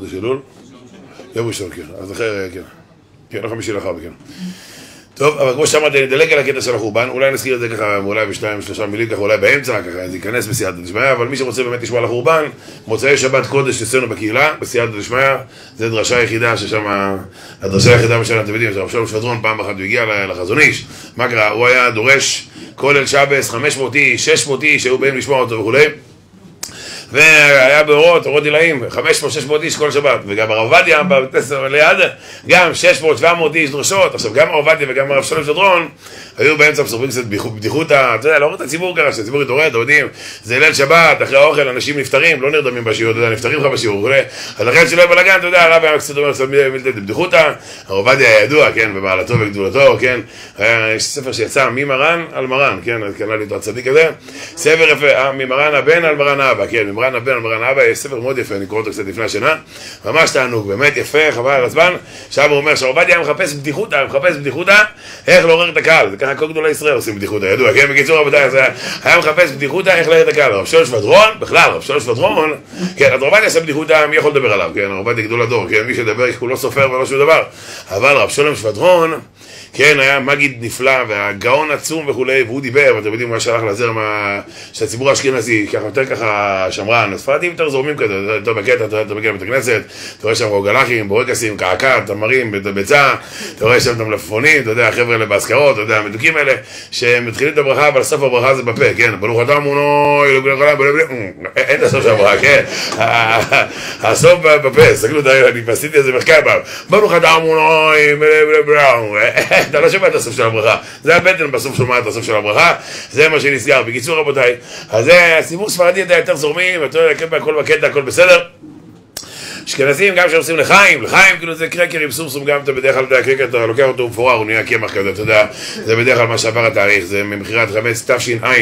חודש אלול? יום ראשון, כן. אז אחרי, כן. כן, לא חמישי לאחר מכן. טוב, אבל כמו שאמרתי, אני אדלג על הקטע של החורבן, אולי נזכיר את זה ככה, אולי בשתיים, שלושה מילים ככה, אולי באמצע, ככה, זה ייכנס בסייעתא דשמיא, אבל מי שרוצה באמת לשמוע על החורבן, מוצאי שבת קודש אצלנו בקהילה, בסייעתא דשמיא, זו דרשה היחידה ששם, הדרשה היחידה בשנה, אתם יודעים, הרב שלום שבדרון פעם אחת הוא הגיע לחזון איש, מה קרה? הוא היה דורש כולל שבס, 500 איש, 600 איש, שהיו באים לשמוע אותו וכולי. והיה באורות, אורות עילאים, 500-600 איש כל שבת, וגם הרב עובדיה בבית הספר ליד, גם 600-700 איש דרשות, עכשיו גם הרב עובדיה וגם הרב שלום שדרון היו באמצע מספרים קצת בדיחותא, אתה יודע, לא את הציבור ככה, שהציבור יתעורר, אתם יודעים, זה ליל שבת, אחרי האוכל אנשים נפטרים, לא נרדמים בשיעור, אתה יודע, נפטרים לך בשיעור, אז לכן שלא יהיה בלאגן, אתה יודע, הרב היה קצת אומר קצת בדיחותא, הרב עובדיה היה ידוע, כן, במעלתו וגדולתו, כן, יש ספר שיצא ממרן על מרן, כן, קנה לי אותו הצדיק הזה, ספר יפה, ממרן הבן על מרן האבא, כן, ממרן הבן על מרן האבא, יש ספר מאוד יפה, אני קורא אותו קצת לפני השנה, ממש תענוג, באמת יפה, חבל על הזמן, שם הוא אומר שהרב עובדיה היה מחפש בדיחותא, מחפש בדיחותא, איך לעורר את הקהל, זה ככה כל גדולי ישראל עושים בדיחותא, ידוע, כן? בקיצור רבותיי, זה היה מחפש בדיחותא איך לעורר את הקהל, רב שלוש ודרון, בכלל, רב שלוש ודרון, כן, הרב עובדיה עשה בדיחותא, מי יכול לדבר עליו, כן, עובדיה גדול הדור, כן, מי שדבר, הוא לא סופר ולא שום דבר, אבל רב שלום שבדרון, כן, היה מגיד נפלא והגאון עצום וכולי, והוא דיבר, ואתם יודעים, הוא היה שלח לזרם של הציבור האשכנזי, ככה יותר ככה שמרן, הספרדים יותר זורמים כזה, אתה מגיע לבית הכנסת, אתה רואה שם רוגלחים, בורקסים, קעקע, תמרים, ביצה, אתה רואה שם את המלפפונים, אתה יודע, החבר'ה האלה באזכרות, אתה יודע, המתוקים האלה, שהם מתחילים את הברכה, אבל סוף הברכה זה בפה, כן, ברוך אתה מונו, אין את הסוף של הברכה, כן, הסוף בפה, תסתכלו, אני עשיתי איזה מחקר, ברוך אתה מונו, אתה לא שומע את הסוף של הברכה, זה הבטן בסוף שומע את הסוף של הברכה, זה מה שנסגר. בקיצור רבותיי, אז זה סיפור ספרדי יותר זורמים, אתה יודע, כן, הכל בקטע, הכל בסדר. אשכנזים גם שעושים לחיים, לחיים כאילו זה קרקר עם סומסום גם אתה בדרך כלל, אתה יודע, קרקר אתה לוקח אותו מפורר, הוא נהיה קמח כזה, אתה יודע, זה בדרך כלל מה שעבר התאריך, זה ממכירת חמץ תש"ע,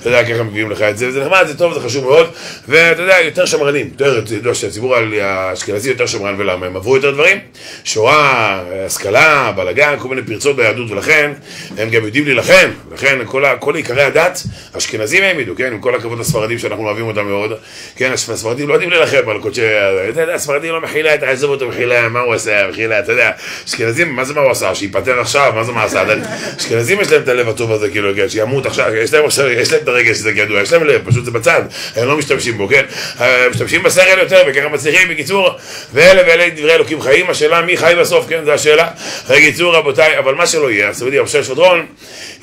אתה יודע, ככה מביאים לך את זה, וזה נחמד, זה טוב, זה חשוב מאוד, ואתה יודע, יותר שמרנים, יותר, יודע, שהציבור האשכנזי יותר שמרן, ולמה? הם עברו יותר דברים, שואה, השכלה, בלאגן, כל מיני פרצות ביהדות, ולכן הם גם יודעים להילחם, לכן כל, כל עיקרי הדת, אשכנזים העמידו, כן, עם כל הכבוד לספרדים שאנחנו אוהבים אותם מאוד, כן, הספרדים לא יודעים להילחם על קודשי, הספרדי לא מחילה את עזוב אותו מחילה, מה הוא עושה, מחילה, אתה יודע, אשכנזים, מה זה מה הוא עשה, שייפטר עכשיו, מה זה מה עשה, אשכנזים יש להם את הלב הטוב הזה, כאילו, כן, שימות עכשיו, יש להם עכשיו, יש להם את הרגש הזה כידוע, יש להם לב, פשוט זה בצד, הם לא משתמשים בו, כן, משתמשים בשכל יותר, וככה מצליחים, בקיצור, ואלה ואלה דברי אלוקים חיים, השאלה מי חי בסוף, כן, זו השאלה, בקיצור רבותיי, אבל מה שלא יהיה, אז תגידי, רב שדרון,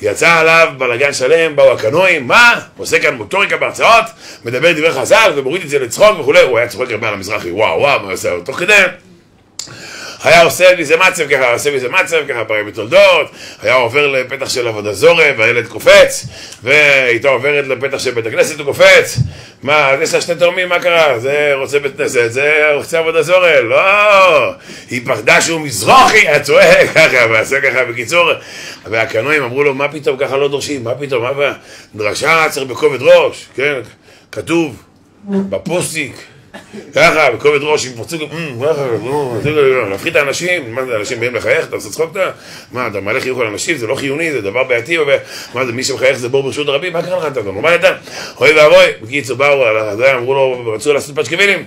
יצא עליו בלאגן שלם, באו הקנואים, מה? עושה כאן מוטוריקה בהרצאות, מדבר דברי חז"ל ומוריד את זה לצחוק וכולי, הוא היה צוחק הרבה על המזרחי, וואו וואו, מה עושה, תוך כדי. היה עושה מזה מצב ככה, עושה מזה מצב ככה, פרק בתולדות, היה עובר לפתח של עבודה זורם, והילד קופץ, ואיתו עוברת לפתח של בית הכנסת, הוא קופץ, מה, יש לה שני תורמים, מה קרה? זה רוצה בית כנסת, זה רוצה עבודה זורם, לא, היא פחדה שהוא מזרחי, היה צועק ככה, ועשה ככה, בקיצור, והקנואים אמרו לו, מה פתאום ככה לא דורשים, מה פתאום, מה, דרשה צריך בכובד ראש, כן, כתוב, בפוסטיק, ככה, בכובד ראש, עם פרצוק, להפחיד את האנשים, מה זה, אנשים באים לחייך, אתה עושה צחוק? מה, אתה מעלה חיוך על אנשים, זה לא חיוני, זה דבר בעייתי, מה זה, מי שמחייך זה בור ברשות הרבים, מה קרה לך, אתה נורמלי אתה? אוי ואבוי, בקיצור, באו, אמרו לו, רצו לעשות פצ'קווילים,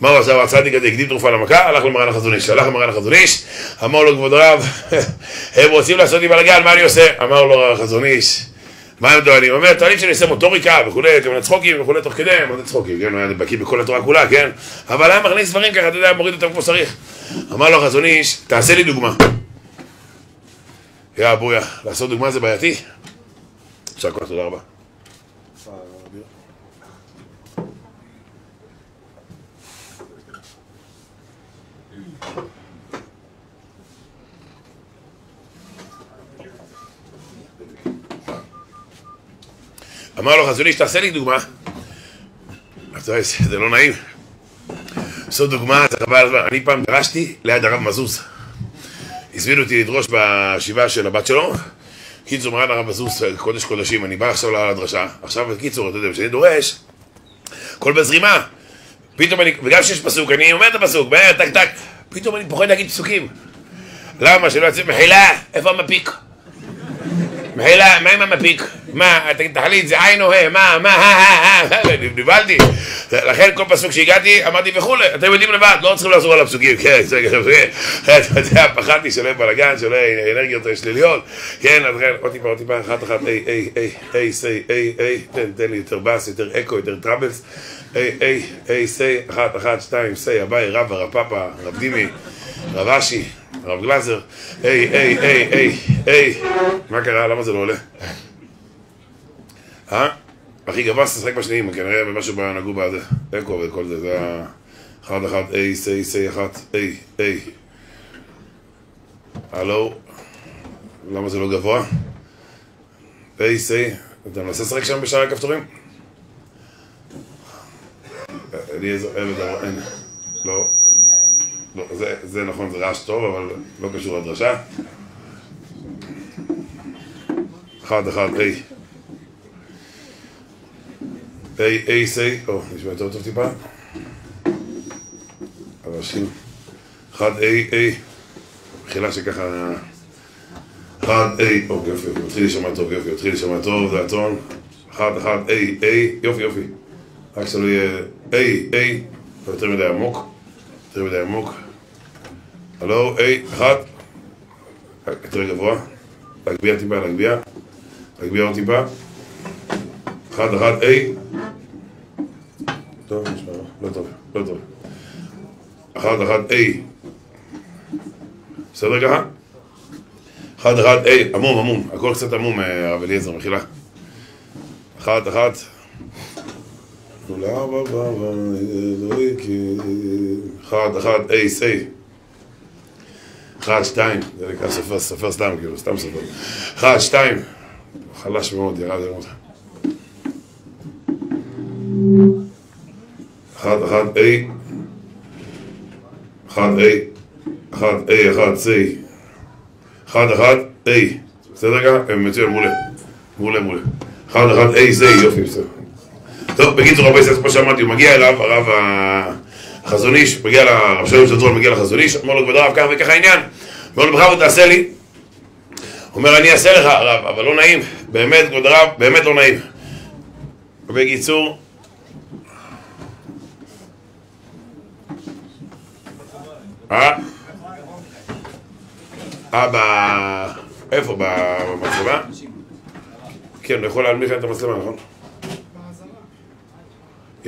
מה הוא עשה, הצדיק הזה הקדים תרופה למכה, הלך למרן החזון איש, הלך למרן החזון איש, אמר לו, כבוד הרב, הם רוצים לעשות לי בלאגן, מה אני עושה? אמר לו החזון איש, מה הם טוענים? הוא אומר, טוענים שאני עושה מוטוריקה וכולי, מיני צחוקים וכולי תוך כדי, מה זה צחוקים, כן, הוא היה בקיא בכל התורה כולה, כן? אבל היה מכניס דברים ככה, אתה יודע, מוריד אותם כמו שצריך. אמר לו החזון איש, תעשה לי דוגמה. יא אבויה, לעשות דוגמה זה בעייתי? יישר כוח, תודה רבה. אמר לו חזון איש, תעשה לי דוגמה. זה לא נעים. לעשות דוגמה, זה חבל הזמן. אני פעם דרשתי ליד הרב מזוז. הזמינו אותי לדרוש בשבעה של הבת שלו. קיצור, מרן הרב מזוז, קודש קודשים, אני בא עכשיו לדרשה. עכשיו, בקיצור, אתה יודע, כשאני דורש, הכל בזרימה. פתאום אני, וגם כשיש פסוק, אני אומר את הפסוק, מהר, טק טק. פתאום אני פוחד להגיד פסוקים. למה? שלא יצא מחילה, איפה המפיק? מחילה, מה עם המפיק? מה, תחליט, זה עין או ה', מה, מה, נבהלתי. לכן כל פסוק שהגעתי, אמרתי וכולי, אתם יודעים לבד, לא צריכים לחזור על הפסוקים, כן, אתה יודע, פחדתי שלא יהיה בלאגן, שלא יהיה אנרגיות שליליות, כן, אז כן, עוד טיפה, עוד טיפה, אחת אחת, איי, איי, איי, איי, סיי, איי, איי, תן, תן לי יותר בס, יותר אקו, יותר trebles, איי, איי, איי, סיי, אחת, אחת, שתיים, סיי, אביי, רבא, רב פאפה, רב דימי, רב אשי, הרב גלזר, היי, היי, היי, היי, היי, מה קרה? למה זה לא עולה? אה? הכי גבוה ששחק בשניים, כנראה במשהו נגעו בזה, אקו וכל זה, זה ה... אחד אחד, איי, סי, סי, אחת, איי, איי. הלו? למה זה לא גבוה? איי, סי, אתה מנסה לשחק שם בשער הכפתורים? אליעזר, אין, לא. לא, זה, זה נכון, זה רעש טוב, אבל לא קשור לדרשה. אחד, אחד, איי. איי, איי, סי, או, נשמע יותר טוב טיפה. הראשים. אחד, איי, איי. מחילה שככה... אחד, איי, אוקיי, יופי, יופי, מתחיל להישמע טוב, יופי, מתחיל להישמע טוב, זה הטון. אחד, אחד, איי, איי, יופי, יופי. רק שלא יהיה איי, איי, לא יותר מדי עמוק. יותר מדי עמוק. הלו, איי, אחד. יותר גבוה. להגביה טיפה, להגביה. להגביה עוד טיפה. אחד, אחד, איי. טוב, נשמע, לא טוב, לא טוב. אחד, אחד, איי. בסדר ככה? אחד, אחד, איי, עמום, עמום. הכל קצת עמום, הרב אליעזר, מחילה. אחת, אחת. אחד, אחד, איי, סי. אחד, שתיים, זה נקרא סופר, סופר סתם, כאילו, סתם סופר. אחד, שתיים. חלש מאוד, ירד מאוד. אחד, אחד, איי. אחד, איי. אחד, איי, אחד, סי. אחד, אחד, איי. בסדר גם? מצוין, מעולה. מעולה, מעולה. אחד, אחד, איי, סי, יופי, בסדר. טוב, בקיצור, רבי ישראל, כמו שאמרתי, הוא מגיע אליו, הרב החזון איש, מגיע לרב שלום שטרון, מגיע לחזון איש, אומר לו, כבוד הרב, ככה וככה העניין. אומר לו, בכבוד תעשה לי. אומר, אני אעשה לך, הרב, אבל לא נעים. באמת, כבוד הרב, באמת לא נעים. בקיצור, אה? אה, ב... איפה? במצלמה? כן, הוא יכול להנמיך את המצלמה, נכון?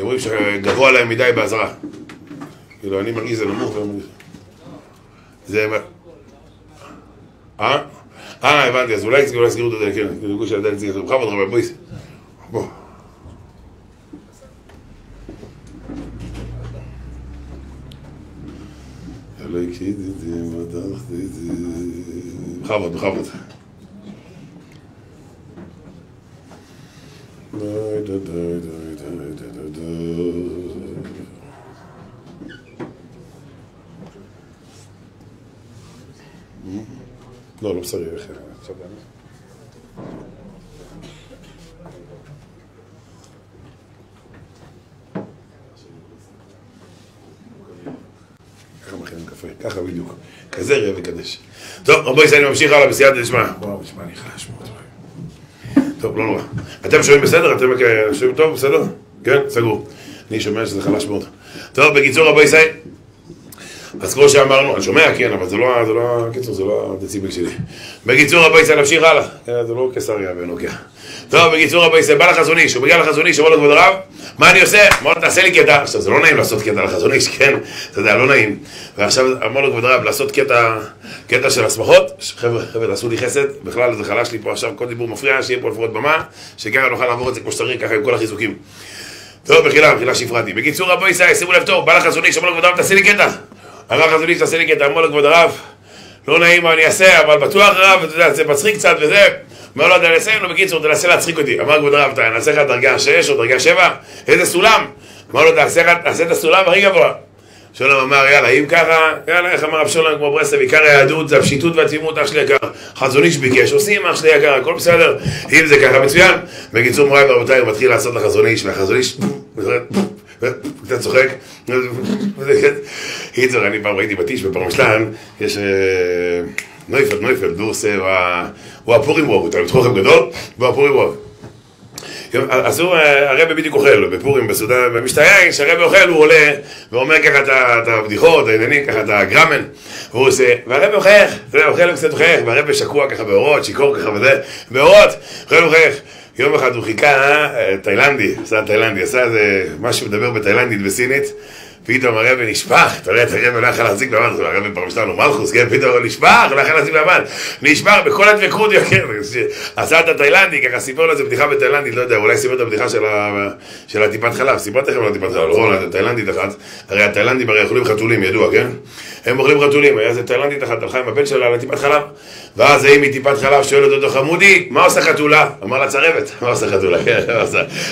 אומרים שגבוה להם מדי באזהרה. כאילו, אני מרגיש זה נמוך והם מרגיש... זה... אה? אה, הבנתי, אז אולי יסגרו את הדלת, כן, כאילו של הדלת יסגרו. בכבוד רבי, בואי. בוא. בכבוד, בכבוד. לא, לא בסדר, עכשיו ככה מכינים קפה, ככה בדיוק, כזה ראה וקדש. טוב, רבו ישראל, ממשיך הלאה בסייעתא דשמיא. וואו, נשמע מאוד. טוב, לא נורא. אתם שומעים בסדר? אתם שומעים טוב? בסדר? כן? סגור. אני שומע שזה חלש מאוד. טוב, בקיצור, רבו ישראל. אז כמו שאמרנו, אני שומע, כן, אבל זה לא, זה לא, קיצור, זה לא הדציבל שלי. בקיצור, רבי ישראל, נמשיך הלאה. כן, זה לא קיסריה ונוקיה. טוב, בקיצור, רבי ישראל, בא לחזון איש, הוא מגיע לחזון איש, אומר לו, כבוד הרב, מה אני עושה? אמר לו, תעשה לי קטע. עכשיו, זה לא נעים לעשות קטע לחזון איש, כן, אתה יודע, לא נעים. ועכשיו אמר לו, כבוד הרב, לעשות קטע, קטע של הסמכות. חבר'ה, חבר'ה, תעשו לי חסד, בכלל זה חלש לי פה עכשיו, כל דיבור מפריע, שיהיה פה לפחות במה, שככה נוכל לעבור את זה כמו שצריך, ככה עם כל החיזוקים. טוב, מחילה, מחילה שהפרעתי. בקיצור, רבי ישראל, שימו לב טוב, בא לחזון איש, אמר לו, כבוד הרב, תעשה לי קטע. חזון איש, תעשה לי קטע, אמר לו, כבוד הרב, לא נעים מה אני אעשה, אבל בטוח רב, אתה יודע, זה מצחיק קצת וזה. אומר לו, תנסה, לו בקיצור, תנסה להצחיק אותי. אמר כבוד הרב, תעשה לך דרגה 6 או דרגה 7? איזה סולם? אמר לו, תעשה את הסולם הכי גבוה. שולם אמר, יאללה, אם ככה, יאללה, איך אמר רב שולם כמו ברסלב, עיקר היהדות זה הפשיטות והתמימות, אח שלי יקר. חזון איש ביקש, עושים אח שלי יקר, הכל בסדר. אם זה ככה, מצוין. בקיצור, מוריי ורבותיי, הוא מתחיל לעשות לחזון איש, והחזון איש, קצת צוחק. קיצור, אני פעם ראיתי בטיש בפרמשלן, יש נויפלד, נויפלד, הוא עושה, הוא הפורים רוב, הוא תלמיד חוכם גדול, והוא הפורים רוב. אז הוא, הרבי בדיוק אוכל, בפורים, בסעודה, במשתיין, כשהרבי אוכל הוא עולה ואומר ככה את הבדיחות, העניינים, ככה את הגרמן, והוא עושה, והרבי מחייך, אתה יודע, אוכל וקצת מחייך, והרבי שקוע ככה באורות, שיכור ככה וזה, באורות, אוכל ומחייך. יום אחד הוא חיכה, תאילנדי, עשה תאילנדי, עשה איזה משהו מדבר בתאילנדית בסינית פתאום הרבי נשפך, אתה יודע, הרבי לא יכול להחזיק מעמד, הרבי פעם שלנו מלכוס, כן, פתאום הוא נשפך, לא יכול להחזיק מעמד, נשפך בכל הדבקות, כן, עשה את התאילנדי, ככה סיפר לו איזה בדיחה בתאילנדית, לא יודע, אולי סיפר את הבדיחה של הטיפת חלב, סיפרתי לכם על הטיפת חלב, נכון, התאילנדית אחת, הרי התאילנדים הרי אוכלים חתולים, ידוע, כן? הם אוכלים חתולים, היה איזה תאילנדית אחת, הלכה עם הבן שלה על הטיפת חלב, ואז האם מטיפת חלב שואלת אותו חמודי, מה עושה חתולה? אמר לה צרבת, מה עושה חתולה? כן,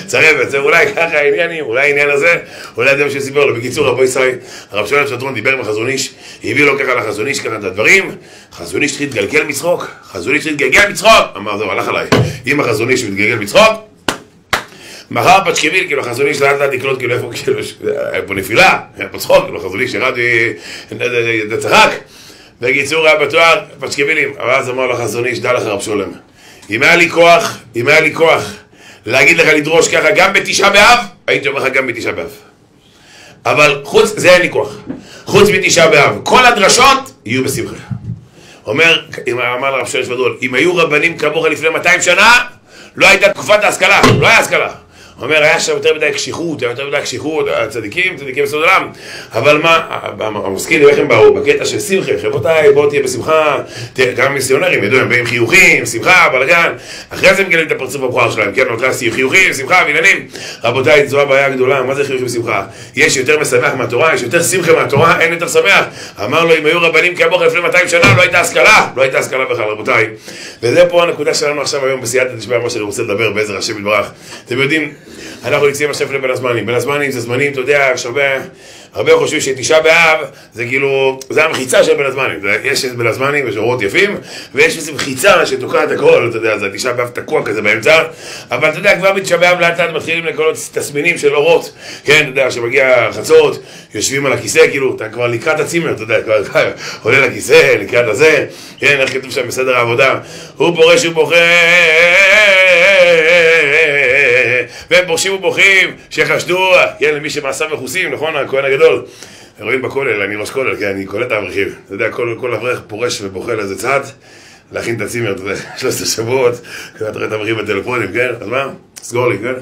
צרבת, זה אולי ככה העניינים, אולי העניין הזה, אולי זה מה שסיפר לו. בקיצור, רבו ישראל, הרב שואל שטרון דיבר עם החזון איש, הביא לו ככה לחזון איש ככה את הדברים, חזון איש התחיל להתגלגל מצחוק, חזון איש התחיל להתגלגל מצחוק, אמר זהו, הלך עליי, אם החזון איש מתגלגל מצחוק, מחר פצ'קביל, כאילו החזון איש לאט לאט לקלוט, כאילו איפה, כאילו, היה פה נפילה, היה פה צחוק, כאילו החזון איש ירד וצחק. בקיצור היה בתואר פשקבילים, אבל אז אמר לך חזון איש, דע לך רב שולם, אם היה לי כוח, אם היה לי כוח להגיד לך לדרוש ככה גם בתשעה באב, הייתי אומר לך גם בתשעה באב. אבל חוץ, זה אין לי כוח. חוץ מתשעה באב, כל הדרשות יהיו בשמחה. אומר, אמר לרב שולש ודול, אם היו רבנים כמוך לפני 200 שנה, לא הייתה תקופת ההשכלה, לא היה השכלה. אומר, היה שם יותר מדי קשיחות, היה יותר מדי קשיחות, צדיקים, צדיקים בסוד עולם. אבל מה, המוסקים איך הם באו? בקטע של שמחה, חברותיי, בואו תהיה בשמחה, גם מיסיונרים ידעו, הם באים חיוכים, שמחה, בלאגן. אחרי זה מגלים את הפרצוף המכוער שלהם, כן, נותרה חיוכים, שמחה ועניינים. רבותיי, זו הבעיה הגדולה, מה זה חיוכים ושמחה? יש יותר משמח מהתורה, יש יותר שמחה מהתורה, אין יותר שמח. אמר לו, אם היו רבנים כמוך לפני 200 שנה, לא הייתה השכלה, לא הייתה השכלה בכלל, רבותיי. וזה פה הנקודה שלנו עכשיו היום בסייעתא דשמיא, מה שאני רוצה לדבר בעזר השם יתברך. אתם יודעים, אנחנו נמצאים עכשיו לבין הזמנים. בין הזמנים זה זמנים, אתה יודע, יש הרבה, הרבה חושבים שתשעה באב זה כאילו, זה המחיצה של בין הזמנים. יש בין הזמנים, יש אורות יפים, ויש איזו מחיצה שתוקעת הכל, אתה יודע, זה תשעה באב תקוע כזה באמצע, אבל אתה יודע, כבר בתשעה באב לאט לאט מתחילים לקולות תסמינים של אורות, כן, אתה יודע, שמגיע חצות, יושבים על הכיסא, כאילו, אתה כבר לקראת הצימר, אתה יודע, כבר עולה לכיסא, לקראת הזה, כן, איך כתוב שם בסדר העבודה, הוא פורש ובוכה והם פורשים ובוכים, שחשדו, כן, למי שמעשיו מכוסים, נכון, הכהן הגדול. רואים בכולל, אני ראש כולל, כן, אני קולט את האברכים. אתה יודע, כל, כל אברך פורש ובוכה לאיזה צד, להכין את הצימר, אתה יודע, 13 שבועות, אתה רואה את האברכים בטלפונים, כן, אז מה? סגור לי, כן?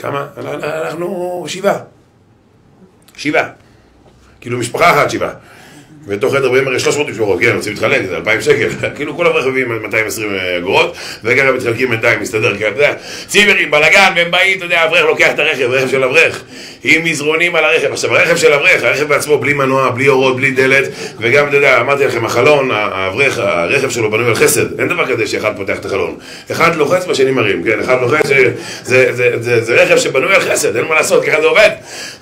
כמה? אנחנו שבעה. שבעה. כאילו משפחה אחת שבעה. בתוך חדר בהם הרי 300 משפחות, כן, רוצים להתחלק, זה 2,000 שקל, כאילו אברך מביאים 220 אגורות, וככה מתחלקים בינתיים, מסתדר, כי אתה יודע, צימרים, בלאגן, והם באים, אתה יודע, אברך לוקח את הרכב, רכב של אברך, עם מזרונים על הרכב, עכשיו הרכב של אברך, הרכב בעצמו בלי מנוע, בלי אורות, בלי דלת, וגם, אתה יודע, אמרתי לכם, החלון, האברך, הרכב שלו בנוי על חסד, אין דבר כזה שאחד פותח את החלון, אחד לוחץ והשני מרים, כן, אחד לוחץ, זה, זה, זה, זה, זה רכב שבנוי על חסד, אין מה לעשות, ככה זה עובד.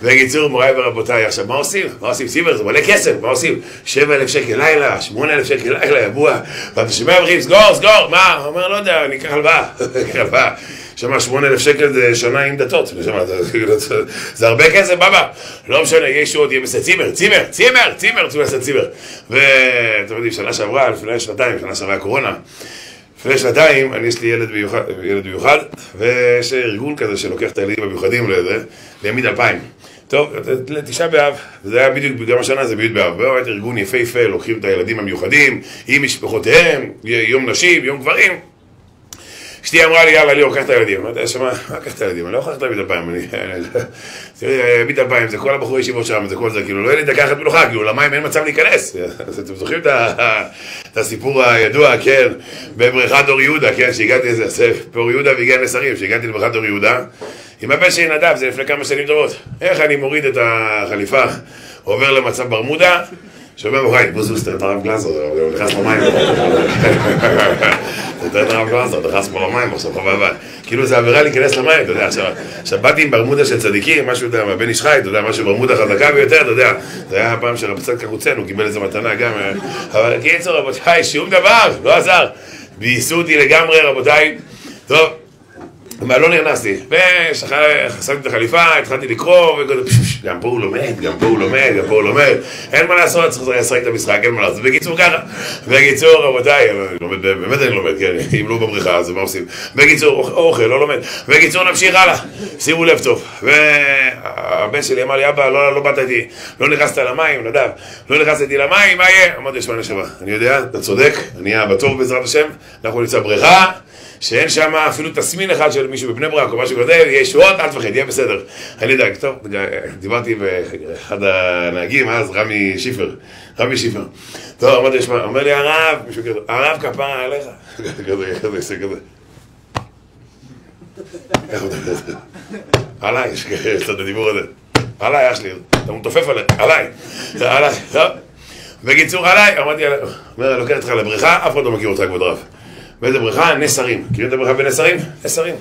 בקיצור, מוריי ורבותיי, עכשיו, מה עושים? מה עושים? צימר, זה מלא כסף, מה עושים? שבע אלף שקל לילה, שמונה אלף שקל לילה, יבוע, ואתה שומע אומרים, סגור, סגור, מה? הוא אומר, לא יודע, אני אקח הלוואה, אקח הלוואה. שמע, שמונה אלף שקל זה שנה עם דתות, זה הרבה כסף, בבא, לא משנה, יש עוד, יהיה בסדר, צימר, צימר, צימר, צימר, צימר. ואתם יודעים, שנה שעברה, לפני שנתיים, שנה שעברה הקורונה, לפני שנתיים, אני יש לי ילד מיוחד, ילד מיוחד, ויש ארגון כזה שלוקח את הילדים המיוחדים לזה, לימיד אלפיים. טוב, לתשעה באב, זה היה בדיוק, גם השנה זה בדיוק באב, באמת ארגון יפהפה, לוקחים את הילדים המיוחדים, עם משפחותיהם, יום נשים, יום גברים. אשתי אמרה לי, יאללה, ליאור, קח את הילדים. אמרתי, שמה, מה קח את הילדים? אני לא יכול לקחת את אלפיים, אני... תראי, ביט אלפיים, זה כל הבחורי ישיבות שם, זה כל זה, כאילו, לא יהיה לי דקה אחת מנוחה, כאילו, למים אין מצב להיכנס. אתם זוכרים את הסיפור הידוע, כן, בבריכת אור יהודה, כן, שהגעתי לזה, אור יהודה והגיע נסרים, שהגעתי לבריכת אור יהודה. עם הבן שלי נדב, זה לפני כמה שנים טובות. איך אני מוריד את החליפה, עובר למצב ברמודה, שומע מוחי, בוזוס, תראה את הרב גלאזר, הוא נכנס למים. תראה את הרב גלאזר, נכנס פה למים עכשיו, חבל אבל. כאילו זה עבירה להיכנס למים, אתה יודע, עכשיו באתי עם ברמודה של צדיקים, משהו, אתה יודע, מהבן איש חי, אתה יודע, משהו ברמודה חזקה ביותר, אתה יודע, זה היה הפעם של קוצן, הוא קיבל איזה מתנה גם, אבל קיצור, רבותיי, שום דבר, לא עזר. גייסו אותי לגמרי, רבותיי. טוב. אבל לא נכנסתי, ושמתי את החליפה, התחלתי לקרוא, גם פה הוא לומד, גם פה הוא לומד, גם פה הוא לומד, אין מה לעשות, צריך לשחק את המשחק, אין מה לעשות, בקיצור ככה, בקיצור רבותיי, באמת אני לומד, כן, אם לא בבריכה, אז מה עושים? בקיצור, אוכל, לא לומד, בקיצור נמשיך הלאה, שימו לב טוב, והבן שלי אמר לי, אבא, לא, לא באת איתי, לא נכנסת למים, נדב, לא נכנסת איתי למים, מה יהיה? אמרתי, שמע נשמה, אני יודע, אתה צודק, אני אבא טוב בעזרת השם, אנחנו נמצא בריכה שאין שם אפילו תסמין אחד של מישהו בבני ברק או משהו כזה, יהיה ישועות, אל תפחד, יהיה בסדר. אני יודע, טוב, דיברתי עם אחד הנהגים אז, רמי שיפר, רמי שיפר. טוב, אמרתי, שמע, אומר לי הרב, מישהו כזה, הרב כפרה עליך. כזה, כזה, כזה, כזה. עליי, יש את הדיבור הזה. עליי, אח שלי, אתה מתופף עליי, עליי, עליי, טוב. בקיצור, עליי, אמרתי, אומר, לוקח אותך לבריכה, אף אחד לא מכיר אותך, כבוד רב. באיזה בריכה? נס הרים. מכירים את הבריכה בנס הרים? נס הרים.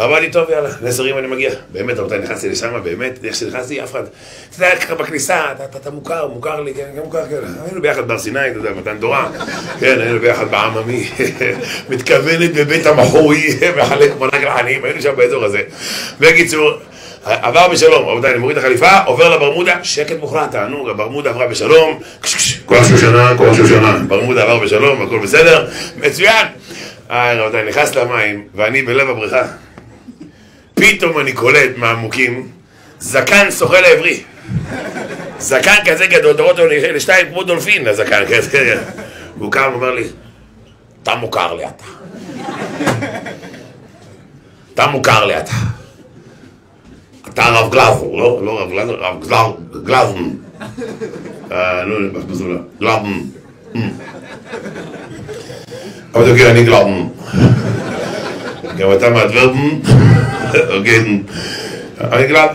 אמר לי, טוב, יאללה, נס הרים אני מגיע. באמת, רבותיי, נכנסתי לשם, באמת, איך שנכנסתי, אף אחד... אתה יודע, ככה בכניסה, אתה מוכר, מוכר לי, כן, מוכר, כן. היינו ביחד בהר סיני, אתה יודע, מתן תורה. כן, היינו ביחד בעממי. מתכוונת בבית המחוי, מחלק מונק לעניים, היינו שם באזור הזה. בקיצור... עבר בשלום, רבותיי, אני מוריד את החליפה, עובר לברמודה, שקט מוחלט, תענוג, הברמודה עברה בשלום, כל השושנה, כל השושנה, ברמודה עבר בשלום, הכל בסדר, מצוין. היי, רבותיי, נכנס למים, ואני בלב הבריכה. פתאום אני קולט מהעמוקים, זקן שוחה לעברי. זקן כזה גדול, אותו לשתיים כמו דולפין, הזקן כזה. והוא קם ואומר לי, אתה מוכר לי אתה. אתה מוכר לי אתה. אתה הרב גלאזר, לא? לא הרב גלאזר, הרב גלאזן. לא, גלאזן. אבל אוקיי, אני גלאזן. גם אתה מהדברדן? אוקיי. אני גלאזן.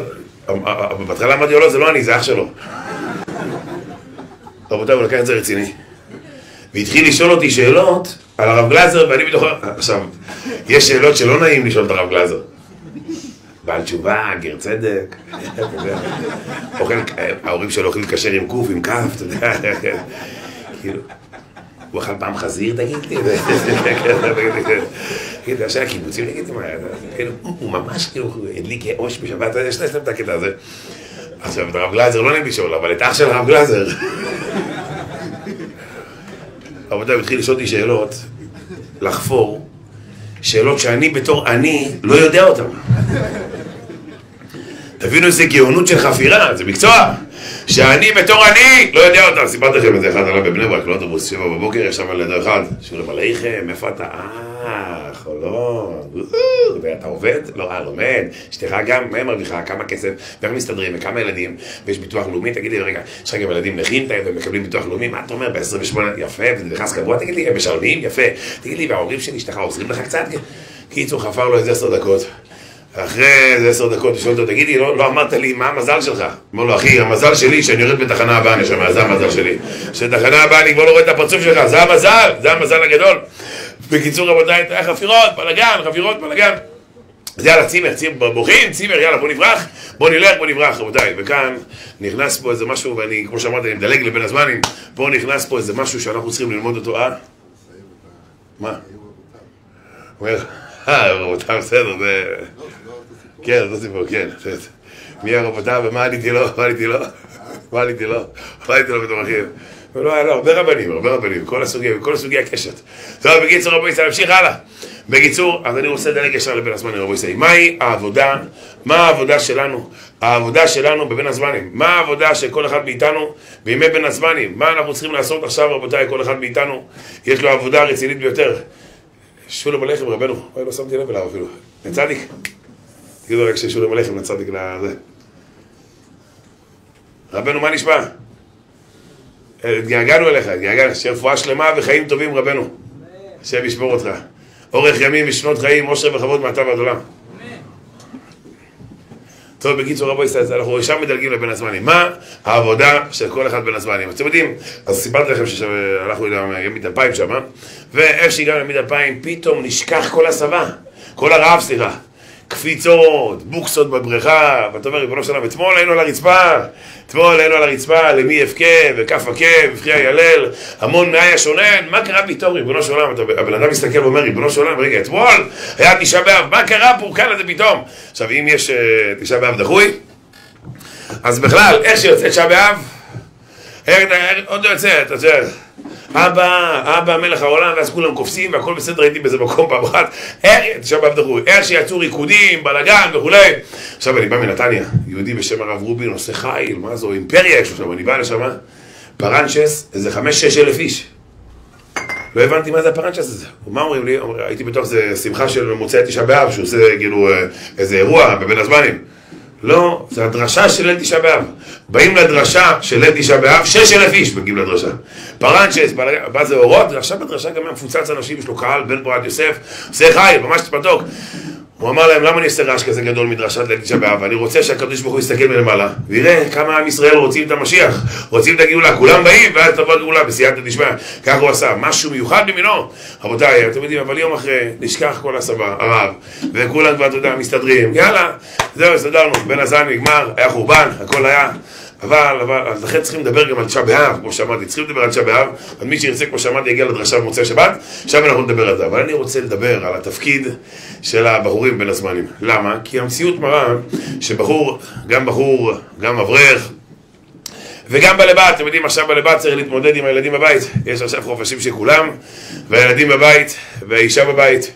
בהתחלה אמרתי לו, לא, זה לא אני, זה אח שלו. רבותיי, הוא לקח את זה רציני. והתחיל לשאול אותי שאלות על הרב גלאזר, ואני בתוך... עכשיו, יש שאלות שלא נעים לשאול את הרב גלאזר. בעל תשובה, גר צדק, אוכל, ההורים שלו אוכלים כשר עם קוף, עם כף, אתה יודע, כאילו, הוא אכל פעם חזיר, תגיד לי, תגיד, זה היה קיבוצים, תגיד לי, כאילו, הוא ממש כאילו הדליק אוש בשבת, יש להם את הקטע הזה. עכשיו, את הרב גלאזר לא נעים לשאול, אבל את אח של הרב גלאזר. רבותיי, הוא התחיל לשאול אותי שאלות, לחפור, שאלות שאני בתור אני לא יודע אותן. תבינו איזה גאונות של חפירה, זה מקצוע. שאני בתור אני לא יודע אותה. סיפרתי לכם איזה אחד עלה בבני ברק, לאוטובוס, שבע בבוקר, ישב על ידו אחד, שואל עליכם, איפה אתה? אה, חולון, ואתה עובד? לא, אה, לומד. אשתך גם, מה מרוויחה? כמה כסף? ואיך מסתדרים? וכמה ילדים? ויש ביטוח לאומי? תגיד לי, רגע, יש לך גם ילדים נכים ומקבלים ביטוח לאומי? מה אתה אומר? ב-28, יפה, וזה נכנס קבוע? תגיד לי, הם משלמים? יפה. תגיד לי, וההורים של אשתך עוזרים לך קצת? קיצור, חפר לו איזה עשר דקות. אחרי איזה עשר דקות, שואל אותו, תגידי, לא, לא אמרת לי מה המזל שלך? אמר לו, אחי, המזל שלי שאני יורד בתחנה הבאה, נשמה, זה המזל שלי. שתחנה הבאה אני כבר לא רואה את הפרצוף שלך, זה המזל, זה המזל הגדול. בקיצור, רבותיי, חפירות, בלאגן, חפירות, בלאגן. אז יאללה, צימר, צימר, בוכים, צימר, יאללה, בוא נברח, בוא נלך, בוא נברח, רבותיי. וכאן נכנס פה איזה משהו, ואני, כמו שאמרתי, אני מדלג לבין הזמנים, פה נכנס פה איזה משהו שאנחנו צריכים ללמוד אותו, אה? מה? אומר, אה, רבותיי, בסדר, זה... כן, זה סיפור, כן. מי הרבותיו ומה עליתי לו, מה עליתי לו, מה עליתי לו, מה עליתי לו בתור אחיו. ולא היה לו הרבה רבנים, הרבה רבנים, כל הסוגי, כל הסוגי הקשת. טוב, בקיצור, רבו ישראל, נמשיך הלאה. בקיצור, אז אני רוצה לדלג ישר לבין הזמנים, רבו ישראל. מהי העבודה, מה העבודה שלנו, העבודה שלנו בבין הזמנים? מה העבודה של כל אחד מאיתנו בימי בין הזמנים? מה אנחנו צריכים לעשות עכשיו, רבותיי, כל אחד מאיתנו? יש לו עבודה רצינית ביותר. שולם עליכם, רבנו, אוי, לא שמתי לב אליו אפילו. צדיק. תגידו רק ששולם עליכם לצדיק לזה. רבנו, מה נשמע? התגעגענו אליך, התגעגענו, שרפואה שלמה וחיים טובים רבנו. השם ישמור אותך. אורך ימים ושנות חיים, עושר וכבוד מעתה ועד עולם. טוב, בקיצור רבו ישראל, אנחנו ישר מדלגים לבין הזמנים. מה העבודה של כל אחד בין הזמנים? אתם יודעים, אז סיפרתי לכם שהלכנו לימית אלפיים שם, ואיך שהגענו לימית אלפיים, פתאום נשכח כל הסבה, כל הרעב, סליחה. קפיצות, בוקסות בבריכה, ואתה אומר, ריבונו שלם, אתמול היינו על הרצפה, אתמול היינו על הרצפה, למי אבכה, וכף עקב, ובכי הילל, המון מאי השונן, מה קרה פתאום, ריבונו של עולם, הבן אדם מסתכל ואומר, ריבונו של עולם, רגע, אתמול היה תשעה באב, מה קרה פורקן הזה פתאום? עכשיו, אם יש uh, תשעה באב דחוי, אז בכלל, איך שיוצא תשעה באב, עוד לא יוצא, אתה יודע, אבא, אבא מלך העולם, ואז כולם קופצים והכל בסדר, הייתי באיזה מקום פעם אחת, תשעה באב דחוי, איך שיצאו ריקודים, בלאגן וכולי. עכשיו אני בא מנתניה, יהודי בשם הרב רובין עושה חיל, מה זו, אימפריה יש עכשיו, אני בא לשם, פרנצ'ס, איזה חמש-שש אלף איש. לא הבנתי מה זה הפרנצ'ס הזה. מה אומרים לי? הייתי בתוך זה שמחה של מוצאי תשעה באב, שהוא עושה כאילו אה, איזה אירוע בבין הזמנים. לא, זה הדרשה של ליל תשעה באב. באים לדרשה של ליל תשעה באב, שש אלף איש מגיעים לדרשה. פרנצ'ס, מה זה אורות, ועכשיו בדרשה גם היה מפוצץ אנשים, יש לו קהל, בן פורת יוסף, עושה חי, ממש מתוק. הוא אמר להם, למה אני עושה רעש כזה גדול מדרשת תשעה באב? אני רוצה שהקדוש ברוך הוא יסתכל מלמעלה, ויראה כמה עם ישראל רוצים את המשיח, רוצים את הגאולה, כולם באים, ואז תבוא הגאולה בסייעתא דשמיא. כך הוא עשה, משהו מיוחד במינו. רבותיי, אתם יודעים, אבל יום אחרי, נשכח כל הסבא, הרב, וכולם כבר, אתה יודע, מסתדרים, יאללה, זהו, הסתדרנו, בן הזן נגמר, היה חורבן, הכל היה. אבל, אבל, אז לכן צריכים לדבר גם על תשעה באב, כמו שאמרתי, צריכים לדבר על תשעה באב, אז מי שירצה, כמו שאמרתי, יגיע לדרשה במוצאי שבת, שם אנחנו נדבר על זה. אבל אני רוצה לדבר על התפקיד של הבחורים בין הזמנים. למה? כי המציאות מראה שבחור, גם בחור, גם אברך, וגם בלבת, אתם יודעים, עכשיו בלבת צריך להתמודד עם הילדים בבית. יש עכשיו חופשים של כולם, והילדים בבית, והאישה בבית.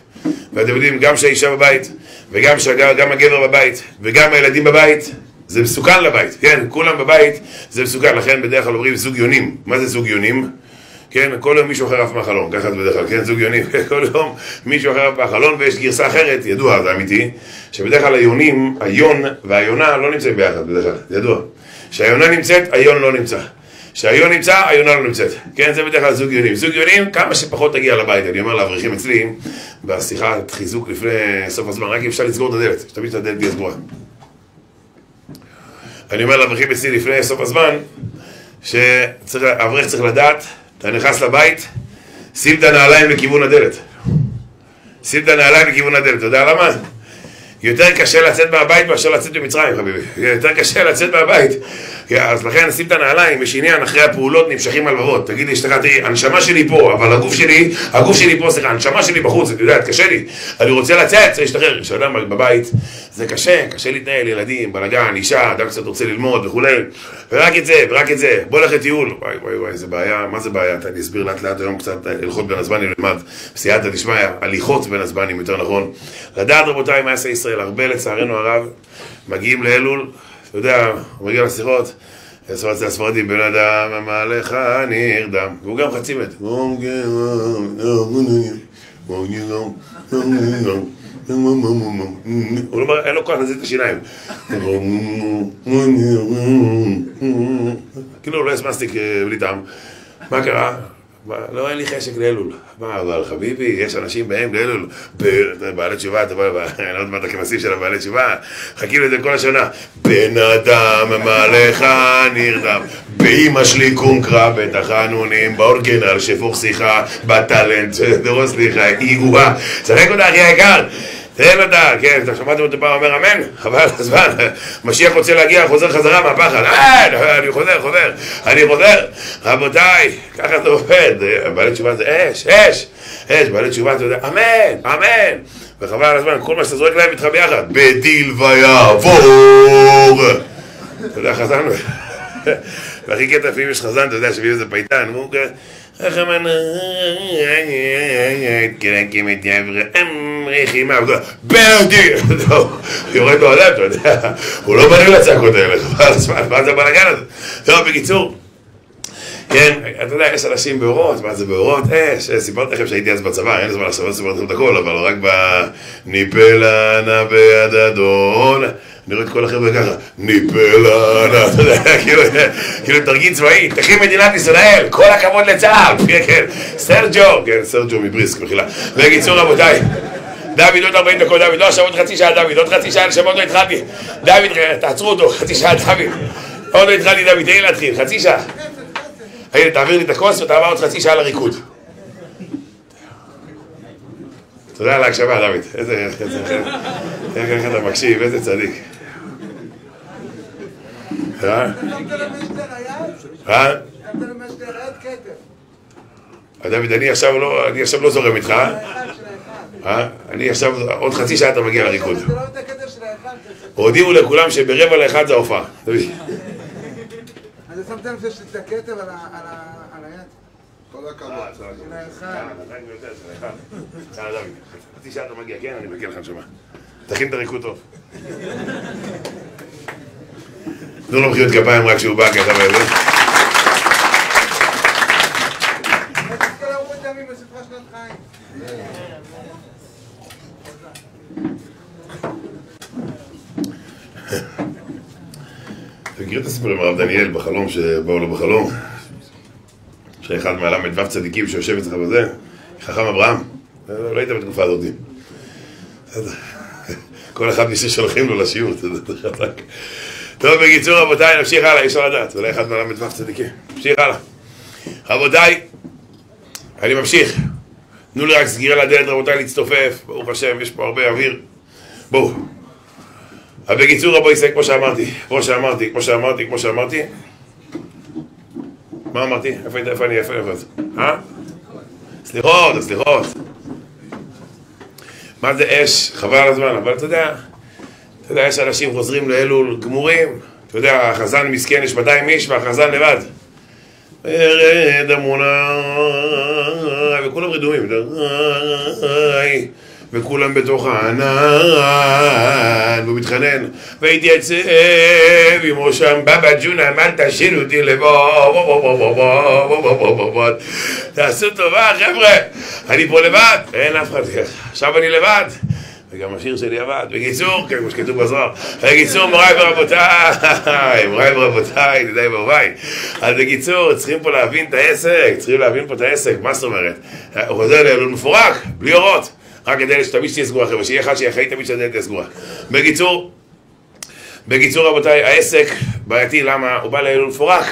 ואתם יודעים, גם שהאישה בבית, וגם שגם הגבר בבית, וגם הילדים בבית, זה מסוכן לבית, כן? כולם בבית, זה מסוכן, לכן בדרך כלל אומרים זוג יונים. מה זה זוג יונים? כן, כל יום מישהו אחר עף מהחלון, ככה זה בדרך כלל, כן, זוג יונים, כל יום מישהו אחר עף מהחלון, ויש גרסה אחרת, ידוע, זה אמיתי, שבדרך כלל היונים, היון והיונה לא נמצאים ביחד, בדרך כלל, ידוע. כשהיונה נמצאת, היון לא נמצא. כשהיון נמצא, היונה לא נמצאת. כן, זה בדרך כלל זוג יונים. זוג יונים, כמה שפחות תגיע לבית. אני אומר לאברכים אצלי, בשיחת חיזוק לפני סוף הזמן, רק אם אפשר לסגור את הדלת, שתמיד שהדלת תהיה סגורה. אני אומר לאברכים אצלי לפני סוף הזמן, שאברך צריך לדעת, אתה נכנס לבית, שים את הנעליים לכיוון הדלת. שים את הנעליים לכיוון הדלת, אתה יודע למה? יותר קשה לצאת מהבית מאשר לצאת ממצרים, חביבי. יותר קשה לצאת מהבית. אז לכן שים את הנעליים, יש עניין, אחרי הפעולות נמשכים הלבבות. תגיד לאשתך, תראי, הנשמה שלי פה, אבל הגוף שלי, הגוף שלי פה, סליחה, הנשמה שלי בחוץ, את יודעת, קשה לי. אני רוצה לצאת, צריך להשתחרר. כשאדם בבית, זה קשה, קשה להתנהל, ילדים, בלאגן, אישה, אדם קצת רוצה ללמוד וכולי. ורק את זה, ורק את זה. בוא לך לטיול. וואי וואי וואי, זה בעיה, מה זה בעיה? אני אסביר לאט לאט היום קצת הלכות בין הזמנים, נלמד בסייעתא דשמיא, הליכות בין הזמנים, יותר נכון. לדעת רבותיי מה יעשה ישראל, הרבה לצערנו הרב, מגיעים לאלול, אתה יודע, הוא מגיע לשיחות, ספרתי הספרדים, בן אדם אמר לך נרדם, והוא גם חצי מת. הוא לא, אין לו כוח להזיז את השיניים. כאילו לא יש מסטיק בלי טעם. מה קרה? לא, אין לי חשק לאלול. מה, אבל חביבי, יש אנשים בהם לאלול. בעלי תשובה, אתה בא, עוד מעט הכנסים של הבעלי תשובה, חכי לזה כל השנה. בן אדם מעליך נרדם, באמא שלי קונקרה, בתחנונים, באורגנל, שפוך שיחה, בטאלנט, דרוס סליחה, איגובה, שחק אותה אחי היקר. תן אותה, כן, אתה שמעתם אותו פעם אומר אמן? חבל הזמן, משיח רוצה להגיע, חוזר חזרה מהפחד, אה, אני חוזר, חוזר, אני חוזר, רבותיי, ככה זה עובד, בעלי תשובה זה אש, אש, אש, בעלי תשובה אתה יודע, אמן, אמן, וחבל על הזמן, כל מה שאתה זורק להם איתך ביחד, בדיל ויעבור, אתה יודע, חזרנו, והכי קטע לפעמים יש חזן, אתה יודע, שבאים איזה פייטן, הוא איך אמרנו, קרקים את אברהם רחימה, ברדי, יורד לו הלב, אתה יודע, הוא לא בנוי לצעקות האלה, מה זה הבלאגן הזה? טוב, בקיצור, כן, אתה יודע, יש אנשים באורות, מה זה באורות? אש, סיפרתי לכם שהייתי אז בצבא, אין זמן עכשיו, לא סיפרתי לכם את הכל, אבל רק בניפלה נא ביד אדון אני רואה את כל החבר'ה ככה, ניפלנה, אתה יודע, כאילו, כאילו תרגיל צבאי, תחי מדינת ישראל, כל הכבוד לצה"ל, כן, כן, סרג'ו, כן, סרג'ו מבריסק, מחילה. בקיצור רבותיי, דוד עוד 40 דקות, דוד, לא עכשיו עוד חצי שעה, דוד, עוד חצי שעה, עכשיו עוד לא התחלתי. דוד, תעצרו אותו, חצי שעה, דוד. עוד לא התחלתי, דוד, תן לי להתחיל, חצי שעה. הנה, תעביר לי את הכוס ותעבר עוד חצי שעה לריקוד. תודה על ההקשבה, דוד. איזה... איך אתה מקשיב, איזה צדיק. אה? אה? דוד, אני עכשיו לא, אני עכשיו לא זורם איתך, אה? אני עכשיו, עוד חצי שעה אתה מגיע לריקוד. הודיעו לכולם שברבע לאחד זה ההופעה. אז שמתם לב שיש את הכתב על היד? כל הכבוד. של האחד. חצי שעה אתה מגיע, כן, אני מחכה לך נשמה. תכין את הריקוד טוב. תנו לו מחיאות כפיים רק כשהוא בא, כי אתה מבין. תזכה לאורך ימים בספרה שנת חיים. אתה מכיר את הסיפור עם הרב דניאל בחלום, שבאו לו בחלום? שאחד מהל"ו צדיקים שיושב אצלך בזה, חכם אברהם, לא היית בתקופה הזאת. כל אחד מי ששולחים לו לשיעור, אתה יודע, זה חזק. טוב, בקיצור, רבותיי, נמשיך הלאה, אי אפשר לדעת, אולי אחד מהל"ו צדיקים. נמשיך הלאה. רבותיי, אני ממשיך. תנו לי רק סגירה לדלת, רבותיי, להצטופף. ברוך השם, יש פה הרבה אוויר. בואו. אבל בקיצור, רבו ישראל, כמו שאמרתי, כמו שאמרתי, כמו שאמרתי, כמו שאמרתי. מה אמרתי? איפה אני, איפה אני, איפה אני? אה? סליחות, סליחות. מה זה אש? חבל על הזמן, אבל אתה יודע, אתה יודע, יש אנשים חוזרים לאלול גמורים, אתה יודע, החזן מסכן, יש 200 איש והחזן לבד. ורד אמונה, וכולם רדומים, וכולם בתוך הענן, והוא מתחנן, והתייצב עם ראשם, בבא ג'ונה, אל תשאיר אותי לבד, תעשו טובה חבר'ה, אני פה לבד, אין אף אחד, עכשיו אני לבד. וגם השיר שלי עבד. בקיצור, כן, כמו שכתוב בזוהר. בקיצור, מוריי ורבותיי, מוריי ורבותיי, ידידיי ואהוביי. אז בקיצור, צריכים פה להבין את העסק, צריכים להבין פה את העסק, מה זאת אומרת? הוא חוזר לאלול מפורק, בלי אורות. רק כדי שתמיד שתהיה סגורה, חבר'ה, שיהיה אחד שיחי תמיד שהדלת תהיה סגורה. בקיצור, בקיצור רבותיי, העסק בעייתי, למה? הוא בא לאלול מפורק.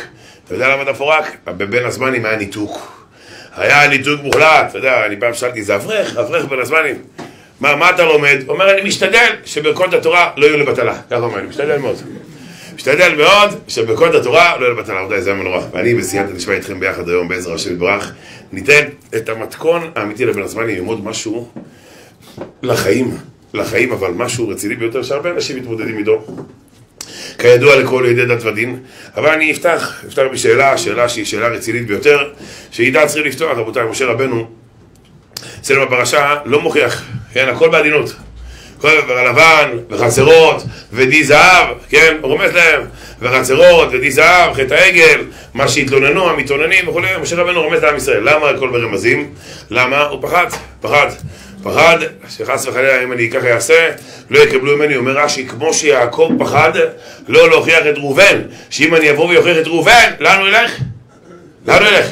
אתה יודע למה אתה מפורק? בבין הזמנים היה ניתוק. היה ניתוק מוחלט, אתה יודע, אני פעם שאלתי, זה אברך? אברך בין הזמנים. מה, מה אתה לומד? הוא אומר, אני משתדל שברכות התורה לא יהיו לבטלה. ככה אומר, אני משתדל מאוד. משתדל מאוד שברכות התורה לא יהיו לבטלה. רבותיי, זה המנורה. ואני בסייעתא דשמיא איתכם ביחד היום בעזר השם יתברך. ניתן את המתכון האמיתי לבן הזמנים ללמוד משהו לחיים, לחיים, אבל משהו רציני ביותר שהרבה אנשים מתמודדים איתו. כידוע לכל ידי דת ודין, אבל אני אפתח, אפתח בשאלה, שאלה שהיא שאלה רצינית ביותר, שאיתה צריכים לפתוח, רבותיי, משה רבנו, אצלנו בפרשה לא מוכיח, כן, הכל בעדינות. כל לבן, וחצרות, ודי זהב, כן, הוא רומז להם, וחצרות, ודי זהב, חטא העגל, מה שהתלוננו, המתלוננים וכולי, משה רבנו רומז לעם ישראל. למה הכל ברמזים? למה? הוא פחד, פחד. פחד, שחס וחלילה אם אני ככה אעשה, לא יקבלו ממני, אומר רש"י, כמו שיעקב פחד לא להוכיח את ראובן, שאם אני אבוא ואוכיח את ראובן, לאן הוא ילך? לאן הוא ילך?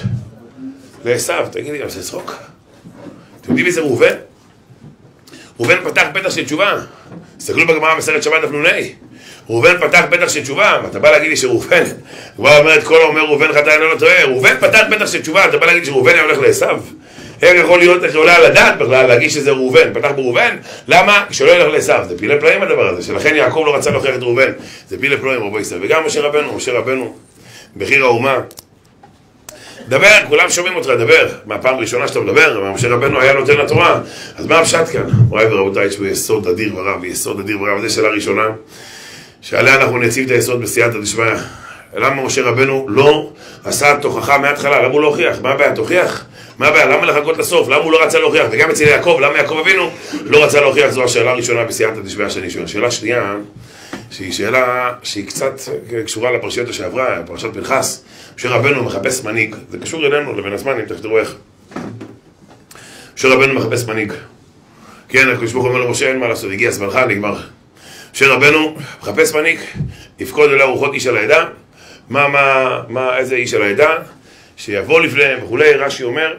לעשו, תגידי, זה צחוק? אתם יודעים מי זה ראובן? ראובן פתח פתח של תשובה. תסתכלו בגמרא מסרט שבת דף נ"ה. ראובן פתח פתח של תשובה, ואתה בא להגיד לי שראובן, כבר אומרת כל האומר ראובן חטא אינו לא טועה, ראובן פתח פתח של תשובה, אתה בא להגיד שראובן היה הולך לעשו? איך יכול להיות, איך עולה על הדעת בכלל להגיד שזה ראובן, פתח בראובן? למה? שלא ילך לעשו, זה פילי פלאים הדבר הזה, שלכן יעקב לא רצה להוכיח את ראובן, זה פילי פלאים רבו ישראל, וגם משה רבנו, משה רבנו, בחיר האומה, דבר, כולם שומעים אותך, דבר. מהפעם הראשונה שאתה מדבר, משה רבנו היה נותן לתורה. אז מה הפשט כאן? מוריי ורבותיי, יש יסוד אדיר ורב, יסוד אדיר ורב. זו שאלה ראשונה, שעליה אנחנו נציב את היסוד בסייעתא דשמיא. למה משה רבנו לא עשה תוכחה מההתחלה? למה הוא לא הוכיח? מה הבעיה? תוכיח. מה הבעיה? למה לחכות לסוף? למה הוא לא רצה להוכיח? וגם אצל יעקב, למה יעקב אבינו לא רצה להוכיח? זו השאלה הראשונה בסייעתא דשמיא שאני שואל. שאלה שנייה, שהיא שאלה שהיא קצת קשורה לפרשיות שעברה, פרשת פנחס. משה רבנו מחפש מנהיג, זה קשור אלינו, לבין הזמנים, תכף תראו איך. משה רבנו מחפש מנהיג. כן, הקדוש ברוך הוא אומר למשה, אין מה לעשות, הגיע זמנך, נגמר. משה רבנו מחפש מנהיג, יפקוד אלי רוחות איש על העדה. מה, מה, מה, איזה איש על העדה? שיבוא לפניהם וכולי, רש"י אומר,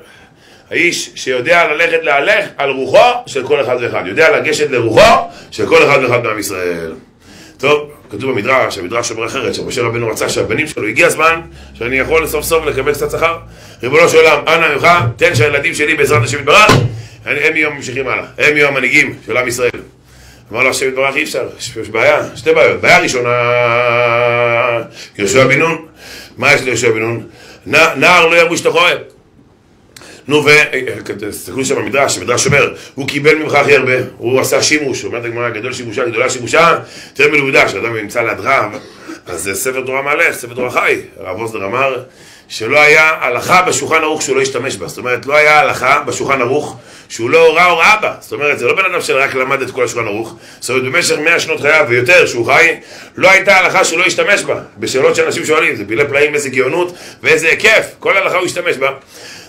האיש שיודע ללכת להלך על רוחו של כל אחד ואחד, יודע לגשת לרוחו של כל אחד ואחד מעם ישראל. טוב, כתוב במדרש, המדרש אומר אחרת, שמשה רבנו רצה שהבנים שלו, הגיע הזמן שאני יכול סוף סוף לקבל קצת שכר. ריבונו של עולם, אנא ממך, תן שהילדים שלי בעזרת השם יתברך, הם יהיו ממשיכים הלאה, הם יהיו המנהיגים של עם ישראל. אמר לו השם יתברך אי אפשר, יש, בעיה, שתי בעיות. בעיה ראשונה, יהושע בן נון, מה יש ליהושע בן נון? נער לא ירבוש תוך אוהל. נו ותסתכלו שם במדרש, המדרש אומר, הוא קיבל ממך הכי הרבה, הוא עשה שימוש, אומרת הגמרא, גדול שימושה, גדולה שימושה, תראה מלומדה, כשאדם נמצא ליד רב, אז זה ספר תורה מהלך, ספר תורה חי. הרב אוזנר אמר שלא היה הלכה בשולחן ערוך שהוא לא השתמש בה, זאת אומרת, לא היה הלכה בשולחן ערוך שהוא לא הורה הוראה בה, זאת אומרת, זה לא בן אדם שרק למד את כל השולחן ערוך, זאת אומרת, במשך מאה שנות חייו ויותר שהוא חי, לא הייתה הלכה שהוא לא השתמש בה, בשאלות שאנשים שואלים, זה פילי פלאים, איזה גאונות ואיזה היקף, כל הלכה הוא השתמש בה.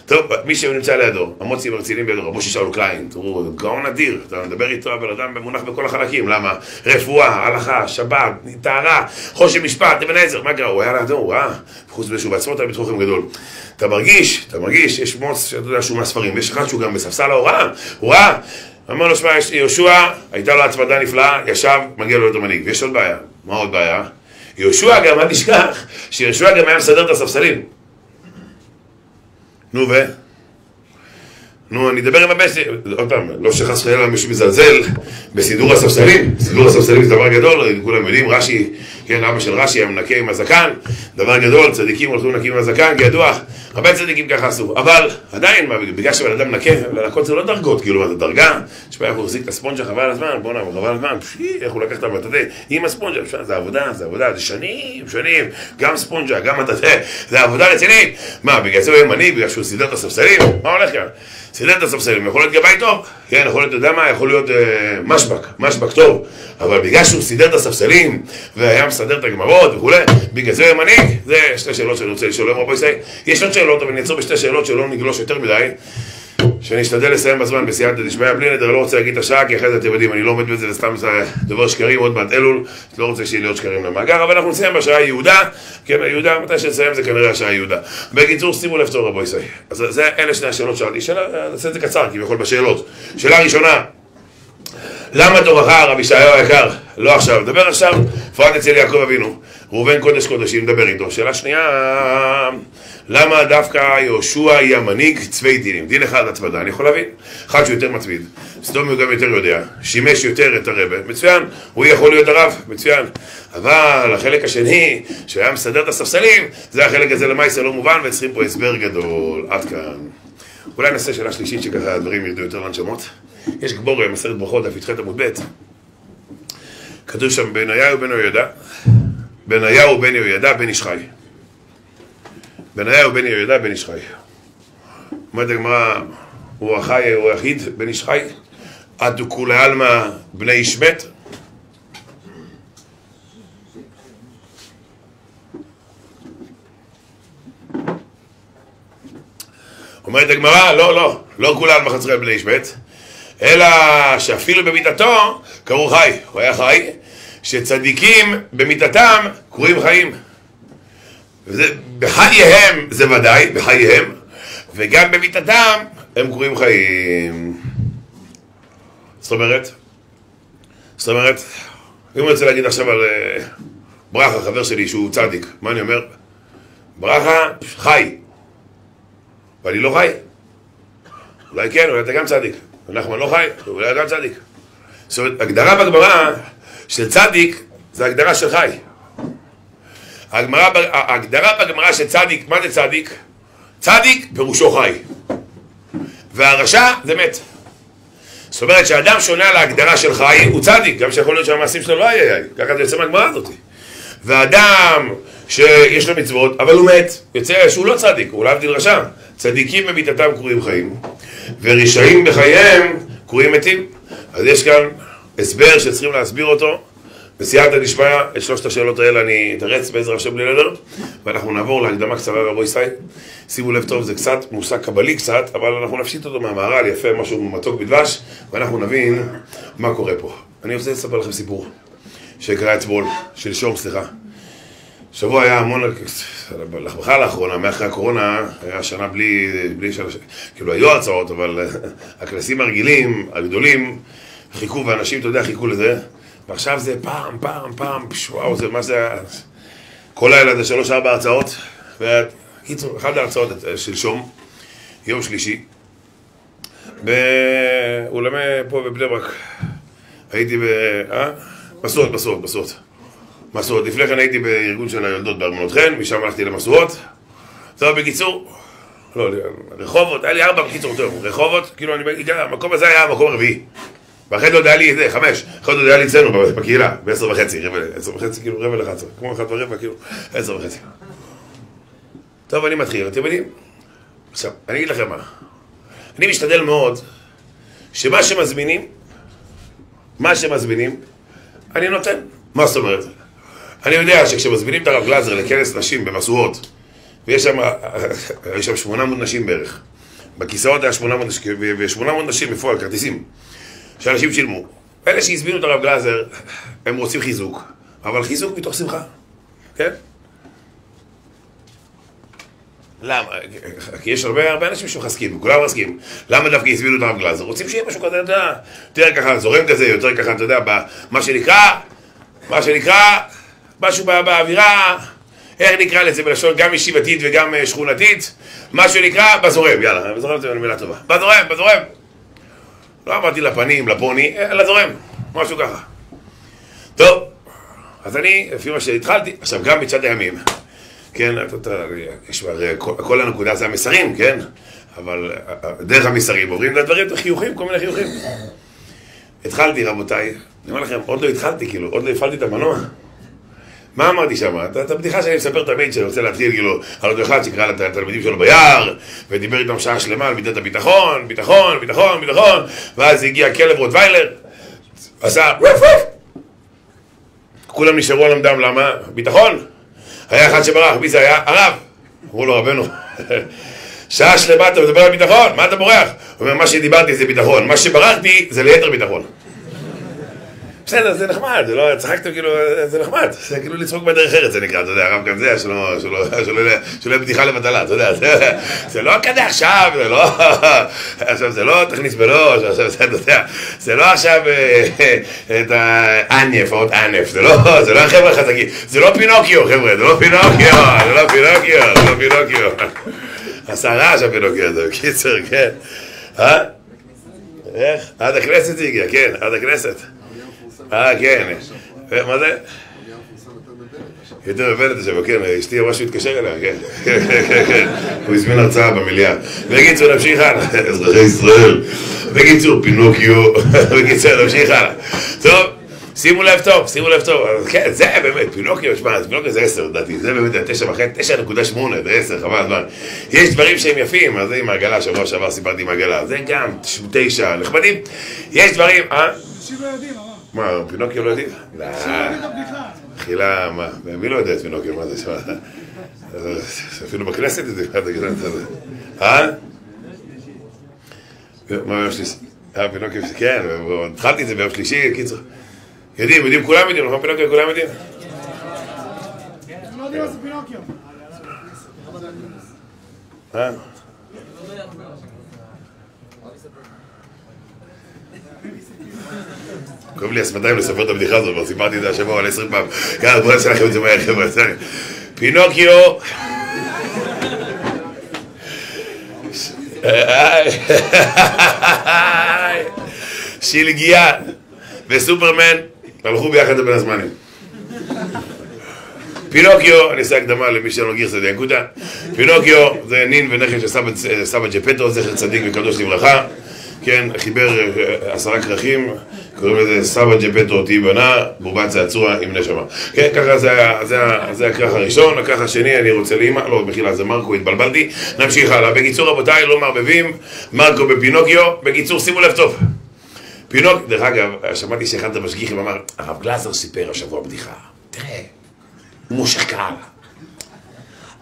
טוב, מי שנמצא לידו, המוצאים הרציניים בידו, רבו שאול קליין, תראו, גאון אדיר, אתה מדבר איתו, הבן אדם מונח בכל החלקים, למה? רפואה, הלכה, שבת, טהרה, חושן משפט, אבן עזר, מה קרה? הוא היה לידו, הוא ראה, חוץ מזה שהוא בעצמו אתה בתוכם גדול. אתה מרגיש, אתה מרגיש, יש מוץ שאתה יודע שהוא מהספרים, ויש אחד שהוא גם בספסל ההוראה, הוא ראה, אמר לו, שמע, יהושע, הייתה לו הצמדה נפלאה, ישב, מגיע לו להיות המנהיג, ויש עוד בעיה, מה עוד בעיה? יהושע גם, אל תשכח, שיהושע גם היה מסדר את הספסלים. נו ו? נו, אני אדבר עם הבן שלי, עוד פעם, לא שחס וחלילה מישהו מזלזל בסידור הספסלים, סידור הספסלים זה דבר גדול, כולם יודעים, רש"י, כן, אבא של רש"י היה מנקה עם הזקן, דבר גדול, צדיקים הולכים לנקים עם הזקן, כידוע, הרבה צדיקים ככה עשו, אבל עדיין, מה, בגלל שבן אדם מנקה, לנקות זה לא דרגות, כאילו, מה זה דרגה? תשמע, איך הוא החזיק את הספונג'ה חבל הזמן, בואנה, חבל הזמן, פשי, איך הוא לקח את המטאטה עם הספונג'ה, תשמע, זה עבודה, זה עבודה, זה שנים, שנים, גם ספונג'ה, גם מטאטה, זה עבודה רצינית, מה, בגלל זה הוא מנהיג, בגלל שהוא סידר את הספסלים, מה הולך כאן? סידר את הספסלים, יכול להיות גבאי טוב, כן, יכול להיות, אתה יודע מה, יכול להיות אה, משבק, משבק טוב, אבל בגלל שהוא סידר את הספסלים, והיה מסדר את הגמרות וכולי, בגלל זה מנהיג, זה שתי שאלות שאני רוצה לשאול, רבו ישראל, יש עוד שאלות, אבל אני אעצור בשתי שאלות שלא נגלוש יותר מדי, שאני אשתדל לסיים בזמן בסייעתא דשמיא, בלי נדר, לא רוצה להגיד את השעה, כי אחרי זה אתם יודעים, אני לא עומד בזה, זה סתם זה דובר שקרים, עוד מעט אלול, לא רוצה שיהיה לי עוד שקרים למאגר, אבל אנחנו נסיים בשעה יהודה, כן, יהודה, מתי שנסיים זה כנראה השעה יהודה. בקיצור, שימו לב טוב רבו ישראל. אז זה, אלה שני השאלות שאלתי, נעשה את זה קצר, כביכול בשאלות. שאלה ראשונה, למה תורך רבי ישעיהו היקר? לא עכשיו, דבר עכשיו, פרט אצל יעקב אבינו, ראובן קודש קודשים, דבר איתו. שאלה שנייה, למה דווקא יהושע יהיה המנהיג צווי דינים? דין אחד הצמדה, אני יכול להבין. אחד שהוא יותר מצמיד, סדום הוא גם יותר יודע, שימש יותר את הרבה, מצוין, הוא יכול להיות הרב, מצוין. אבל החלק השני, שהיה מסדר את הספסלים, זה החלק הזה למעשה לא מובן, וצריכים פה הסבר גדול. עד כאן. אולי נעשה שאלה שלישית שככה הדברים ירדו יותר לנשמות. יש גבורה, מסרת ברכות, דף י"ח עמוד ב', כתוב שם בניהו בן יהוידע, בניהו בן יהוידע בן איש חי. בניהו בן יהוידע בן איש חי. אומרת הגמרא, הוא החי, הוא היחיד, בן איש חי, עד כולי עלמא בני איש מת. אומרת הגמרא, לא, לא, לא כולי עלמא חצרי בני איש מת. אלא שאפילו במיתתו קראו חי, הוא היה חי, שצדיקים במיתתם קרויים חיים. וזה, בחייהם זה ודאי, בחייהם, וגם במיתתם הם קרויים חיים. זאת אומרת, זאת אומרת, אם אני רוצה להגיד עכשיו על uh, ברכה, חבר שלי שהוא צדיק, מה אני אומר? ברכה חי, ואני לא חי. אולי כן, אולי אתה גם צדיק. נחמן לא חי, אולי גם צדיק. זאת אומרת, הגדרה בגמרא של צדיק זה הגדרה של חי. הגמרא, ההגדרה בגמרא של צדיק, מה זה צדיק? צדיק פירושו חי. והרשע זה מת. זאת אומרת שאדם שעונה על ההגדרה של חי הוא צדיק, גם שיכול להיות שהמעשים שלו לא היה, ככה זה יוצא מהגמרא הזאת. ואדם שיש לו מצוות, אבל הוא מת, יוצא שהוא לא צדיק, הוא להבדיל רשע. צדיקים במיתתם קרויים חיים, ורשעים בחייהם קרויים מתים. אז יש כאן הסבר שצריכים להסביר אותו. בסייעתא דשמיא, את שלושת השאלות האלה אני אתרץ בעזר השם בלי נדר, ואנחנו נעבור להקדמה קצרה לרבו ישראל. שימו לב טוב, זה קצת מושג קבלי קצת, אבל אנחנו נפשיט אותו מהמהר"ל, יפה, משהו מתוק בדבש, ואנחנו נבין מה קורה פה. אני רוצה לספר לכם סיפור שקרה אתמול, שלשום, סליחה. שבוע היה המון, בכלל לאחרונה, מאחרי הקורונה, היה שנה בלי, בלי שלוש, כאילו היו הרצאות, אבל הכנסים הרגילים, הגדולים, חיכו, ואנשים, אתה יודע, חיכו לזה, ועכשיו זה פעם, פעם, פעם, וואו, זה מה זה, כל הלילה זה שלוש-ארבע הרצאות, וקיצור, אחת ההרצאות שלשום, יום שלישי, באולמי פה בבני ברק, הייתי ב... אה? משואות, משואות, משואות. משואות. לפני כן הייתי בארגון של היולדות בארמונות חן, משם הלכתי למשואות. טוב, בקיצור, לא, רחובות, היה לי ארבע, בקיצור, טוב, רחובות, כאילו, אני, המקום הזה היה המקום הרביעי. ואחרי זה עוד היה לי, זה, חמש, אחרי זה עוד היה לי אצלנו בקהילה, בעשר וחצי, רבע, עשר וחצי, כאילו, רבע עשרה, כמו אחת ורבע, כאילו, עשר וחצי. טוב, אני מתחיל, אתם יודעים? עכשיו, אני אגיד לכם מה. אני משתדל מאוד שמה שמזמינים, מה שמזמינים, אני נותן. מה זאת אומרת? אני יודע שכשמזמינים את הרב גלזר לכנס נשים במשואות, ויש שם, יש שם 800 נשים בערך. בכיסאות היה 800 נשים, ו-800 נשים בפועל, כרטיסים, שאנשים שילמו. אלה שהזמינו את הרב גלזר, הם רוצים חיזוק, אבל חיזוק מתוך שמחה, כן? למה? כי יש הרבה, הרבה אנשים שמחזקים, כולם מחזקים. למה דווקא הזמינו את הרב גלזר? רוצים שיהיה משהו כזה, אתה יודע, יותר ככה זורם כזה, יותר ככה, אתה יודע, מה שנקרא, מה שנקרא, משהו באווירה, איך נקרא לזה בלשון גם ישיבתית וגם שכונתית? מה שנקרא בזורם, יאללה, בזורם זה מילה טובה. בזורם, בזורם. לא אמרתי לפנים, לפוני, אלא זורם, משהו ככה. טוב, אז אני, לפי מה שהתחלתי, עכשיו גם בצד הימים. כן, יש הרי כל הנקודה זה המסרים, כן? אבל דרך המסרים עוברים לדברים, חיוכים, כל מיני חיוכים. התחלתי, רבותיי, אני אומר לכם, עוד לא התחלתי, כאילו, עוד לא הפעלתי את המנוע. מה אמרתי שם? את הבדיחה שאני מספר תמיד, שאני רוצה להתחיל, כאילו, על אותו אחד שקרא לתלמידים שלו ביער, ודיבר איתם שעה שלמה על מידת הביטחון, ביטחון, ביטחון, ביטחון, ואז הגיע כלב רוטוויילר, עשה ווף ווף! כולם נשארו על עמדם, למה? ביטחון? היה אחד שברח, מי זה היה? הרב. אמרו לו, רבנו, שעה שלמה אתה מדבר על ביטחון, מה אתה בורח? הוא אומר, מה שדיברתי זה ביטחון, מה שברחתי זה ליתר ביטחון. בסדר, זה נחמד, זה לא, צחקתם כאילו, זה נחמד, זה כאילו לצחוק בדרך ארץ זה נקרא, אתה יודע, הרב גם זה, שלא יהיה בדיחה לבטלה, אתה יודע, זה לא כזה עכשיו, זה לא, עכשיו זה לא תכניס בראש, עכשיו זה, אתה יודע, זה לא עכשיו את האנף, עוד אנף, זה לא, זה לא החבר'ה חזקים, זה לא פינוקיו, חבר'ה, זה לא פינוקיו, זה לא פינוקיו, זה לא פינוקיו. עשה רעש הפינוקיו הזה, בקיצר, כן. אה? איך? עד הכנסת זה הגיע, כן, עד הכנסת. אה, כן. מה זה? יותר מבנת עכשיו, כן, אשתי אמרה שהוא התקשר אליה, כן. הוא הזמין הרצאה במליאה. בקיצור, נמשיך הלאה. אזרחי ישראל. בקיצור, פינוקיו. בקיצור, נמשיך הלאה. טוב. שימו לב טוב, שימו לב טוב, כן, זה באמת, פינוקיו, שמע, פינוקיו זה עשר, לדעתי, זה באמת תשע וחצי, תשע נקודה שמונה, זה עשר, חבל הזמן. יש דברים שהם יפים, אז זה עם העגלה, שבוע שעבר סיפרתי עם העגלה, זה גם תשע, נחמדים. יש דברים, אה? אנשים לא יודעים. מה, פינוקיו לא יודעים? לא. מחילה, מה, מי לא יודע את פינוקיו, מה זה, שמע, אפילו בכנסת את זה, אה? מה ביום שלישי? אה, פינוקיו, כן, התחלתי את זה ביום שלישי, קיצור. יודעים, יודעים, כולם יודעים, נכון פינוקיו, כולם יודעים? לא יודעים מה זה פינוקיו. אה? כואב לי השפתיים לספר את הבדיחה הזאת, כבר סיפרתי את זה השבוע על עשרים פעם. יאללה, בואו נעשה לכם את זה מהר, חבר'ה. פינוקיו! שלגיה וסופרמן הלכו ביחד בין הזמנים. פינוקיו, אני אעשה הקדמה למי שלא מכיר זה נקודה. פינוקיו זה נין ונכד של סבא ג'פטו, זכר צדיק וקדוש לברכה. כן, חיבר עשרה כרכים, קוראים לזה סבא ג'פטו אותי בנה, בובת צעצוע עם נשמה. כן, ככה זה, זה, זה הכרך הראשון, הכרך השני אני רוצה לאמא, לא, מחילה זה מרקו, התבלבלתי. נמשיך הלאה. בקיצור רבותיי, לא מערבבים, מרקו בפינוקיו. בקיצור, שימו לב טוב. פינוק, דרך אגב, שמעתי שאחד המשגיחים אמר, הרב גלזר סיפר השבוע בדיחה. תראה, הוא מושך קהל.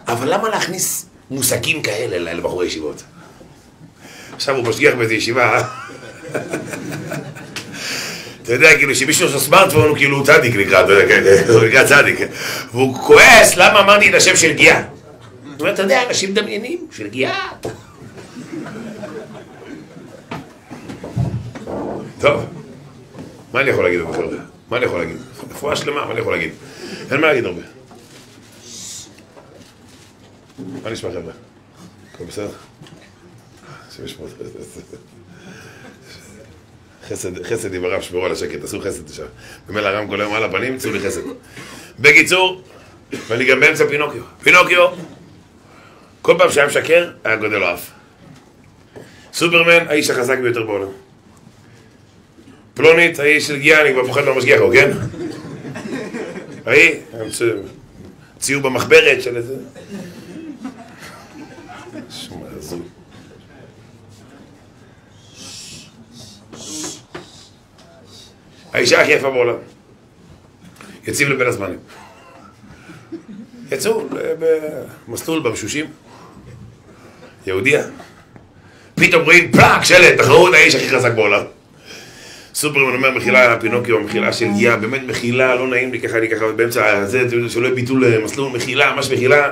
אבל למה להכניס מושגים כאלה לבחורי ישיבות? עכשיו הוא משגיח באיזה ישיבה, אתה יודע, כאילו, שמישהו יש לו סמארטפון הוא כאילו צדיק נקרא, אתה יודע, כן, הוא נקרא צדיק. והוא כועס, למה אמרתי את השם של גיאה? זאת אומרת, אתה יודע, אנשים מדמיינים, של גיאה. טוב, מה אני יכול להגיד חבר'ה? מה אני יכול להגיד? רפואה שלמה, מה אני יכול להגיד? אין מה להגיד הרבה. מה נשמע חבר'ה? הכל בסדר? חסד, חסד יברם, שמרו על השקט, תעשו חסד עכשיו. ממילא הרמקול היום על הפנים, צאו לי חסד. בקיצור, ואני גם באמצע פינוקיו. פינוקיו, כל פעם שהיה משקר, היה גודל לו אף. סופרמן, האיש החזק ביותר בעולם. פלונית, האיש של גיאה, אני כבר פוחד מהמשגיח, הוא כן? ההיא, ציור במחברת של איזה... שמע, הזוי. האישה הכי יפה בעולם. יציב לבין הזמנים. יצאו במסלול במשושים. יהודיה. פתאום רואים פלאק, שלט, תחרות האיש הכי חזק בעולם. סופרמן אומר מחילה, פינוקיו, מחילה של גיאה, באמת מחילה, לא נעים לי ככה, אני ככה באמצע זה, שלא יהיה ביטול אה, מסלול, מחילה, ממש מחילה,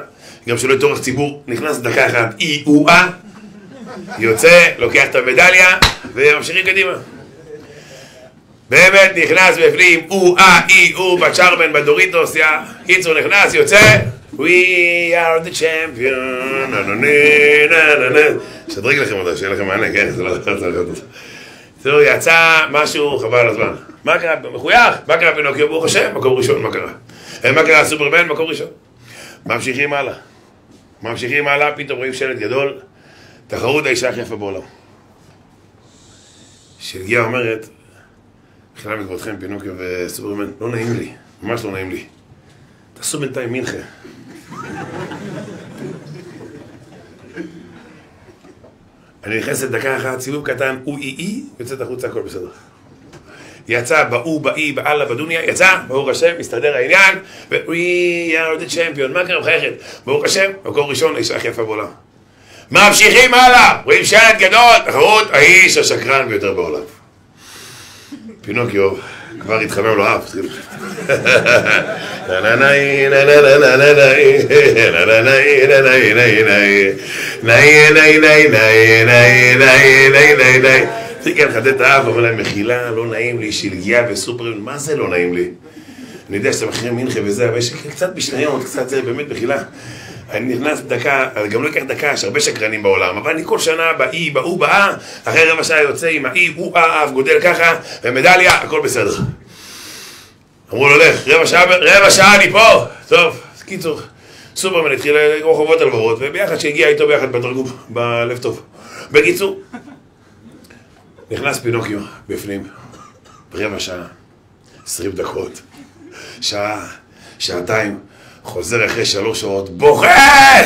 גם שלא יהיה טורח ציבור, נכנס דקה אחת, אי או אה, יוצא, לוקח את המדליה, וממשיכים קדימה. באמת נכנס בפנים, או אה אי או בצ'רמן בדוריטוס, יא, קיצור נכנס, יוצא, We are the champion, נה נה נה נה נה שדרג לכם אותה, שיהיה לכם מענה, כן, זה לא צריך להיות זהו, יצא משהו, חבל הזמן. מה קרה? מחוייך? מה קרה פינוקיו? ברוך השם, מקום ראשון, מה קרה? אה, מה קרה? סופרמן, מקום ראשון. ממשיכים הלאה. ממשיכים הלאה, פתאום רואים שלט גדול, תחרות האישה הכי יפה בעולם. שהגיעה אומרת, בכלל מכבודכם, פינוקיו וסופרמן, לא נעים לי, ממש לא נעים לי. תעשו בינתיים מנחה. אני נכנסת דקה אחת, סיבוב קטן, הוא אי אי, יוצאת החוצה, הכל בסדר. יצא באו, באי, באללה, בדוניה, יצא, ברוך השם, מסתדר העניין, ו-We are the champion, מה קרה מחייכת? ברוך השם, מקום ראשון, האיש הכי יפה בעולם. ממשיכים הלאה, רואים שלט גדול, תחרות, האיש השקרן ביותר בעולם. פינוקיו, כבר התחמם לו אף, כן, חטא את האף, אומר להם, מחילה, לא נעים לי, שלגיה וסופרים, מה זה לא נעים לי? אני יודע שאתם מכירים מנחה וזה, אבל יש קצת בשניות, קצת זה, באמת מחילה. אני נכנס דקה, גם לא אקח דקה, יש הרבה שקרנים בעולם, אבל אני כל שנה באי, באו, באה, אחרי רבע שעה יוצא עם האי, הוא אה, אף, גודל ככה, ומדליה, הכל בסדר. אמרו לו, לך, רבע שעה, רבע שעה אני פה. טוב, קיצור, סופרמן התחיל לקרוא חובות על ורות, וביחד שהגיע איתו ביחד בתרגום, בלב טוב. בקיצור, נכנס פינוקיו בפנים, רבע שעה, עשרים דקות, שעה, שעתיים, חוזר אחרי שלוש שעות, בוכה!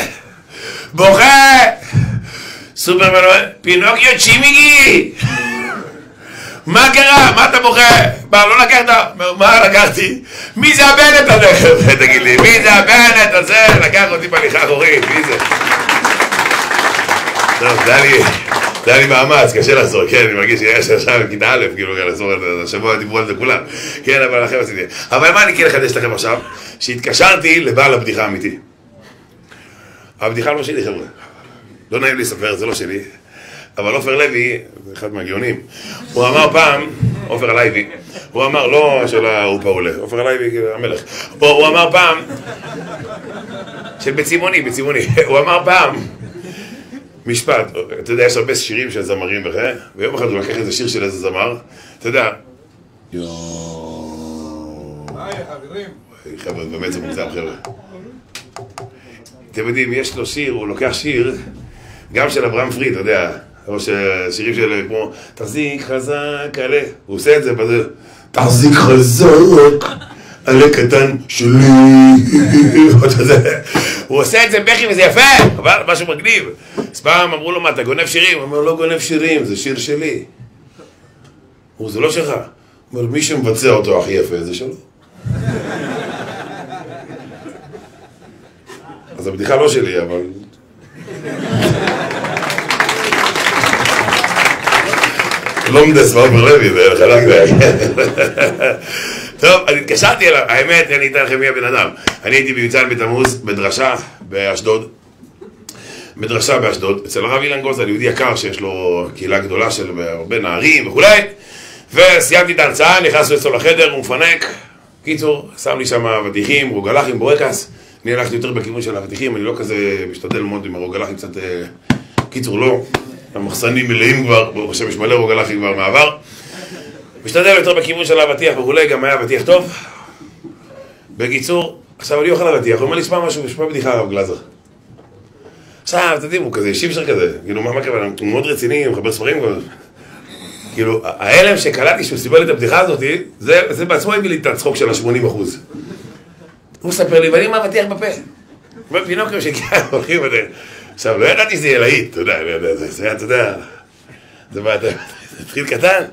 בוכה! סופרמן אומר, פינוקיו צ'ימיגי! מה קרה? מה אתה בוכה? מה, לא לקחת? מה לקחתי? מי זה הבנט הזה? תגיד לי, מי זה הבנט הזה? לקח אותי בהליכה אחורית, מי זה? טוב, זה היה לי מאמץ, קשה לחזור, כן, אני מרגיש שיש עכשיו בכיתה א', כאילו, לחזור על זה, השבוע דיברו על זה כולם, כן, אבל לכם עשיתי. אבל מה אני כן אחדש לכם עכשיו? שהתקשרתי לבעל הבדיחה האמיתי. הבדיחה לא שלי, חבר'ה. לא נעים לי לספר, זה לא שלי. אבל עופר לוי, זה אחד מהגאונים, הוא אמר פעם, עופר הלייבי, הוא אמר, לא של ההוא פעולה, עופר הלייבי, המלך, הוא אמר פעם, של בצימוני, בצימוני, הוא אמר פעם, משפט, אתה יודע, יש הרבה שירים של זמרים וכן, ויום אחד הוא לקח איזה שיר של איזה זמר, אתה יודע, חברים. חבר'ה, באמת זה מוגזם, חבר'ה. אתם יודעים, יש לו שיר, הוא לוקח שיר, גם של אברהם פריד, אתה יודע, או שירים של כמו תחזיק חזק עלה, הוא עושה את זה תחזיק חזק עלה קטן שלי, הוא עושה את זה בכי וזה יפה, אבל משהו מגניב. אז פעם אמרו לו מה, אתה גונב שירים? הוא אומר, לא גונב שירים, זה שיר שלי. אמרו, זה לא שלך. הוא אומר, מי שמבצע אותו הכי יפה זה שלו. אז הבדיחה לא שלי, אבל... לומדס ועופר לוי, זה חלק זה. טוב, אז התקשרתי אליו, האמת, אני אתן לכם מי הבן אדם. אני הייתי במצעד בתמוז, בדרשה באשדוד. בדרשה באשדוד, אצל הרב אילן גוזל, יהודי יקר שיש לו קהילה גדולה של הרבה נערים וכולי. וסיימתי את ההרצאה, נכנסנו אצלו לחדר, הוא מפנק. קיצור, שם לי שם אבטיחים, רוגלחים, בורקס. אני הלכתי יותר בכיוון של האבטיחים, אני לא כזה משתדל ללמוד עם הרוגלחים קצת... אה, קיצור, לא. המחסנים מלאים כבר, ברוך השם יש מלא רוגלחים כבר מעבר. משתדל יותר בכיוון של האבטיח וכולי, גם היה אבטיח טוב. בקיצור, עכשיו אני אוכל אבטיח, הוא אומר לי, שמע משהו, שמע בדיחה הרב גלאזר. עכשיו, אתם יודעים, הוא כזה שיפשר כזה, כאילו, מה הכוונה? הוא מאוד רציני, הוא מחבר ספרים, כאילו, ההלם שקלטתי שהוא סיפר לי את הבדיחה הזאת, זה, זה בעצמו הביא לי את הצחוק של ה-80 אחוז. הוא מספר לי, ואני עם אבטיח בפה. אומר פינוקיו שהגיע, הולכים, וזה- עכשיו, לא ידעתי שזה יהיה להיט, אתה יודע, זה- זה היה, אתה יודע, זה התחיל קטן.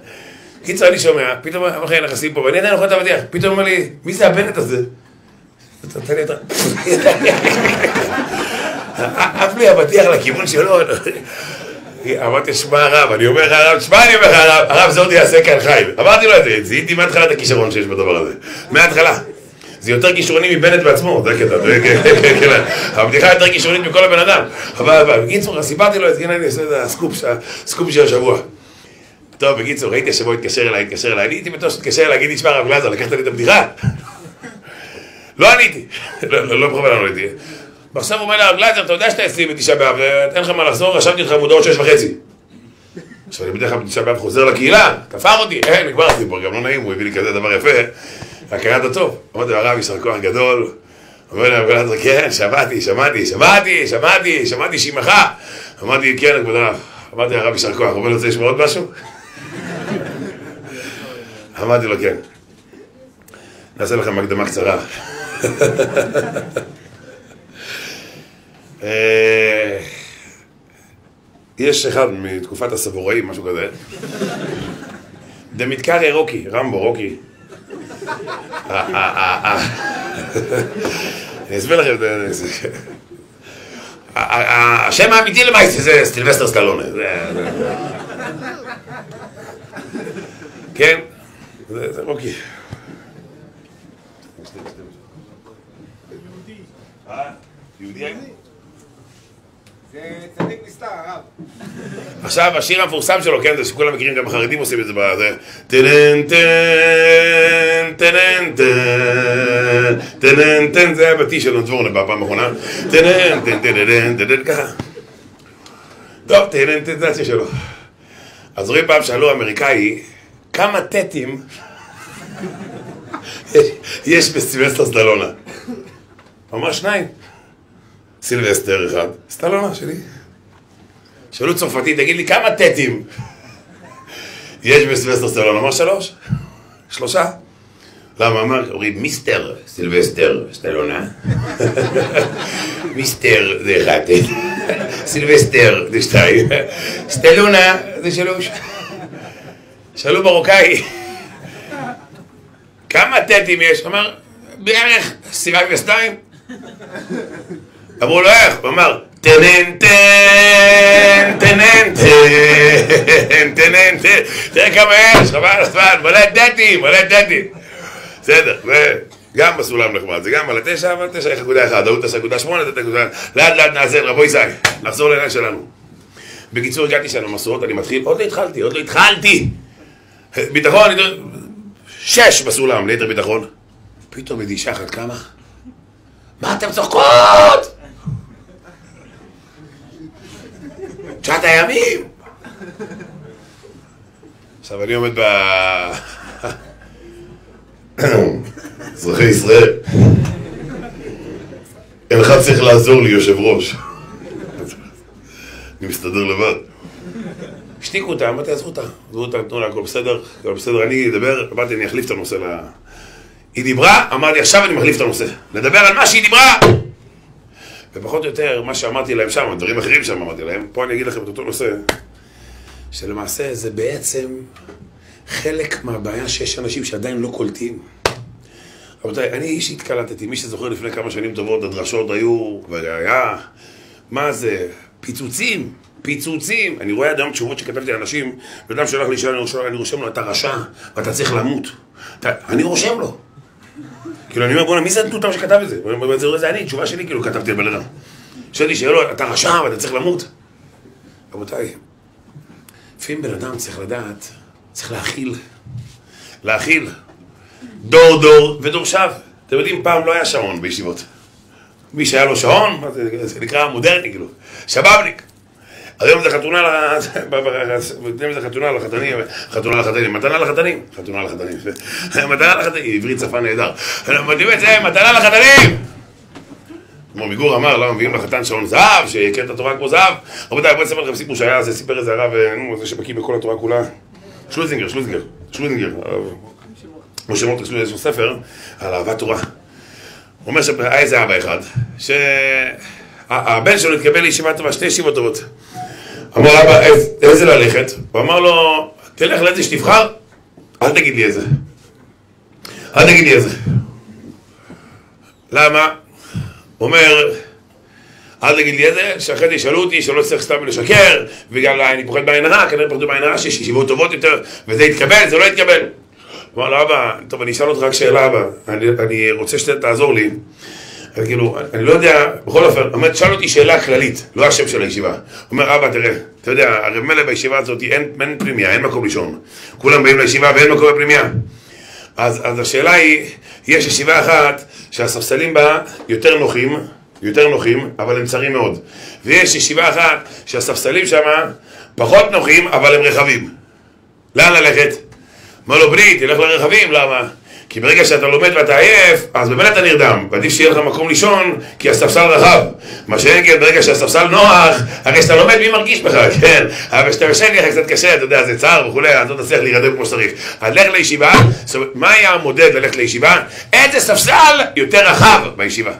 קיצר, אני שומע, פתאום אחרי נכנסים פה, ואני עדיין אוכל את האבטיח, פתאום אומר לי, מי זה הבנט הזה? תן לי את ה... עף לי אבטיח לכיוון שלו. אמרתי, שמע הרב, אני אומר לך הרב, שמע אני אומר לך הרב, הרב זה עוד יעשה כאן חי. אמרתי לו את זה, זיהיתי מההתחלה את הכישרון שיש בדבר הזה. מההתחלה. זה יותר כישרוני מבנט בעצמו, זה הקטע. הבדיחה יותר כישרונית מכל הבן אדם. אבל בקיצור, סיפרתי לו את זה, הנה אני עושה את הסקופ של השבוע. טוב, בקיצור, ראיתי השבוע התקשר אליי, התקשר אליי, אני הייתי בטוח שתתקשר אליי, להגיד לי, שמע הרב גלאזר, לקחת לי את הבדיחה? לא עניתי, לא, לא, לא בכוונה לא עניתי. ועכשיו אומר לה, גלאזר, אתה יודע שאתה 29 באב, אין לך מה לחזור, רשמתי אותך מודעות שש וחצי. עכשיו אני בדרך כלל בתשעה באב חוזר לקהילה, תפר אותי, אין, נגמר הסיפור, גם לא נעים, הוא הביא לי כזה דבר יפה, הכרת הטוב. אמרתי לו, הרב, יישר כוח גדול. אומר לי, גלאזר, כן, שמעתי, שמעתי, שמעתי, שמעתי, שמעתי שעמך. אמרתי, כן, כבוד הרב. אמרתי, הרב, יישר כוח. אומר, רוצה לשמוע עוד משהו? אמרתי לו, כן. נעשה לכם הקדמה קצרה. אה, יש אחד מתקופת הסבוראים, משהו כזה. דמתקרא רוקי, רמבו, רוקי. אה, אה. אני אסביר לכם את זה. השם האמיתי למעשה זה סטילבסטר סטלונה. כן, אה, הרב. עכשיו, השיר המפורסם שלו, כן, זה שכולם מכירים, גם החרדים עושים את זה בזה. טנן טן, טנן טן, טנן טן, זה היה בתי של נדבורנה בפעם האחרונה. טנן טנן טן, טנן, ככה. טוב, טנן טן, זה השיר שלו. אז רואים פעם שאלו אמריקאי, כמה טטים יש- בסילבסטר סטלונה? הוא אמר שניים. סילבסטר אחד, סטלונה שלי. שאלו צרפתי, תגיד לי כמה טטים יש בסילבסטר סטלון? אמר שלוש. שלושה. למה? אמר, אומרים Mister סילבסטר סטלונה. Mister זה אחד, סילבסטר זה שתיים, סטלונה זה שלוש. שאלו מרוקאי, כמה טטים יש? אמר, בערך סיריים ושתיים. אמרו לו איך? הוא אמר, טנן טן, טנן טן, טנן טן, תראה כמה יש, חבל על הזמן, מלא דטים, מלא דטים. בסדר, גם בסולם נחמד, זה גם על התשע, אבל תשע איך נקודה אחד, ההוא תשע נקודה שמונה, תשע נקודה... לאט לאט נעשה, רבו ישי, נחזור לעניין שלנו. בקיצור, הגעתי שם למסורות, אני מתחיל, עוד לא התחלתי, עוד לא התחלתי. ביטחון. שש בסולם, ליתר ביטחון. פתאום איזו אישה אחת קמה. מה אתם צוחקות? תשעת הימים. עכשיו אני עומד ב... אזרחי ישראל, אינך צריך לעזור לי, יושב ראש. אני מסתדר לבד. השתיקו אותה, אמרתי, עזבו אותה, עזבו אותה, תנו לה, הכל בסדר, הכל בסדר, אני אדבר, אמרתי, אני אחליף את הנושא ל... היא דיברה, אמרתי, עכשיו אני מחליף את הנושא. נדבר על מה שהיא דיברה! ופחות או יותר, מה שאמרתי להם שם, דברים אחרים שם אמרתי להם, פה אני אגיד לכם את אותו נושא, שלמעשה זה בעצם חלק מהבעיה שיש אנשים שעדיין לא קולטים. רבותיי, אני אישית קלטתי, מי שזוכר לפני כמה שנים טובות, הדרשות היו, והיה, מה זה, פיצוצים, פיצוצים. אני רואה עד היום תשובות שכתבתי לאנשים, אדם שולח לי שאלה, אני רושם- לו, אתה רשע, ואתה צריך למות. אתה, אני רושם לו. כאילו, אני אומר, בוא'נה, מי זה המטומטם שכתב את זה? הוא זה זה אני, תשובה שלי, כאילו, כתבתי על בן אדם. שאלתי שאלות, אתה רשע ואתה צריך למות. רבותיי, לפעמים בן אדם צריך לדעת, צריך להכיל. להכיל. דור דור ודורשיו. אתם יודעים, פעם לא היה שעון בישיבות. מי שהיה לו שעון, זה, זה נקרא מודרני, כאילו. שבבניק. היום זה חתונה, לחתנים, חתונה לחתנים, מתנה לחתנים, חתונה לחתנים, מתנה לחתנים, עברית שפה נהדר, מתאים את זה, מתנה לחתנים! כמו מיגור אמר, למה מביאים לחתן שעון זהב, שיכיר את התורה כמו זהב? רבותיי, בואי אספר לכם סיפור שהיה, זה סיפר איזה הרב, אה, נו, זה שבקיא בכל התורה כולה. שלוזינגר, שלוזינגר, שלוזינגר. משה מוטר, יש לו ספר על אהבת תורה. הוא אומר שהיה איזה אבא אחד, שהבן שלו התקבל לישיבה טובה, שתי ישיבות טובות. אמר אבא, איז- איזה ללכת? הוא אמר לו, תלך לאיזה שתבחר, אל תגיד לי איזה. אל תגיד לי איזה. למה? אומר, אל תגיד לי איזה, שאחרי זה ישאלו אותי שלא צריך סתם לשקר, וגם אני פוחד בעין הרע, כנראה פחדו בעין הרע שיש ישיבות טובות יותר, וזה יתקבל, זה לא יתקבל. אמר לו, אבא, טוב, אני אשאל אותך רק שאלה, אבא, אני, אני רוצה שתעזור לי. אז כאילו, אני לא יודע, בכל אופן, אומר, תשאל אותי שאלה כללית, לא השם של הישיבה. אומר, אבא, תראה, אתה יודע, הרי מילא בישיבה הזאת אין, אין פנימיה, אין מקום לישון. כולם באים לישיבה ואין מקום בפנימיה. אז, אז השאלה היא, יש ישיבה אחת שהספסלים בה יותר נוחים, יותר נוחים, אבל הם צרים מאוד. ויש ישיבה אחת שהספסלים שם פחות נוחים, אבל הם רחבים. לאן ללכת? אמר לו, בני, תלך לרכבים, למה? כי ברגע שאתה לומד ואתה עייף, אז באמת אתה נרדם, ועדיף שיהיה לך מקום לישון, כי הספסל רחב. מה שאין כן, ברגע שהספסל נוח, הרי כשאתה לומד, מי מרגיש בך, כן? אבל כשאתה יהיה לך קצת קשה, אתה יודע, זה צער וכולי, אז לא תצליח להירדם כמו שצריך. אז לך לישיבה, זאת אומרת, מה היה המודד ללכת לישיבה? איזה ספסל יותר רחב בישיבה.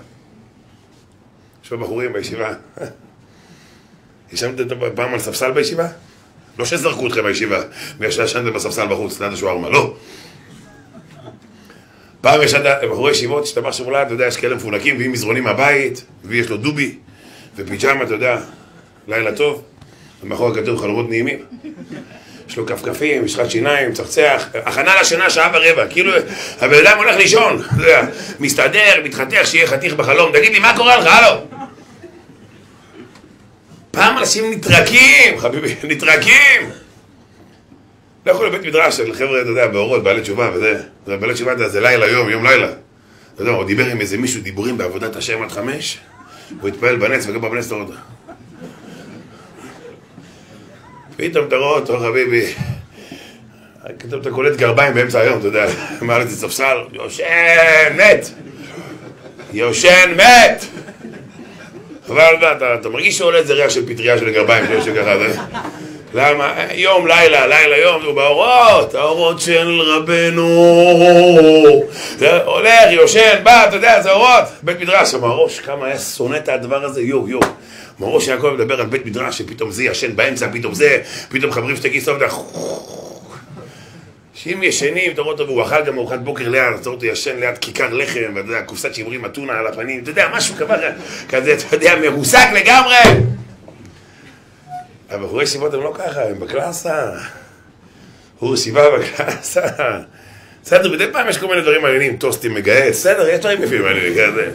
יש פה בחורים בישיבה. ישנתם פעם על ספסל בישיבה? לא שזרקו אתכם בישיבה, בגלל שישנתם בספסל בחוץ, ליד השוארמה, לא. פעם ישנת בחורי ישיבות, השתבח שמולה, אתה יודע, יש כאלה מפונקים, ועם מזרונים מהבית, ויש לו דובי, ופיג'מה, אתה יודע, לילה טוב, ומאחורי כתוב חלומות נעימים. יש לו כפכפים, משחת שיניים, מצחצח, הכנה לשינה שעה ורבע, כאילו הבן אדם הולך לישון, אתה יודע, מסתדר, מתחתך, שיהיה חתיך בחלום, תגיד לי, מה קורה לך, הלו? פעם אנשים נטרקים, חביבי, נטרקים! לכו לבית מדרש של חבר'ה, אתה יודע, באורות, בעלי תשובה וזה. זה בעלי תשובה, זה לילה, יום, יום לילה. אתה יודע, הוא דיבר עם איזה מישהו דיבורים בעבודת השם עד חמש, הוא התפעל בנץ וגם בנץ אתה רואה. פתאום אתה רואה אותו, חביבי. פתאום אתה קולט גרביים באמצע היום, אתה יודע, מעל איזה ספסל, יושן, מת! יושן, מת! אבל אתה, מרגיש שעולה איזה ריח של פטריה של גרביים, שיושב ככה, זה... למה? יום, לילה, לילה, יום, הוא באורות, האורות של רבנו. זה הולך, יושן, בא, אתה יודע, זה אורות. בית מדרש, המהראש, כמה היה שונא את הדבר הזה, יו, יו. המהראש יעקב מדבר על בית מדרש, שפתאום זה ישן באמצע, פתאום זה, פתאום מחברים שתי כיסאות, שאם ישנים, אתה רואה אותו, והוא אכל גם ארוחת בוקר ליד, אתה רואה אותו ישן ליד כיכר לחם, ואתה יודע, קופסת שימורים אתונה על הפנים, אתה יודע, משהו ככה, כזה, אתה יודע, מרוסק לגמרי. הבחורי ישיבות הם לא ככה, הם בקלאסה. הוא ישיבה בקלאסה. בסדר, מדי פעם יש כל מיני דברים מעניינים, טוסטים מגהץ, בסדר, יש דברים יפים מעניינים, כזה.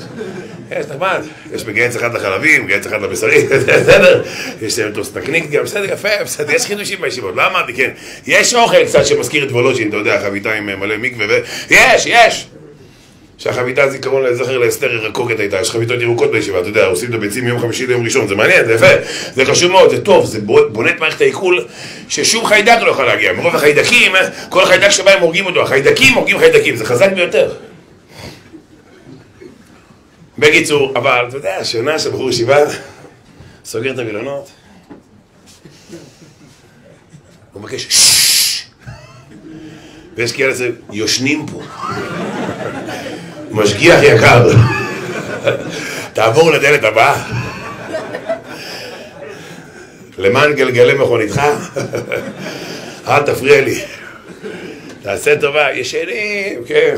יש נחמד, יש מגהץ אחד לחלבים, מגהץ אחד לבשרי, בסדר, יש להם טוסט נקניק גם, בסדר, יפה, בסדר, יש חידושים בישיבות, לא אמרתי, כן, יש אוכל קצת שמזכיר את וולוז'ין, אתה יודע, חביתה עם מלא מקווה, ו... יש, יש! שהחביתה זיכרון לזכר לאסתר ירקוקת הייתה, יש חביתות ירוקות בישיבה, אתה יודע, עושים את הביצים מיום חמישי ליום ראשון, זה מעניין, זה יפה, זה חשוב מאוד, זה טוב, זה בונה את מערכת העיכול ששום חיידק לא יכול להגיע, מרוב החיידקים, כל חיידק שבא הם הורגים אותו, החיידקים הורגים חיידקים, זה חזק ביותר. בקיצור, אבל אתה יודע, שנה של בחור ישיבה, סוגר את המילונות, הוא מבקש ויש כאלה שיושנים פה. משגיח יקר, תעבור לדלת הבאה. למען גלגלי מכוניתך, אל תפריע לי. תעשה טובה, ישנים, כן.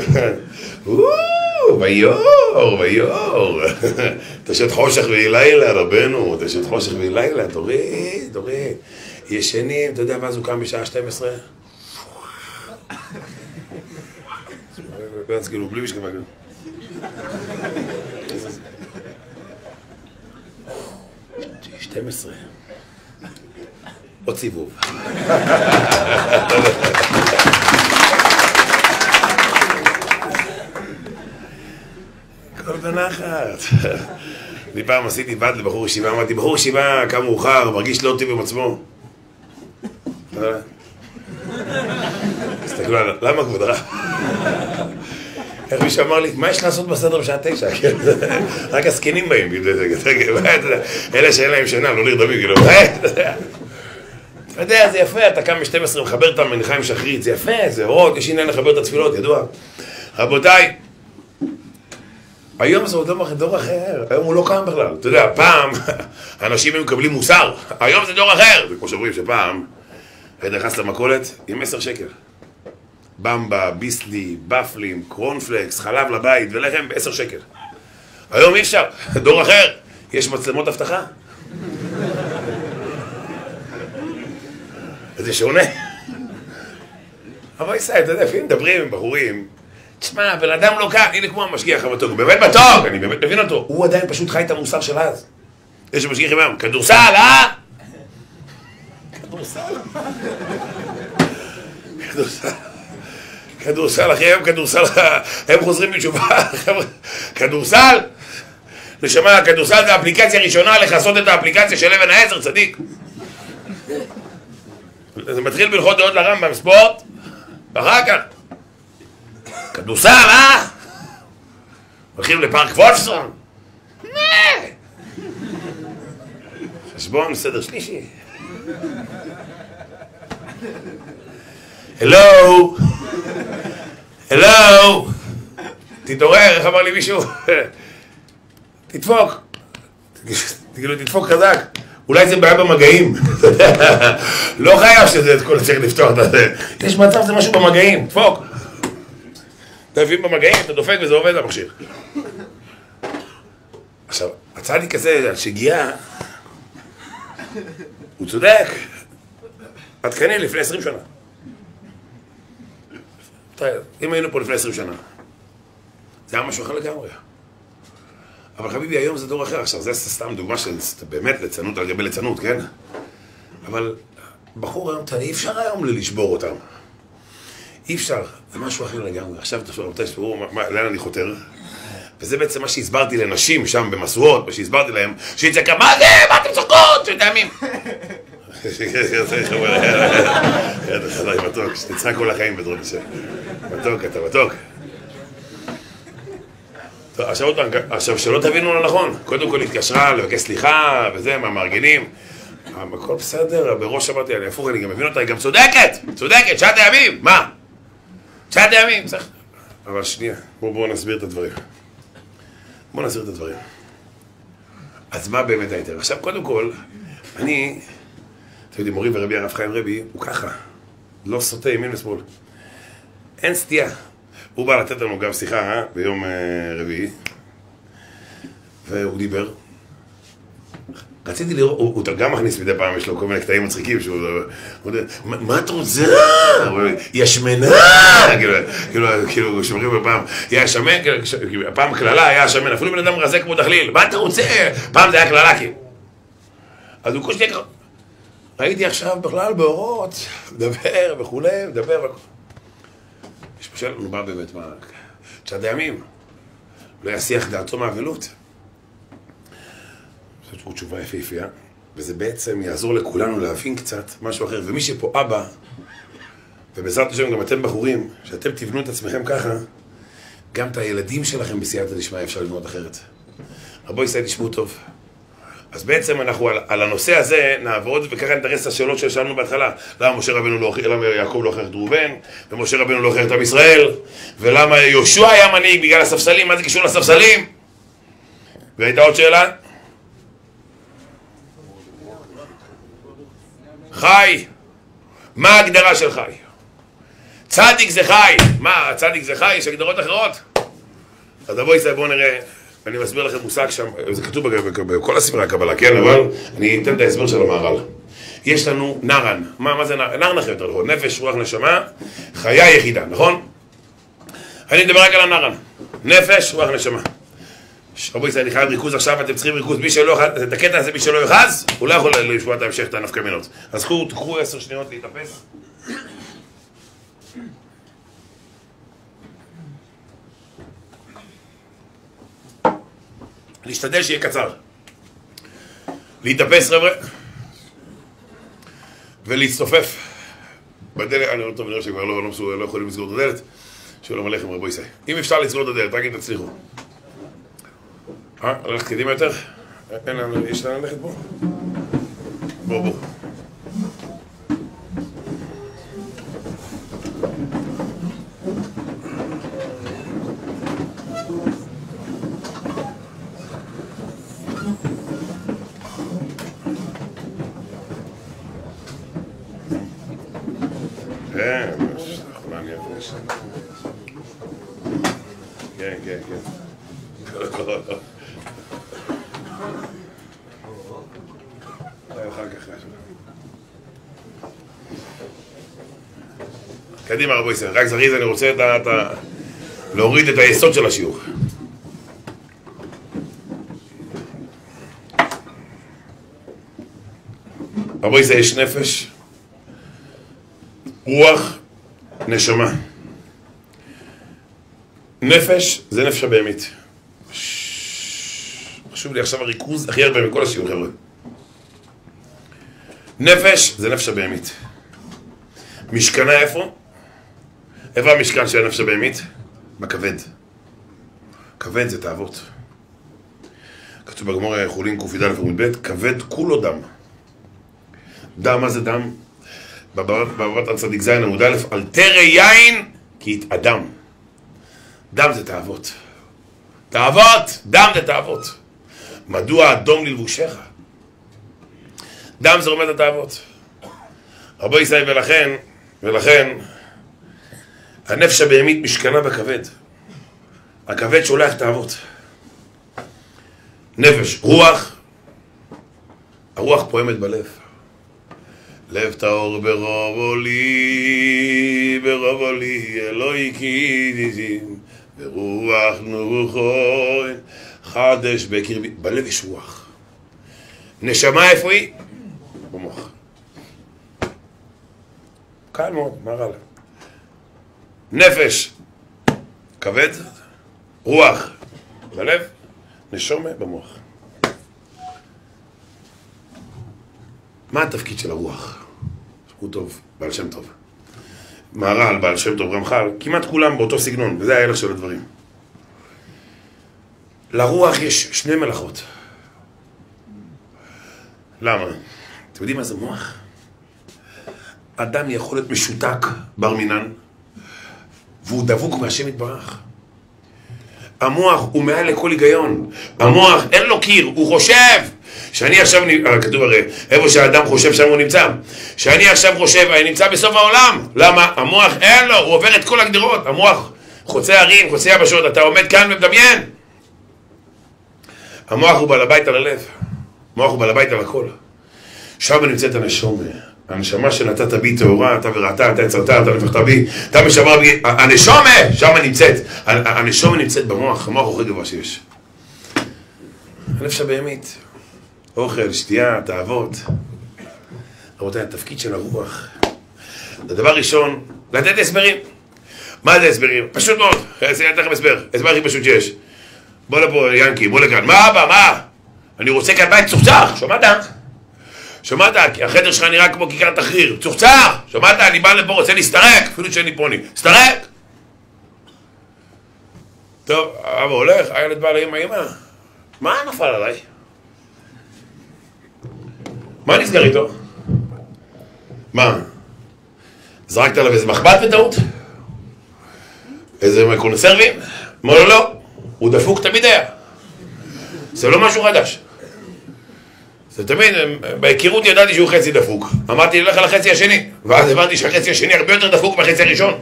ויור, ויור. תשת חושך ויהי לילה, רבנו, תשת חושך ויהי לילה, תוריד, תוריד. ישנים, אתה יודע מה, אז הוא קם בשעה 12? אז כאילו, בלי משקפה כאילו. שתים עשרה. עוד סיבוב. הכל בנחת. אני פעם עשיתי בת לבחור ישיבה, אמרתי, בחור ישיבה קם מאוחר, מרגיש לא טוב עם עצמו. אה? תסתכלו עליו, למה כבוד הרב? איך מישהו אמר לי, מה יש לעשות בסדר בשעה תשע? כן, רק הזקנים באים, אלה שאין להם שינה, לא נרדמים, כאילו, אתה יודע, זה יפה, אתה קם ב-12, מחבר את המנחה עם שחרית, זה יפה, זה אורות, יש עניין לחבר את התפילות, ידוע. רבותיי, היום זה עוד דור אחר, היום הוא לא קם בכלל. אתה יודע, פעם אנשים היו מקבלים מוסר, היום זה דור אחר. זה כמו שאומרים שפעם, היית נכנס למכולת עם עשר שקל. במבה, ביסלי, בפלים, קרונפלקס, חלב לבית ולחם בעשר שקל. היום אי אפשר, דור אחר, יש מצלמות אבטחה. זה שונה. אבל ישראל, אתה יודע, לפעמים מדברים עם בחורים, תשמע, בן אדם לא קם, הנה כמו המשגיח המתוק, באמת מתוק, אני באמת מבין אותו, הוא עדיין פשוט חי את המוסר של אז. יש משגיח עם כדורסל, אה? כדורסל. כדורסל. כדורסל, אחי, הם כדורסל, הם חוזרים בתשובה, כדורסל? נשמה, כדורסל זה האפליקציה הראשונה לכסות את האפליקציה של אבן העזר, צדיק. זה מתחיל בהלכות דעות לרמב"ם, ספורט, ואחר כך כדורסל, אה? הולכים לפארק וולפסון? חשבון, סדר שלישי. הלו! הלו! תתעורר, איך אמר לי מישהו? תדפוק. תגידו, תדפוק חזק. אולי זה בעיה במגעים. לא חייב שזה את כל צריך לפתוח את זה. יש מצב זה משהו במגעים, דפוק. אתה מבין במגעים, אתה דופק וזה עובד המכשיר. עכשיו, הצדיק הזה, על שגיאה, הוא צודק. עדכני לפני עשרים שנה. אם היינו פה לפני עשרים שנה, זה היה משהו אחר לגמרי. אבל חביבי, היום זה דור אחר. עכשיו, זה סתם דוגמה של באמת ליצנות על גבי ליצנות, כן? אבל בחור היום, אי אפשר היום לשבור אותם. אי אפשר, זה משהו אחר לגמרי. עכשיו תחשבו, רבותיי, שתראו לאן אני חותר. וזה בעצם מה שהסברתי לנשים שם במשואות, מה שהסברתי להם, שהיא צעקה, מה זה? מה אתם צוחקות? שתאמים. מתוק, שתצחק כל החיים בעזרת השם. מתוק, אתה מתוק. עכשיו שלא תבינו לא נכון, קודם כל התקשרה לבקש סליחה וזה, מהמארגנים. הכל בסדר, בראש אמרתי, אני הפוך, אני גם מבין אותה, היא גם צודקת, צודקת, תשעת הימים, מה? תשעת הימים, צריך... אבל שנייה, בואו בוא נסביר את הדברים. בואו נסביר את הדברים. אז מה באמת ההיתר? עכשיו, קודם כל, אני, אתם יודעים, מורי ורבי הרב חיים רבי, הוא ככה, לא סוטה ימין ושמאל. אין סטייה. הוא בא לתת לנו גם שיחה אה? ביום אה, רביעי, והוא דיבר. רציתי לראות, הוא, הוא גם מכניס מדי פעם, יש לו כל מיני קטעים מצחיקים שהוא... הוא, מה את רוצה? היא השמנה! כאילו, כאילו, כאילו, שאומרים בפעם, היא השמן, כאילו, הפעם קללה היה השמן, אפילו בן אדם רזה כמו דחליל, מה אתה רוצה? פעם זה היה קללה, כאילו. אז הוא קושי... ראיתי עכשיו בכלל באורות, מדבר וכולי, מדבר וכולי. יש פה שאלה, נו מה באמת, מה... צד הימים. לא יסיח דעתו מאבלות. זאת תשובה יפהפייה, וזה בעצם יעזור לכולנו להבין קצת משהו אחר. ומי שפה אבא, ובעזרת השם גם אתם בחורים, שאתם תבנו את עצמכם ככה, גם את הילדים שלכם בסייעתא דשמיא אפשר לבנות אחרת. רבו ישראל תשמעו טוב. אז בעצם אנחנו על, על הנושא הזה נעבוד, וככה נדרס את השאלות ששאלנו בהתחלה. למה משה רבנו לא הוכיח, למה יעקב לא הוכיח את ראובן, ומשה רבנו לא הוכיח את עם ישראל, ולמה יהושע היה מנהיג בגלל הספסלים, מה זה קשור לספסלים? והייתה עוד שאלה? חי. מה ההגדרה של חי? צדיק זה חי. מה, צדיק זה חי? יש הגדרות אחרות? אז בואי נראה. אני מסביר לכם מושג שם, זה כתוב בכל הספרי הקבלה, כן? אבל אני אתן את ההסבר של המהר"ל. יש לנו נרן. מה, מה זה נרן? אחר יותר נכון. נפש, רוח, נשמה, חיה יחידה, נכון? אני מדבר רק על הנרן. נפש, רוח, נשמה. רבו ישראל, אני חייב ריכוז עכשיו, אתם צריכים ריכוז, מי שלא את הקטע הזה, מי שלא יאחז, הוא לא יכול לשמוע את ההמשך, את הנפקא מינות. אז קחו עשר שניות להתאפס. להשתדל שיהיה קצר. להתאפס חבר'ה, ולהצטופף. בדלת, אני רואה טוב, אני רואה שכבר לא, לא, לא יכולים לסגור את הדלת. שלום עליכם רבו ישי. אם אפשר לסגור את הדלת, רק אם תצליחו. אה, ללכת קדימה יותר? אין לנו, יש לאן ללכת פה? בוא, בוא. כן, חולה נפש. כן, כן, כן. אחר כך. קדימה רבו ישראל, רק זריז אני רוצה את ה... את ה- להוריד את היסוד של השיעור. רבו ישראל יש נפש, רוח, נשמה. נפש זה נפש הבהמית. חשוב לי עכשיו הריכוז הכי הרבה מכל השיעור, חבר'ה. נפש זה נפש הבהמית. משכנה איפה? איפה המשכן של הנפש הבהמית? בכבד. כבד זה תאוות. כתוב בגמור חולין ק"יא עמוד ב', כבד כולו דם. דם, מה זה דם? בבבת הצדיק ז' עמוד א', על תרא יין כי יתאדם. דם זה תאוות. תאוות! דם זה תאוות. מדוע אדום ללבושיך? דם זה רומד התאוות. רבו ישראל ולכן, ולכן, הנפש הבהמית משכנה בכבד. הכבד שולח תאוות. נפש, רוח, הרוח פועמת בלב. לב טהור ברוב עולי, ברוב עולי, אלוהי קידיזים, ברוח נורוכוי, חדש בקרבי, בלב יש רוח. נשמה איפה היא? במוח. קל מאוד, מה רע לה? נפש, כבד, רוח, בלב, נשומה במוח. מה התפקיד של הרוח? הוא טוב, בעל שם טוב. מהר"ל, בעל שם טוב, רמח"ל, כמעט כולם באותו סגנון, וזה ההלך של הדברים. לרוח יש שני מלאכות. למה? אתם יודעים מה זה מוח? אדם יכול להיות משותק, בר מינן, והוא דבוק מהשם יתברך. המוח הוא מעל לכל היגיון. המוח אין לו קיר, הוא חושב. שאני עכשיו, אה, כתוב הרי, איפה שהאדם חושב שם הוא נמצא. שאני עכשיו חושב, אני נמצא בסוף העולם. למה? המוח אין לו, הוא עובר את כל הגדרות. המוח חוצה הרים, חוצה יבשות, אתה עומד כאן ומדמיין. המוח הוא בעל הבית על הלב. המוח הוא בעל הבית על הכל. שם נמצאת הנשומה. הנשמה שנתת בי טהורה, אתה וראתה, אתה יצרת, אתה נפחת בי, אתה משמר בי, הנשומה, שם נמצאת. הנשומה נמצאת במוח, המוח הכי גבוה שיש. הנפש הבהמית, אוכל, שתייה, תאוות. רבותיי, התפקיד של הרוח. הדבר ראשון, לתת הסברים. מה זה הסברים? פשוט מאוד, אני אתן לכם הסבר, הסבר הכי פשוט שיש. בוא לפה, ינקי, בוא לכאן. מה אבא, מה? אני רוצה כאן בית צוחצח, שמעת? שמעת? החדר שלך נראה כמו כיכר תחריר. צוחצח! שמעת? אני בא לפה, רוצה להסתרק, אפילו שאין לי פוני. הסתרק! טוב, אבא הולך, הילד בא לאמא, אמא, מה נפל עליי? מה נסגר איתו? מה? זרקת עליו איזה מחבת בטעות? איזה קונסרבים? אמר לו לא, הוא דפוק תמיד היה. זה לא משהו חדש. זה תמיד, בהיכרות ידעתי שהוא חצי דפוק. אמרתי, נלך על החצי השני. ואז הבנתי שהחצי השני הרבה יותר דפוק מהחצי הראשון.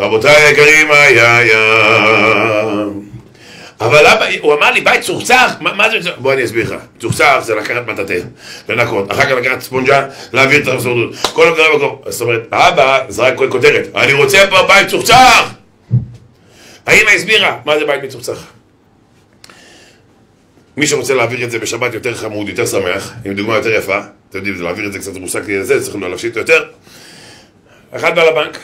רבותיי היקרים, היה ים. אבל למה, הוא אמר לי, בית צוחצח, מה, מה זה, בוא אני אסביר לך, צוחצח זה לקחת מטאטא, לנקות, אחר כך לקחת ספונג'ה, להעביר את הסודות, כל הדברים במקום, זאת אומרת, האבא זרק כותרת, אני רוצה פה בית צוחצח! האמא הסבירה, מה זה בית מצוחצח? מי שרוצה להעביר את זה בשבת יותר חמוד, יותר שמח, עם דוגמה יותר יפה, אתם יודעים, זה להעביר את זה קצת מושג לזה, צריך להפשיט יותר. אחד בא לבנק,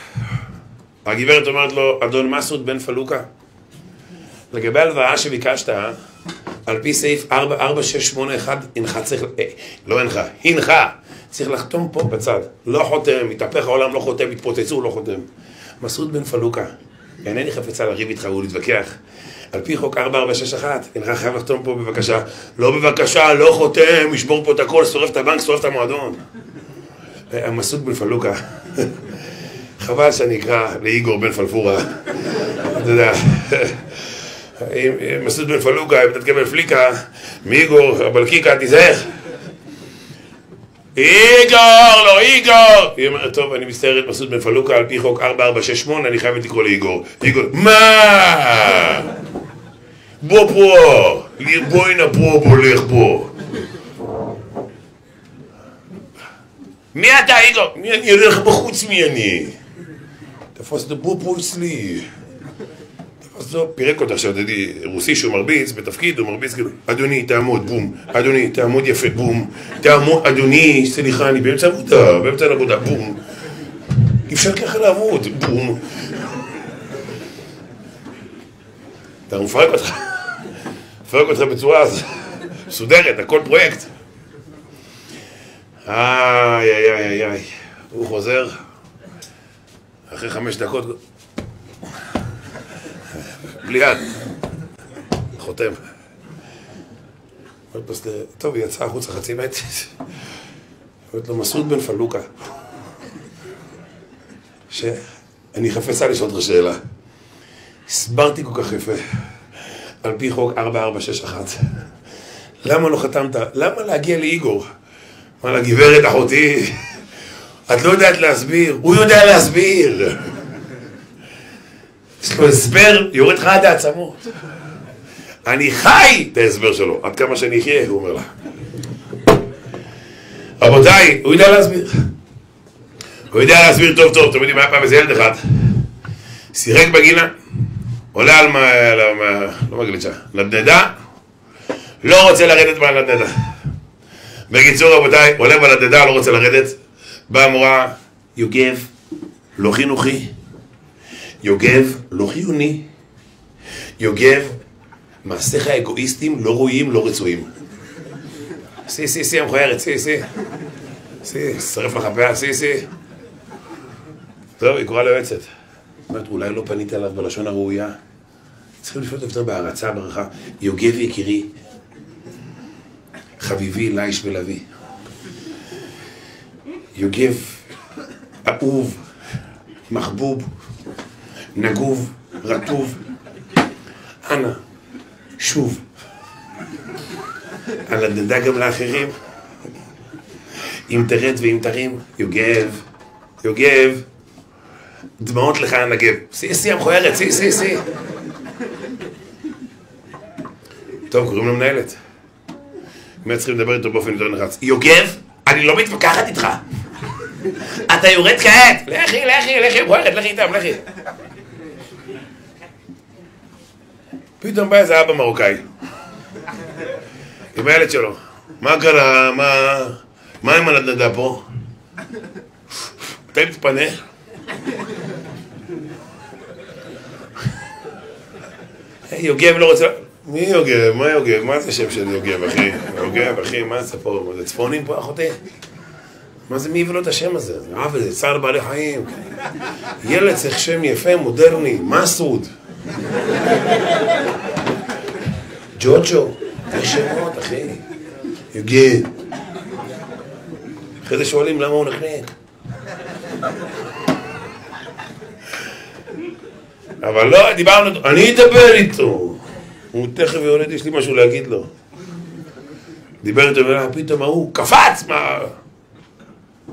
הגברת אומרת לו, אדון מסעוד בן פלוקה, לגבי הלוואה שביקשת, על פי סעיף 4681, הנך צריך, אה, לא הנך, הנך, צריך לחתום פה בצד. לא חותם, מתהפך העולם, לא חותם, התפוצצו, לא חותם. מסעוד בן פלוקה, אינני חפצה לריב איתך ולהתווכח. על פי חוק 4461, אינך חייב לחתום פה בבקשה. לא בבקשה, לא חותם, ישבור פה את הכל, שורף את הבנק, שורף את המועדון. אה, מסעוד בן פלוקה. חבל שאני אקרא לאיגור בן פלפורה. אתה יודע. מסעוד בן פלוגה, אם תתקבל פליקה, מאיגור, הבלקיקה, תיזהר. איגור, לא איגור! היא אומרת, טוב, אני מצטערת, מסעוד בן פלוקה, על פי חוק 4468, אני חייבת לקרוא לאיגור. איגור, מה? בוא פה, בוא הנה פה, בוא לך פה. מי אתה, איגור? מי אני אלך בחוץ מי אני? תפוס את בוא פה אצלי. אז לא, פירק אותה עכשיו, ידידי, רוסי שהוא מרביץ, בתפקיד הוא מרביץ כאילו, אדוני, תעמוד, בום, אדוני, תעמוד יפה, בום, תעמוד, אדוני, סליחה, אני באמצע עבודה, באמצע עבודה, בום. אי אפשר ככה לעבוד, בום. אתה מפרק אותך, מפרק אותך בצורה מסודרת, הכל פרויקט. איי, איי, איי, איי, הוא חוזר, אחרי חמש דקות, בלי יד. חותם. טוב, היא יצאה החוצה חצי מטר. אומרת לו, מסעוד בן פלוקה, שאני חפצה לשאול אותך שאלה. הסברתי כל כך יפה, על פי חוק 4461. למה לא חתמת? למה להגיע לאיגור? אמר לה, גברת אחותי, את לא יודעת להסביר, הוא יודע להסביר. יש לו הסבר, יורד לך עד העצמות. אני חי את ההסבר שלו, עד כמה שאני אחיה, הוא אומר לה. רבותיי, הוא יודע להסביר. הוא יודע להסביר טוב טוב, אתם יודעים, היה פעם איזה ילד אחד, שיחק בגינה, עולה על מה... לא מגליצ'ה, נדנדה, לא רוצה לרדת מהנדנדה. בקיצור, רבותיי, עולה בנדנדה, לא רוצה לרדת, באה המורה, יוגב, לא חינוכי, יוגב לא חיוני. יוגב, מעשיך האגואיסטים לא ראויים, לא רצויים. סי, סי, סי, המכוערת, סי, סי. סי, שרף לך פאה, סי, סי. טוב, היא קוראה ליועצת. אומרת, אולי לא פנית אליו בלשון הראויה? צריכים לפנות יותר בהערצה, ברכה. יוגב יקירי, חביבי, ליש ולוי. יוגב, אהוב, מחבוב. נגוב, רטוב, אנא, שוב. על הדדה גם לאחרים. אם תרד ואם תרים, יוגב, יוגב, דמעות לך הנגב. שיא שיא המכוערת, שיא שיא שיא. טוב, קוראים לו מנהלת. אם צריכים לדבר איתו באופן יותר נחרץ. יוגב, אני לא מתווכחת איתך. אתה יורד כעת. לכי, לכי, לכי, מכוערת, לכי איתם, לכי. פתאום בא איזה אבא מרוקאי עם הילד שלו. מה קרה? מה... מה עם הנדנדה פה? מתי מתפנה? יוגב לא רוצה... מי יוגב? מה יוגב? מה זה שם של יוגב, אחי? יוגב, אחי, מה זה פה? זה צפונים פה, אחותי? מה זה מי הביא לו את השם הזה? זה עוול, זה צער בעלי חיים. ילד צריך שם יפה, מודרני, מסעוד. ג'וג'ו, יש שמות, אחי. יוגד. אחרי זה שואלים למה הוא נחנק. אבל לא, דיברנו, אני אדבר איתו. הוא תכף יולד, יש לי משהו להגיד לו. דיבר איתו, ופתאום ההוא קפץ, מה...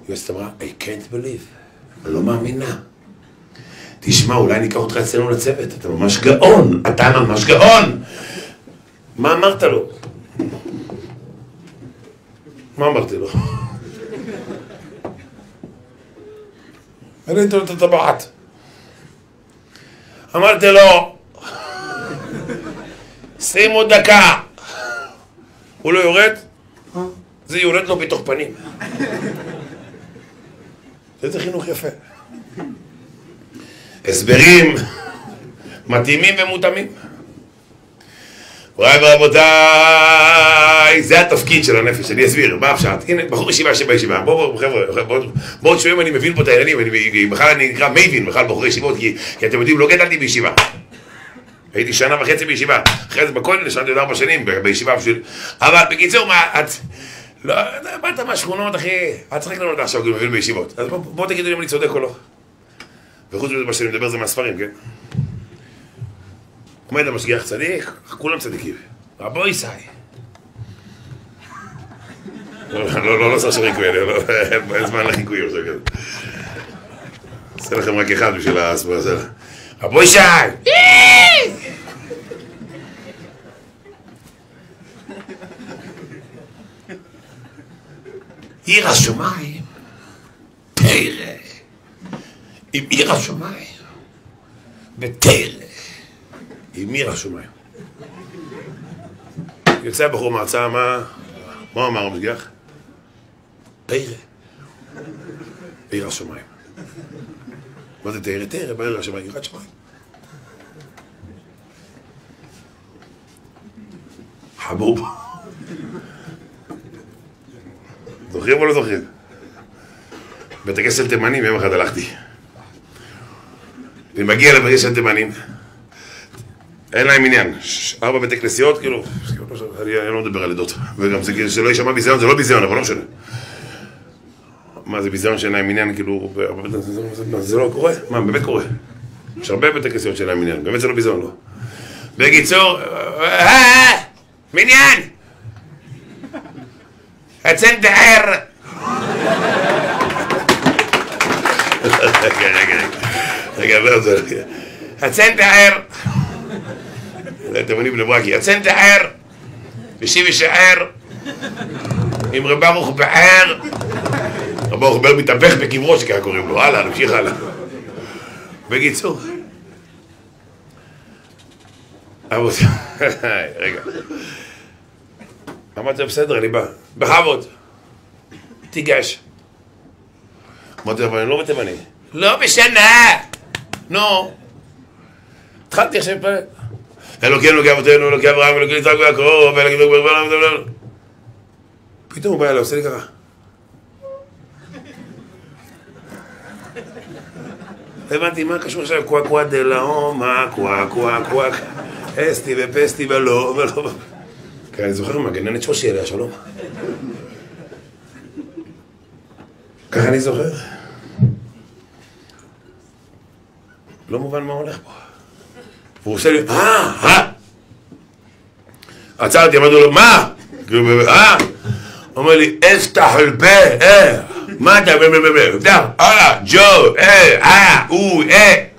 יוסט אמרה, I can't believe, אני לא מאמינה. תשמע, אולי ניקח אותך אצלנו לצוות, אתה ממש גאון, אתה ממש גאון. מה אמרת לו? מה אמרתי לו? ראיתי לו את הטבעת. אמרתי לו, שימו דקה. הוא לא יורד? זה יורד לו בתוך פנים. איזה חינוך יפה. הסברים מתאימים ומותאמים. מוריי ורבותיי, זה התפקיד של הנפש, אני אסביר, מה הפשט? הנה, בחור ישיבה שבישיבה, בואו בואו חבר'ה, תשמעו אם אני מבין פה את העניינים, בכלל אני נקרא מייבין, בכלל בחור ישיבות, כי אתם יודעים, לא גדלתי בישיבה. הייתי שנה וחצי בישיבה, אחרי זה בכולל נשארתי עוד ארבע שנים בישיבה בשביל... אבל בקיצור, מה, את... לא, באת מהשכונות, אחי, אל תשחק לנו עכשיו, כאילו, מבין בישיבות. אז בואו בוא תגידו לי אם אני צודק או לא. וחוץ מזה, מה שאני מדבר זה מהספרים, כן? עומד המשגיח צדיק, כולם צדיקים. רבו ישי. לא, לא, לא, לא עושה שריקוי, לא, אין זמן לחיקוי עכשיו, כן. עושה לכם רק אחד בשביל הסבור הזה. רבו ישי! עיר השמיים, תרא, עם עיר השמיים, ותרא, עם עיר השמיים. יוצא הבחור מההרצאה, מה, מה אמר המשגיח? תרא, בעיר השמיים. מה זה תרא? תרא, בעיר השמיים, יראת שמיים. חבוב. זוכרים או לא זוכרים? בית הכנסת תימנים, יום אחד הלכתי. אני מגיע לבית הכנסת תימנים, אין להם עניין. ארבע בתי כנסיות, כאילו, אני לא מדבר על עדות. וגם זה כאילו שלא יישמע ביזיון, זה לא ביזיון, אבל לא משנה. מה זה ביזיון שאין להם עניין, כאילו, זה- לא קורה? מה, באמת קורה. יש הרבה בתי כנסיות שאין להם עניין, באמת זה לא ביזיון, לא. בקיצור, מניין! הצנטר! רגע, רגע, רגע. רגע, לא זה. הצנטר! זה תימני בני ברקי. הצנטר! ושיבי שער! עם רב ברוך בער! רב ברוך בער מתהפך בקברו שככה קוראים לו. הלאה, נמשיך הלאה. בקיצור. רגע. אמרתי לו, בסדר, אני בא. בכבוד. תיגש. אמרתי לו, אבל אני לא בתימני. לא משנה! נו. התחלתי עכשיו להתפלל. אלוקינו, אלוקי אבותינו, אלוקי אברהם, אלוקי יצחק ויעקב, ואלוקי אברהם, פתאום הוא בא אליי, עושה לי ככה. הבנתי מה קשור עכשיו, קווה קווה דלאומה, קווה קווה קווה, אסטי ופסטי ולא, ולא. כן, אני זוכר מה, גננת שושי עליה שלום. ככה אני זוכר. לא מובן מה הולך פה. והוא עושה לי, אה, אה. עצרתי, אמרתי לו, מה? כאילו, אה? אומר לי, אפתח אל-פה, אה, מה אתה, אה, ג'ו, אה, אה, הוא, אה.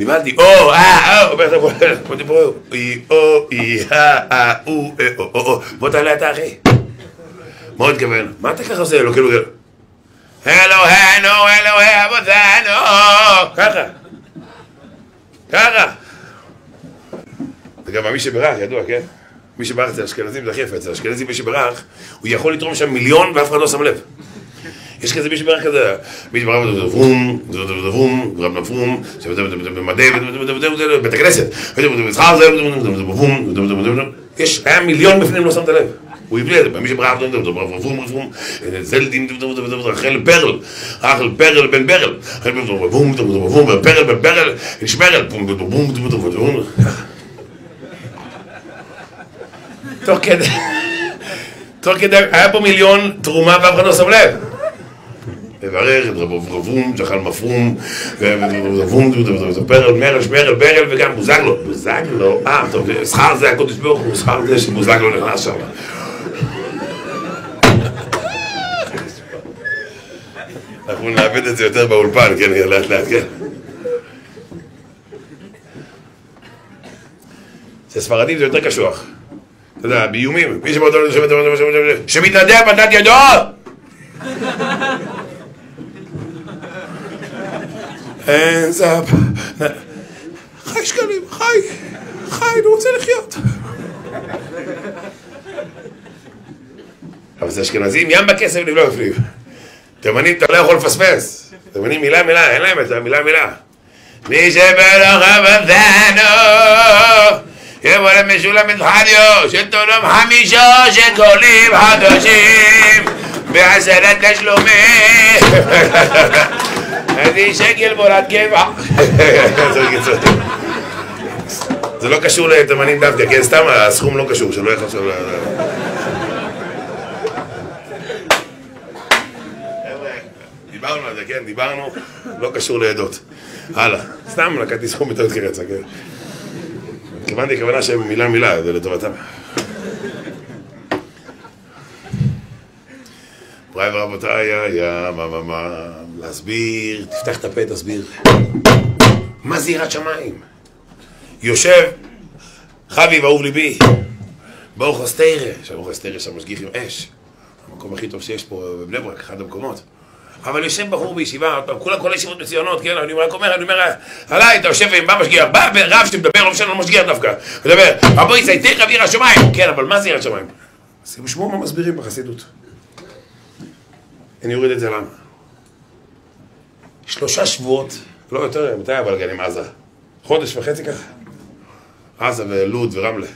נבהלתי, או, אה, או, אמרתי פה, אי, או, אי, אה, אה, אה, או, או, או, בוא תעלה אתה אחי. מה הוא התכוון? מה אתה ככה עושה לו, כאילו, אלוהינו, אלוהי אבותינו, ככה, ככה. וגם מי שברך, ידוע, כן? מי שברך אצל אשכנזים זה הכי יפה, אצל אשכנזים מי שברך, הוא יכול לתרום שם מיליון ואף אחד לא שם לב. יש כזה מי שברך כזה, מי שברך זה ורום, זה ורום, ורב נפרום, במדי, בית הכנסת, יש, היה מיליון בפנים, לא שמת לב. הוא הביא את זה, מי שברך, ורום, ורום, זלדים, רחל פרל, רחל פרל בן ברל, רחל פרל, ורום, ורום, ופרל בן ברל, נשמרל, בום, בום, בום, תוך כדי, תוך כדי, היה פה מיליון תרומה ואף אחד לא שם לב. מברך את רבו רבום, זחל מפרום, ורבום, פרל, מרל, שמרל, ברל, וגם בוזגלו. בוזגלו, אה, טוב, שכר זה הקודש ברוך הוא, שכר זה שבוזגלו נכנס שם. אנחנו נאבד את זה יותר באולפן, כן, לאט לאט, כן. זה ספרדים זה יותר קשוח. אתה יודע, באיומים, מי שמתנדב מתת ידו! אין זאפ. חי שקלים, חי, חי, אני רוצה לחיות. אבל זה אשכנזים, ים בכסף לבלוע בפנים. תימנים אתה לא יכול לפספס. תימנים מילה מילה, אין להם את המילה מילה. מי שבלוך אבותינו יבוא למשולמת חדיו, שתורם חמישה שקולים חדשים בעשרת תשלומים. אני שקל מורת גבע. זה לא קשור לתימנים דווקא, כן, סתם הסכום לא קשור, שלא יחשוב... דיברנו על זה, כן, דיברנו, לא קשור לעדות. הלאה. סתם לקחתי סכום יותר כרצה, כן. התכוונתי כוונה שהם מילה מילה, זה לטובתם. פריי ורבותיי, יא, מה, מה, מה, להסביר, תפתח את הפה, תסביר. מה זה יראת שמיים? יושב, חביב אהוב ליבי, ברוך אסתירא, שברוך אסתירא שם משגיח עם אש. המקום הכי טוב שיש פה בבני ברק, אחד המקומות. אבל יושב בחור בישיבה, כולם כל הישיבות מצוינות, כן, אני רק אומר, אני אומר, עליי, אתה יושב עם בא משגיח, בא רב שמדבר, לא משנה, לא משגיח דווקא, מדבר, רבוי צייתך אוויר השמיים, כן, אבל מה זה יראת שמיים? אז תשמעו מה מסבירים בחסידות. אני אוריד את זה למה. שלושה שבועות, לא יותר, מתי הבלגן עם עזה? חודש וחצי ככה? עזה ולוד ורמלה.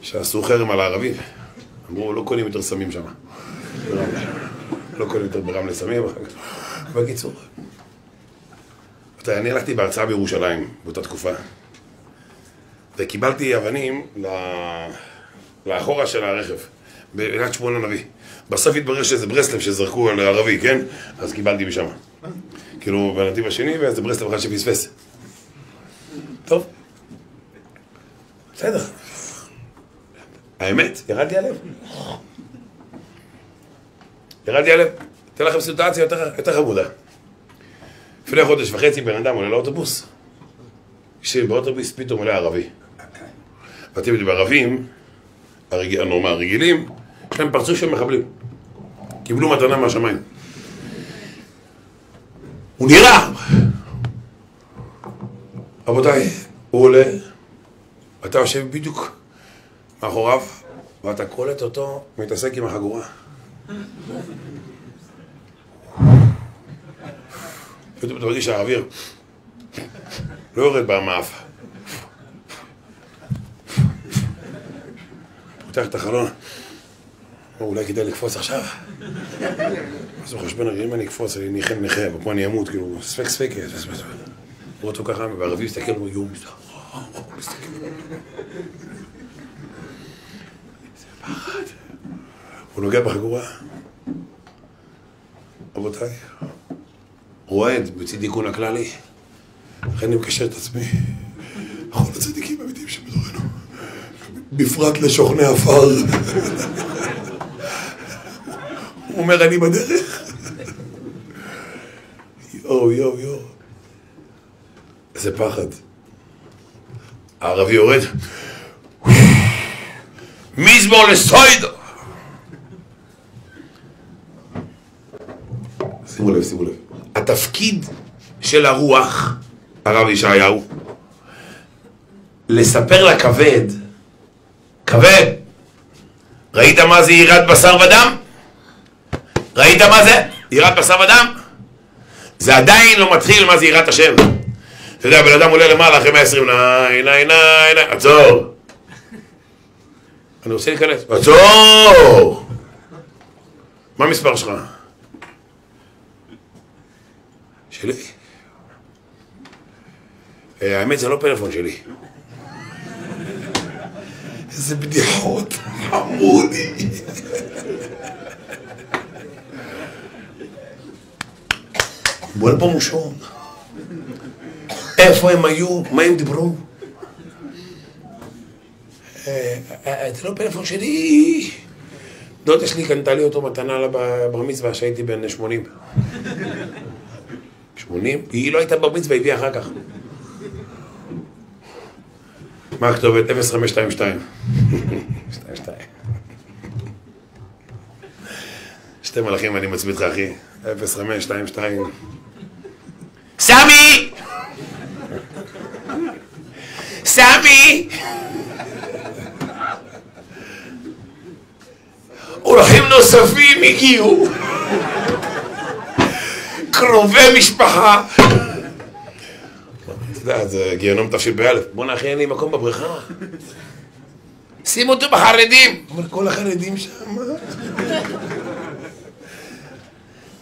שעשו חרם על הערבים. אמרו, לא קונים יותר סמים שם. לא קונים יותר ברמלה סמים. בקיצור. אני הלכתי בהרצאה בירושלים באותה תקופה. וקיבלתי אבנים לאחורה של הרכב, בעינת שמואל הנביא. בסוף התברר שזה ברסלב שזרקו על ערבי, כן? אז קיבלתי משם. כאילו, בנתיב השני, ואיזה ברסלב אחד שפספס. טוב. בסדר. האמת, ירדתי הלב. ירדתי הלב. אתן לכם סיטואציה יותר, יותר חמודה. לפני חודש וחצי בן אדם עולה לאוטובוס, כשבאוטובוס פתאום עולה ערבי. ואתם יודעים, ערבים, הנורמה הרגילים, יש להם פרצוף של מחבלים. קיבלו מתנה מהשמיים. הוא נראה! רבותיי, הוא עולה, אתה יושב בדיוק מאחוריו, ואתה קולט אותו מתעסק עם החגורה. פתאום אתה מרגיש שהאוויר לא יורד במאף. פותח את החלון, אולי כדאי לקפוץ עכשיו. אז הוא חשבון, אם אני אקפוץ, אני נכה נכה, ופה אני אמות, כאילו, ספק ספק, הוא אותו ככה, והערבי מסתכל, הוא יום, מסתכל. הוא נוגע בחגורה. רבותיי, רועד בצדיקון הכללי. לכן אני מקשר את עצמי לכל הצדיקים האמיתיים שבדורנו. בפרט לשוכני עפר. הוא אומר, אני בדרך. יואו, יואו, יואו. איזה פחד. הערבי יורד. מזמור לסוידו. שימו לב, שימו לב. התפקיד של הרוח, הרב ישעיהו, לספר לכבד, כבד, ראית מה זה יראת בשר ודם? ראית מה זה? יראת בשר ודם? זה עדיין לא מתחיל מה זה יראת השם. אתה יודע, בן אדם עולה למעלה אחרי 120, ניי, ניי, ניי, ניי, עצור. אני רוצה להיכנס, עצור! מה המספר שלך? שלי. אה, האמת זה לא פלאפון שלי. איזה בדיחות, חמודי. לפה מושון. איפה הם היו? מה הם דיברו? אה, אה, זה לא פלאפון שלי. דודה שלי קנתה לי אותו מתנה לבר מצווה כשהייתי בן 80. 80? היא לא הייתה בר מצווה, הביאה אחר כך. מה הכתובת? 0522. 22. שתי מלאכים אני מצביע איתך אחי. 0522. סמי! סמי! אורחים נוספים הגיעו. קרובי משפחה. יודע, זה גיהנום תשפ"א. בואנה אחי, אין לי מקום בבריכה. שים אותו בחרדים. אבל כל החרדים שם.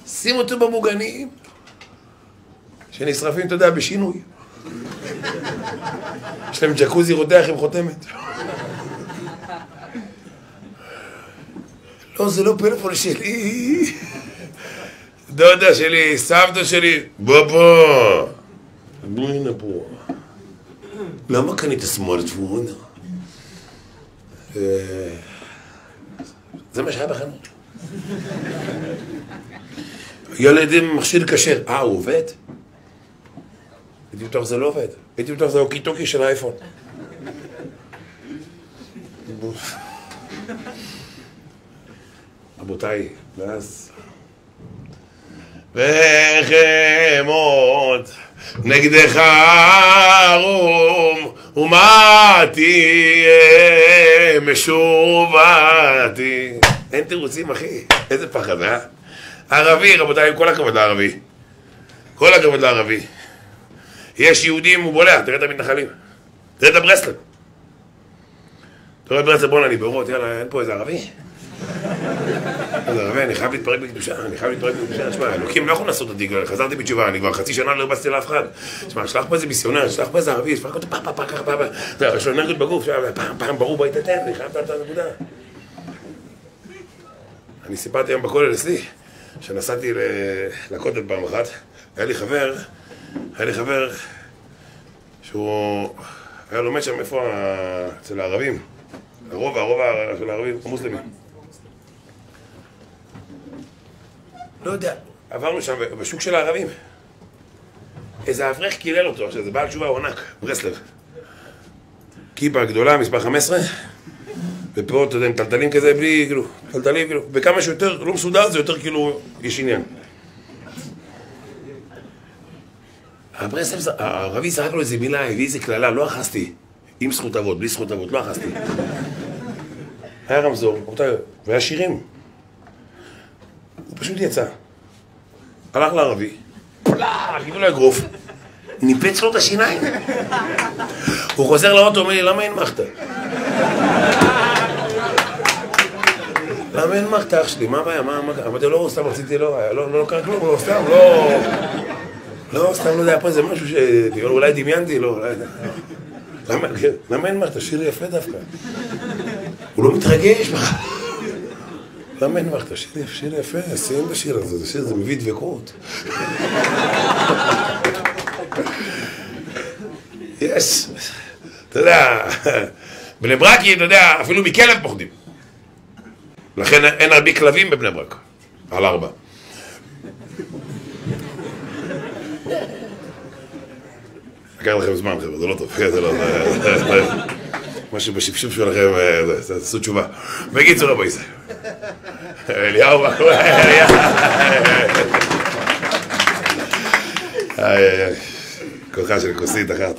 שים אותו במוגנים. שנשרפים, אתה יודע, בשינוי. יש להם ג'קוזי רותח עם חותמת. לא, זה לא פלאפון שלי. דודה שלי, סבתא שלי, בוא בוא. בוא הנה פה. למה קנית סמארטפון? אה, זה מה שהיה בחנות. ילד עם מכשיר כשר. אה, הוא עובד? הייתי בטוח שזה לא עובד. הייתי בטוח שזה אוקי טוקי של האייפון. רבותיי, ואז... וחמות נגדך רום ומה תהיה משובתי. אין תירוצים, אחי. איזה פחד, אה? ערבי, רבותיי, כל הכבוד לערבי. כל הכבוד לערבי. יש יהודים, הוא בולע, תראה את המתנחלים. תראה את הברסלב. תראה את ברסלב, בואנה, אני באורות, יאללה, אין פה איזה ערבי? איזה ערבי, אני חייב להתפרק בקדושה, אני חייב להתפרק בקדושה. שמע, אלוקים לא יכול לעשות אותי, חזרתי בתשובה, אני כבר חצי שנה לא הרבצתי לאף אחד. שמע, שלח פה איזה מיסיונר, שלח פה איזה ערבי, שלח אותו פעם, פעם, פעם, ככה, פעם, פעם, יש לו אנרגיות בגוף, פעם, פעם, ברור בואי תתן, אני חייב את הנקודה. אני סיפרתי היום בכולל אצלי, שנסעתי לכותל פעם אחת, היה לי חבר, היה לי חבר שהוא היה לומד שם איפה, אצל הערבים, הרוב, הרוב של הערבים, המוסלמים. לא יודע, עברנו שם בשוק של הערבים. איזה אברך קילל אותו, עכשיו זה בעל תשובה עונק, ברסלב. כיפה גדולה, מספר 15, ופה, אתה יודע, עם טלטלים כזה, בלי, כאילו, טלטלים, כאילו, וכמה שיותר לא מסודר זה יותר כאילו, יש עניין. הברסלב, הערבי זרק לו איזה מילה, הביא איזה קללה, לא אחזתי. עם זכות אבות, בלי זכות אבות, לא אחזתי. היה רמזור, רבותיי, והיה שירים. הוא פשוט יצא. הלך לערבי, פלאק, הגיבו לו אגרוף, ניפץ לו את השיניים. הוא חוזר לאוטו, אומר לי, למה מחטה? למה מחטה אח שלי? מה הבעיה? מה, מה, אמרתי לו, לא, סתם רציתי, לא, לא, לא קרה כלום, לא, סתם, לא... לא, סתם לא יודע, פה איזה משהו ש... אולי דמיינתי, לא, אולי... למה, אין מחטה? שיר יפה דווקא. הוא לא מתרגש בכלל. למה אין מחטה? שיר יפה, שיר יפה, שים בשיר הזה, זה שיר, זה מביא דבקות. יש, אתה יודע, בני ברקי, אתה יודע, אפילו מכלב פוחדים. לכן אין הרבה כלבים בבני ברק, על ארבע. לקח לכם זמן חבר'ה, זה לא טוב, זה לא... משהו בשפשוף שלכם, תעשו תשובה. בקיצור רבי ישראל. אליהו, כוחה של כוסית אחת.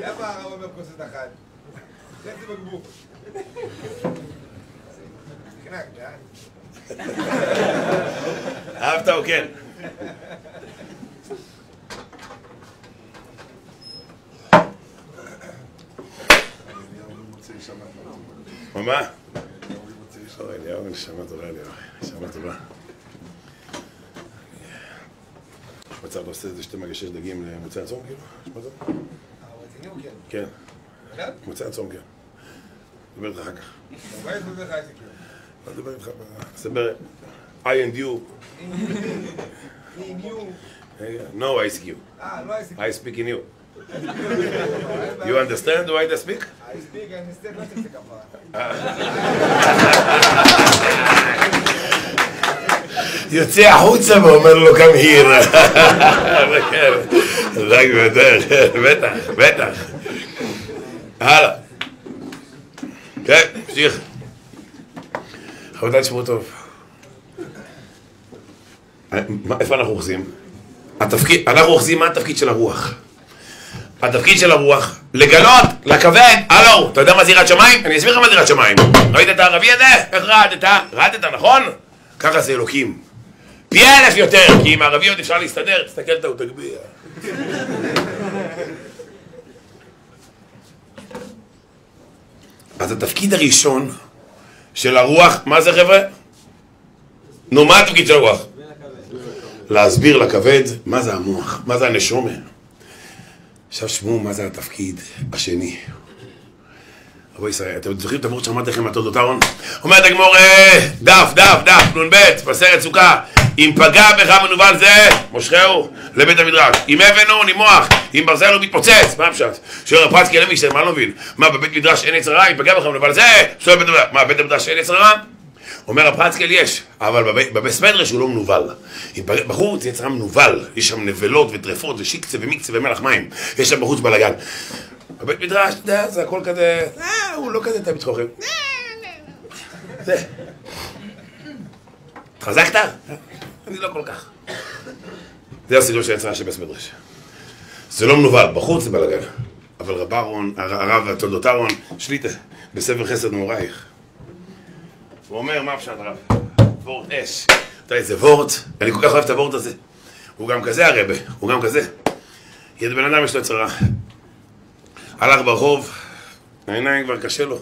למה הרב אומר כוסית אחת? אהבת או כן? מה? אוי, אליהו, נשמה טובה, אליהו. נשמה טובה. יש מצב אתה עושה את זה שאתה מגשש דגים למוצאי הצום, כאילו? יש מצב? רציני הוא כן. כן. מוצאי הצום, כן. נדבר איתך אחר כך. הייתי כאילו. לא נדבר איתך, סבר I and you. עם יו. No, I speak you. אה, לא I speak in you. You understand what I speak? I speak, I understand, לא צריך כפרה. יוצא החוצה ואומר לו come here. רק בטח, בטח. הלאה. כן, תמשיך. רבותיי, תשמעו טוב. מה- איפה אנחנו אוחזים? אנחנו אוחזים מה התפקיד של הרוח. התפקיד של הרוח, לגלות לכבד, הלו, אתה יודע מה זה יראת שמיים? אני אסביר לך מה זה יראת שמיים. ראית את הערבי הזה? איך רעדת? רעדת, נכון? ככה זה אלוקים. פי אלף יותר, כי עם הערבי עוד אפשר להסתדר, תסתכל אתה, תגביה. אז התפקיד הראשון של הרוח, מה זה חבר'ה? נו, מה התפקיד של הרוח? להסביר לכבד מה זה המוח, מה זה הנשומה. עכשיו שמעו מה זה התפקיד השני. רבו ישראל, אתם זוכרים את הוורד שאמרתי לכם בתולדות אהרון? אומרת הגמור, דף, דף, דף, נ"ב, בסרט סוכה, אם פגע בך מנוול זה, מושכהו לבית המדרש. אם אבן הוא נימוח, אם ברזל הוא מתפוצץ. מה הפשט? שואל רפצקי למישהו, מה לא מבין? מה, בבית מדרש אין יצר רע? אם פגע בך מנוול זה, שואל בית המדרש. מה, בבית המדרש אין יצר רע? אומר הפרצקל יש, אבל בב- בבס מדרש הוא לא מנוול. בחוץ יצר רע מנוול, יש שם נבלות וטרפות ושיקצה ומיקצה ומלח מים. יש שם בחוץ בלאגן. בבית מדרש, אתה יודע, זה הכל כזה, אה, הוא לא כזה תמיד חוכם. זה. התחזקת? אני לא כל כך. זה הסיכוי של יצרה של בס מדרש. זה לא מנוול, בחוץ זה בלאגן. אבל רב אהרון, הר- הרב תולדות אהרון, שליטה, בספר חסד נעורייך. הוא אומר, מה אפשר הרב? וורט אש. אתה יודע איזה וורט? אני כל כך אוהב את הוורט הזה. הוא גם כזה הרבה, הוא גם כזה. יד בן אדם יש לו יצרה. הלך ברחוב, העיניים כבר קשה לו.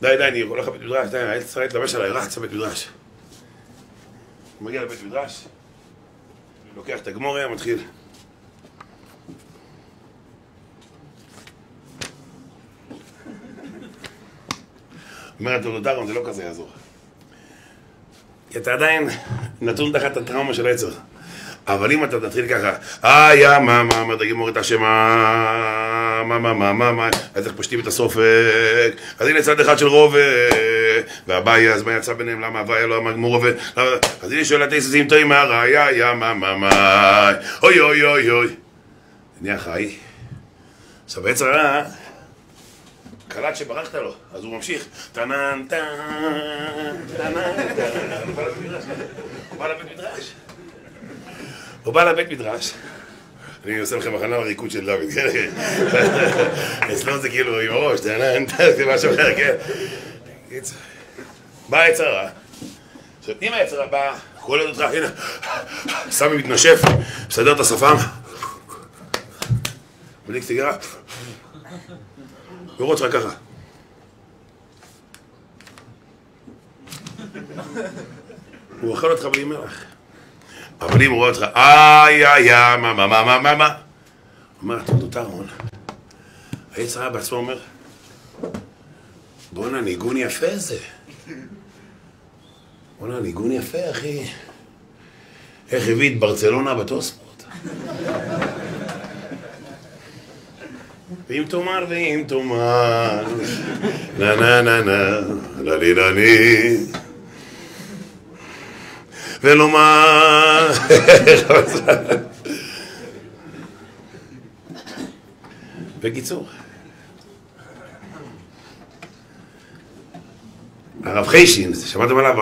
די, די, אני הולך לבית מדרש, די, הילד צריך להתלבש עליי, רץ לבית מדרש. הוא מגיע לבית מדרש, לוקח את הגמוריה, מתחיל. אומר התולדות זה לא כזה יעזור. אתה עדיין נתון תחת הטראומה של היצר. אבל אם אתה תתחיל ככה, אה, יא, מה, מה, מה, תגיד מורת השם, מה, מה, מה, מה, מה, מה, אז איך פושטים את הסופק, אז הנה צד אחד של רובה, והבעיה, אז מה יצא ביניהם, למה הבעיה לא אמר גמור למה, אז הנה שואלת איזה זימתוי מהראיה, יא, מה, מה, מה, אוי, אוי, אוי, אוי. נהיה חי. עכשיו, הרע, קלט שברחת לו, אז הוא ממשיך. טנן, טנן, טן. הוא בא לבית מדרש. אני עושה לכם הכנה לריקוד של דוד, כן? אצלו זה כאילו עם הראש, טנן, טן, זה משהו אחר, כן? קיצר. בא היצר הרע. עכשיו, אם היצר הרע בא, קולט אותך, הנה, סמי מתנשף, מסדר את השפם, מדליק סיגרה, הוא רוצה ככה. הוא אוכל אותך בלי מלח. אבל אם הוא רואה אותך, איי איי מה מה מה מה מה מה אומר, אתה נותר רון. העץ הרע בעצמו אומר, בואנה, ניגון יפה זה. בואנה, ניגון יפה, אחי. איך הביא את ברצלונה בתוספות. ואם תאמר ואם תאמר, נה נה נה נה, לה לי לה לי. ולומר... בקיצור, הרב חיישין, שמעתם עליו?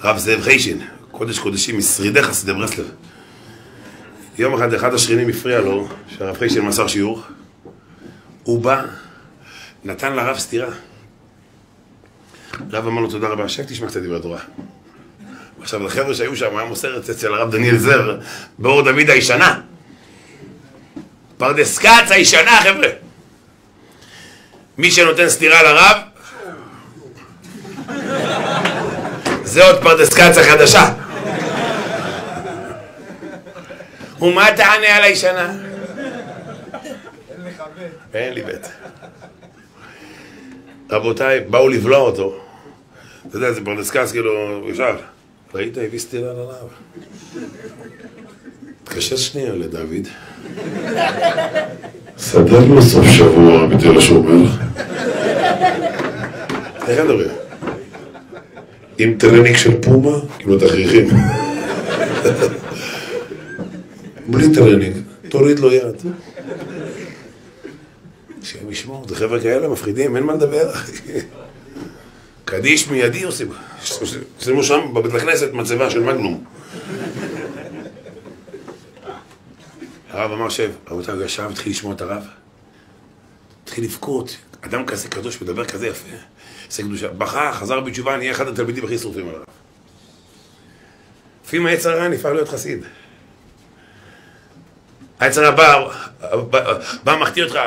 הרב, זאב חיישין, קודש קודשים, משרידי חסידי ברסלב. יום אחד אחד השכנים הפריע לו, שהרב חיישין מסר שיעור, הוא בא, נתן לרב סטירה. הרב אמר לו תודה רבה, שב תשמע קצת דברי תורה. עכשיו, לחבר'ה שהיו שם, היה מוסר אצל הרב דניאל זר, באור דוד הישנה. פרדס כץ הישנה, חבר'ה. מי שנותן סטירה לרב, זה עוד פרדס כץ החדשה. ומה תענה על הישנה? אין לי בית. רבותיי, באו לבלוע אותו. אתה יודע, זה פרדס כץ, כאילו, ישר. ראית, הביא סטירה לרב. התקשר שנייה לדוד. סדר לו סוף שבוע בתל השומר. איך אני מדבר? עם טרניק של פומה, כאילו תכריכים. בלי טרניק, תוריד לו יד. חבר'ה כאלה מפחידים, אין מה לדבר. קדיש מיידי עושים. שימו שם בבית הכנסת מצבה של מגנום. הרב אמר שב, רבותיי, הוא ישב, התחיל לשמוע את הרב. התחיל לבכות, אדם כזה קדוש מדבר כזה יפה, עושה קדושה, בכה, חזר בתשובה, נהיה אחד התלמידים הכי שרופים על הרב. לפעמים הרע נפעל להיות חסיד. היצר בא, בא מחטיא אותך,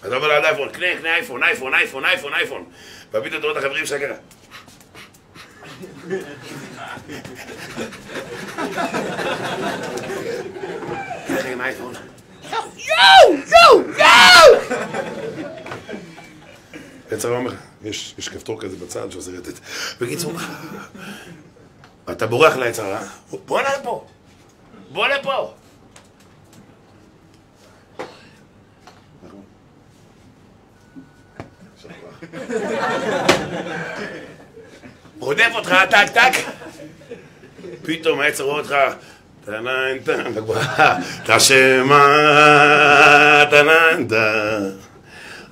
אתה אומר על אייפון, קנה, קנה אייפון, אייפון, אייפון, אייפון, אייפון. ופתאום אתה את החברים שלך ככה. יואו! יואו! יואו! יצר אומר, יש כפתור כזה בצד שעושה רטט. בקיצור, אתה בורח ליצר בוא לפה! בוא לפה! רודף אותך, טק טק, פתאום העצר רואה אותך, טנן בגבוהה, תשמע, טנן טן,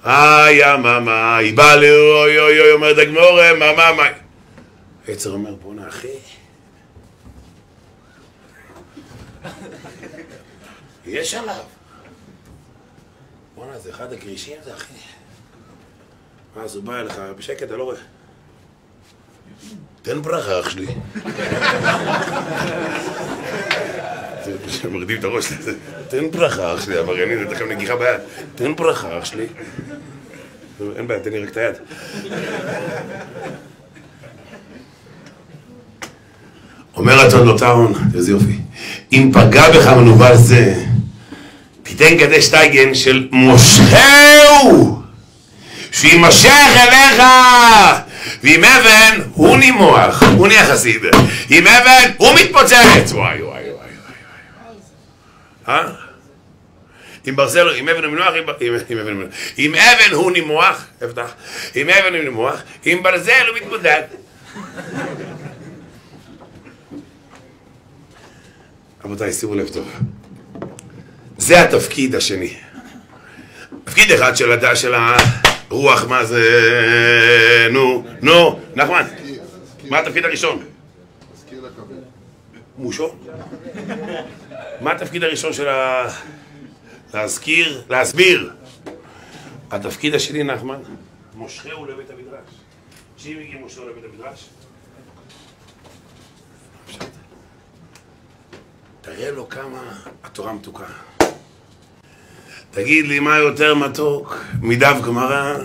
איי מאמה, היא באה לי, אוי אוי אומרת הגמורה, מה מה העצר אומר, בואנה אחי, יש עליו, בואנה זה אחד הכרישים זה אחי, אז הוא בא אליך, בשקט, אתה לא רואה. תן ברכה, אח שלי. מרדים את הראש, תן ברכה, אח שלי, עברייני, זה תכף נגיחה ביד. תן ברכה, אח שלי. אין בעיה, תן לי רק את היד. אומר התולדותיון, איזה יופי, אם פגע בך מנוול זה, תיתן כדי שטייגן של מושכהו! שימשך אליך! ועם אבן הוא נימוח, הוא נהיה חסיד. עם אבן הוא מתפוצץ! וואי וואי וואי וואי. אה? עם ברזל, עם אבן הוא מנוח, עם, אבן, הוא- עם אבן הוא נימוח, הבטח, עם אבן הוא נימוח, עם ברזל הוא מתמודד. רבותיי, שימו לב טוב. זה התפקיד השני. תפקיד אחד של של הרוח, מה זה... נו, נו, נחמן, מה התפקיד הראשון? מושו? מה התפקיד הראשון של ה... להזכיר, להסביר? התפקיד השני, נחמן, מושכהו לבית המדרש. שאם הגיע מושכהו לבית המדרש, תראה לו כמה התורה מתוקה. תגיד לי מה יותר מתוק מדף גמרא,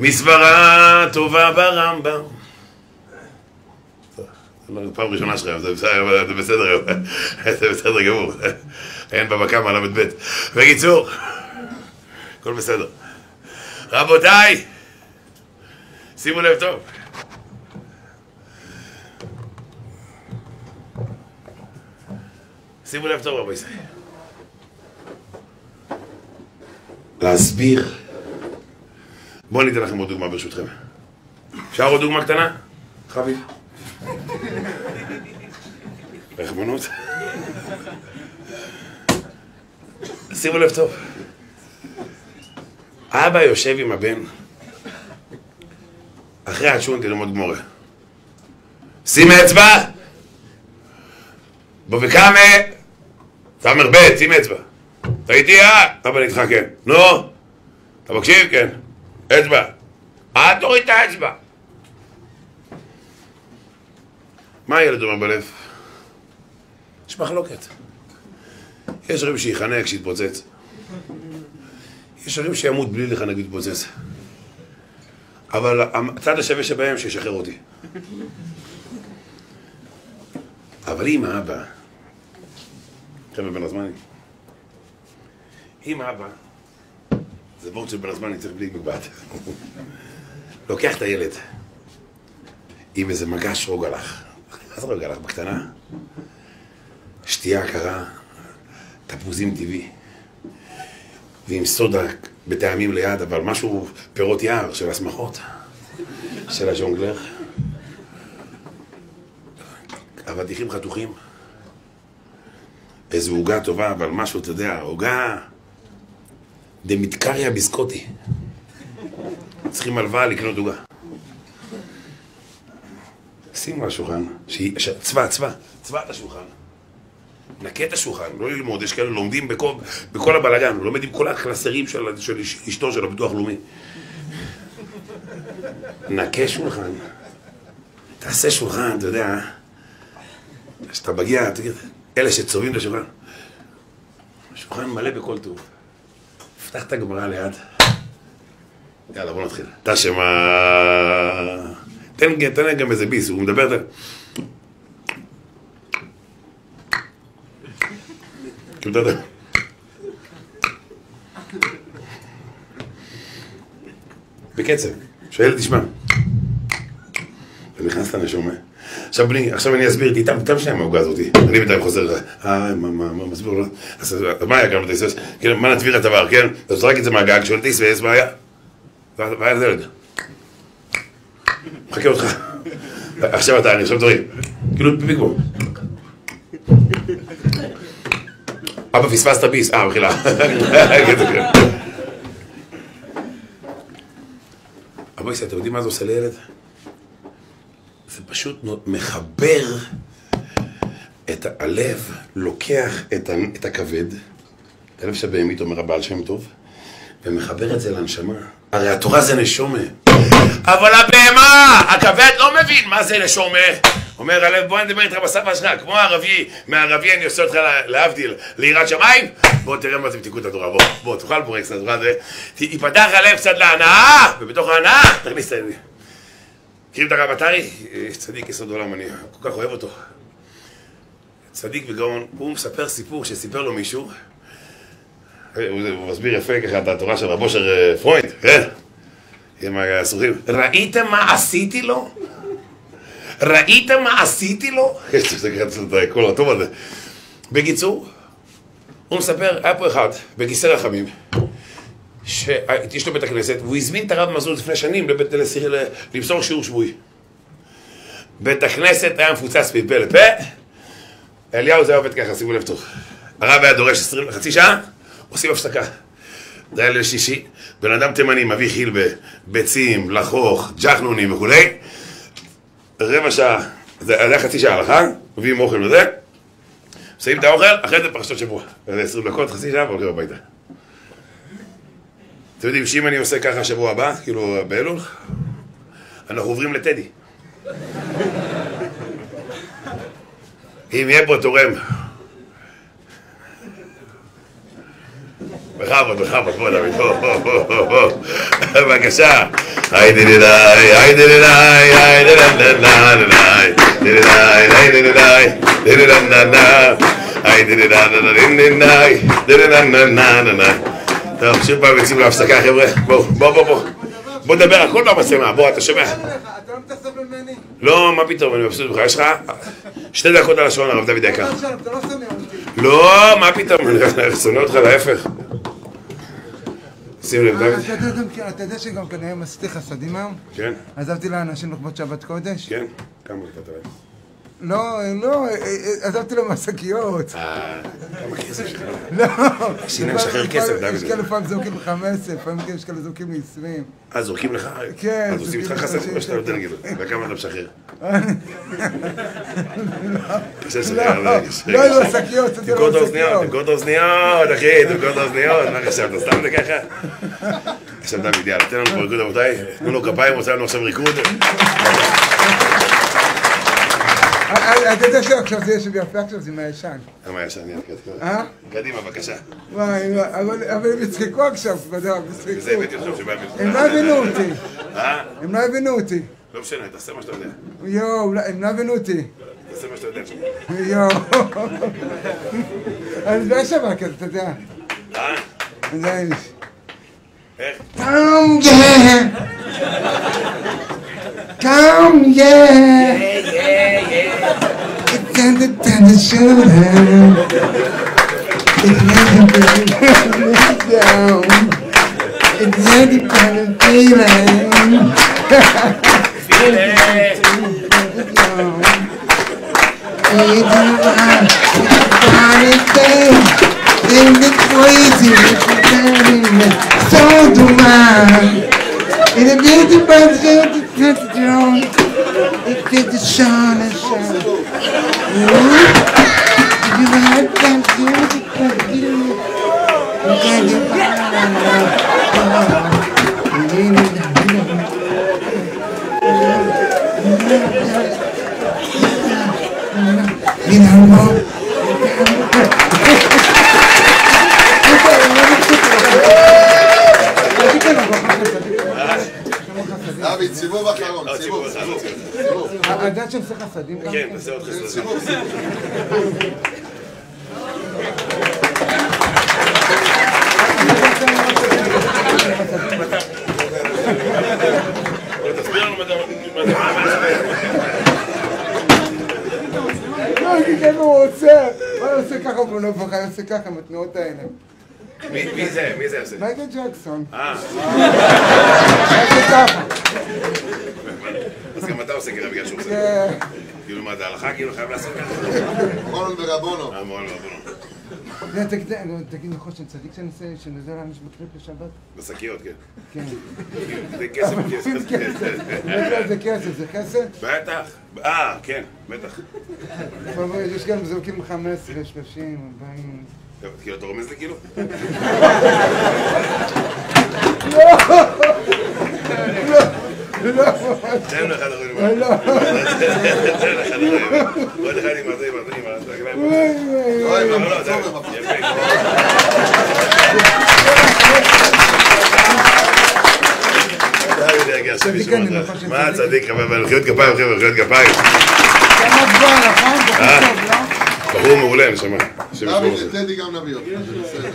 מסברה טובה ברמב"ם. פעם ראשונה שלכם, זה בסדר, זה בסדר, גמור. אין בבא קמא ל"ב. בקיצור, הכל בסדר. רבותיי, שימו לב טוב. שימו לב טוב, רבי ישראל. להסביר. בואו ניתן לכם עוד דוגמה ברשותכם. אפשר עוד דוגמה קטנה? חבי. רחמנות. שימו לב טוב. אבא יושב עם הבן אחרי הצ'ונטי ללמוד גמורה. שים אצבע! בוא וקאמה! תאמר ב', שים אצבע. אתה איתי אה? אבא אני איתך כן. נו? אתה מקשיב? כן. אצבע. אל תוריד את האצבע. מה הילד אומר בלב? יש מחלוקת. יש הורים שיחנק, שיתפוצץ. יש הורים שימות בלי לחנק ולהתפוצץ. אבל הצד השווה שבהם שישחרר אותי. אבל אם האבא, חבר'ה בן הזמני, אם האבא, זה וורד של בן הזמני צריך בלי מגבעת, לוקח את הילד עם איזה מגש רוגלח, מה זה רוגלח? בקטנה, שתייה קרה, תפוזים טבעי, ועם סודה בטעמים ליד, אבל משהו פירות יער של השמחות, של הז'ונגלר. אבטיחים חתוכים, איזו עוגה טובה, אבל משהו, אתה יודע, עוגה דמתקריה ביסקוטי. צריכים הלוואה לקנות עוגה. שימו על השולחן, צבע, צבע, צבע את השולחן. נקה את השולחן, לא ללמוד, יש כאלה לומדים בכל, בכל הבלאגן, הוא לומד עם כל הקלסרים של, של אש- אשתו של הביטוח הלאומי. נקה שולחן, תעשה שולחן, אתה יודע, כשאתה מגיע, אלה שצובעים את השולחן, השולחן מלא בכל טוב. פתח את הגמרא ליד. יאללה, בוא נתחיל. אתה שמה... תן, תן להם גם איזה ביס, הוא מדבר... יודע. בקצב. שואל, תשמע. אתה נכנס לנשום, אה? עכשיו בני, עכשיו אני אסביר, תיתם, תיתם שניה מהעוגה הזאתי. אני בינתיים חוזר, אה, מה, מה, מה, מסביר לו? אז מה היה כאן בתייסס? כן, מה נתביר את הדבר, כן? אתה זורק את זה מהגג, שואל תייסס, מה היה? והיה זה ילד. מחכה אותך. עכשיו אתה, אני עכשיו תורי. כאילו, פיקבום. אבא, פספסת ביס. אה, מחילה. אבא, אתם יודעים מה זה עושה לילד? זה פשוט מחבר את הלב, לוקח את, ה, את הכבד, את הלב שבהמית, אומר הבעל שם טוב, ומחבר את זה לנשמה. הרי התורה זה נשומה. אבל הבהמה, הכבד לא מבין מה זה נשמה. אומר הלב, בוא נדבר איתך בשפה שלך, כמו הערבי, מהערבי אני עושה אותך להבדיל, ליראת שמיים, בוא תראה מה זה בתיקון התורה, בוא, בוא, תאכל בורקס, ייפתח הלב קצת להנאה, ובתוך ההנאה, תכניס את העניין. מכירים את הרב עטרי? צדיק יסוד עולם, אני כל כך אוהב אותו. צדיק וגאון, הוא מספר סיפור שסיפר לו מישהו, הוא מסביר יפה ככה את התורה של רב אושר פרוינד, כן? עם הסורים. ראיתם מה עשיתי לו? ראיתם מה עשיתי לו? יש לי את הקול הטוב הזה. בקיצור, הוא מספר, היה פה אחד, בכיסא רחמים, שיש לו בית הכנסת, והוא הזמין את הרב מזוז לפני שנים לבית למסור שיעור שבועי. בית הכנסת היה מפוצץ מפה לפה, אליהו זה היה עובד ככה, שימו לב טוב. הרב היה דורש חצי שעה, עושים הפסקה. זה היה ליל שישי, בן אדם תימני מביא חיל בביצים, לחוך, ג'חנונים וכולי, רבע שעה, זה היה חצי שעה הלכה, מביאים אוכל וזה, מסיים את האוכל, אחרי זה פרשתות שבוע. זה עשרים דקות, חצי שעה והולכים הביתה. אתם יודעים שאם אני עושה ככה שבוע הבא, כאילו באלול, אנחנו עוברים לטדי. אם יהיה פה תורם. בכבוד, בכבוד, בוא דוד, בוא, בוא, בוא, בוא, בבקשה. היי דידידיי, היי דידידיי, היי דידידיי, דידידיי, היי דידידיי, דידידיי, היי דידידיי, טוב, שוב פעם יוצאים להפסקה, חבר'ה. בואו, בואו, בואו, בואו. בוא נדבר הכל במצלמה, בוא, אתה שומע? אתה לא מתאכזב ממני? לא, מה פתאום, אני מבסוט ממך. יש לך שתי דקות על השעון, הרב דוד יקר. אתה לא שונא אותי. לא, מה פתאום, אני שונא אותך, להפך. שים לב, אה, דוד. אתה יודע גם אתה יודע שגם היום עשיתי חסדים היום? כן, עזבתי לאנשים לכבוד שבת קודש? כן. כמה נתת להם? לא, לא, עזבתי להם מהשקיות. אה, כמה כסף שלך? לא. הנה, משחרר כסף, דוד. יש כאלה פעם זורקים ל-15, לפעמים יש כאלה זורקים ל-20. אה, זורקים לך? כן, אז עושים איתך חסר לך או שאתה ש- כאילו? וכמה אתה משחרר? לא, לא. לא עם השקיות, עשיתי תמכור את להם האוזניות. תמכור את האוזניות, אחי, תמכור את האוזניות, מה חשבת, סתם זה ככה? עכשיו דוד, יאללה, תן לנו פה ריקוד רבותיי, תנו לו כפיים, עושה לנו עכשיו ריקוד. אה, אה, אתה יודע שעכשיו זה יש יפה עכשיו, זה מהישן. למה ישן, יאללה, קדימה. אה? בבקשה. וואי, אבל הם יצחקו עכשיו, וזה יצחקו. הבאתי עכשיו שבא הם לא הבינו אותי, אה? הם לא הבינו אותי. לא משנה, תעשה מה שאתה יודע. יואו, הם לא הבינו אותי. תעשה מה שאתה יודע. יואו. אני לא שווה כזה, אתה יודע. אה? זה איש. איך? Come, yeah. Yeah, yeah, yeah. It's time to, time to show down. It's time to down. It's time to find of feeling. Feeling. Things are crazy, so do mine. In it made the birthday of the tenth drone. It did the shine and shine. You had them do the birthday. You got your bottom. You know what? דוד, סיבוב אחרון, סיבוב. סיבוב. הדת שם עושה חסדים גם כן, כן? תעשה עוד חסד. סיבוב. תסביר לנו מה זה- מה זה- מה זה- לא, כי ככה הוא עושה. ככה, הוא לא מפחד, עושה ככה עם התנועות האלה. מי זה? מי זה עושה? מייקל ג'קסון. אה. אז גם אתה עושה ככה בגלל שהוא עושה. כן. כאילו מה זה הלכה? כאילו חייב לעשות ככה? מורון ורבונו. אה, רבנו. לא, תגיד, לא, תגיד נכון שאני צדיק שאני עושה, שאני עוזר לאנשים בקריפ לשבת? בשקיות, כן. כן. זה כסף, כסף. זה כסף, זה כסף? בטח. אה, כן, בטח. יש גם זורקים 15, 30, 40. כאילו אתה רומז לי כאילו? תן אחרונים. לא. תן אחד אחרונים. עוד אחד עם הזה, עם הזה, עם הרגליים. לא, עם לא, זה. יפה. מה צדיק? אבל מחיאות כפיים, חבר'ה, מחיאות כפיים. כמה נכון? בחור מעולה, נשמה. גם נביא אותך, בסדר.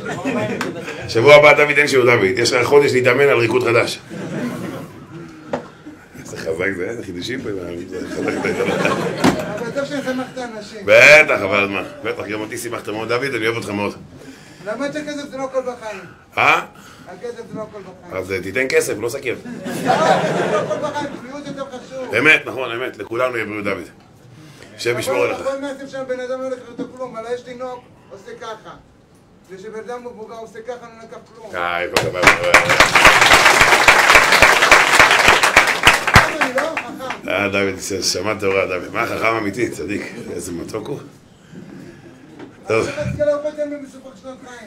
שבוע הבא דוד אין שיעור דוד, יש לך חודש להתאמן על ריקוד חדש. איזה חזק זה, איזה חידושים פה. אבל טוב שאני שמח את האנשים. בטח, אבל מה, בטח, גם אותי שימחת מאוד דוד, אני אוהב אותך מאוד. למרות שכסף זה לא הכל בחיים. אה? הכסף זה לא הכל בחיים. אז אה, תיתן כסף, לא שקיות. לא, זה לא הכל בחיים, בריאות יותר חשוב. אמת, נכון, אמת, לכולנו יהיה בריאות דוד. השם ישמור עליך. כל מעשים שם בן אדם לא לקח אותו כלום, אבל יש תינוק, עושה ככה. וכשבן אדם מבוגר עושה ככה, לא לקח כלום. איי, כל דבר. אני לא חכם. אה, דוד, שמע תורה, דוד. מה חכם אמיתי, צדיק. איזה מתוק הוא. טוב.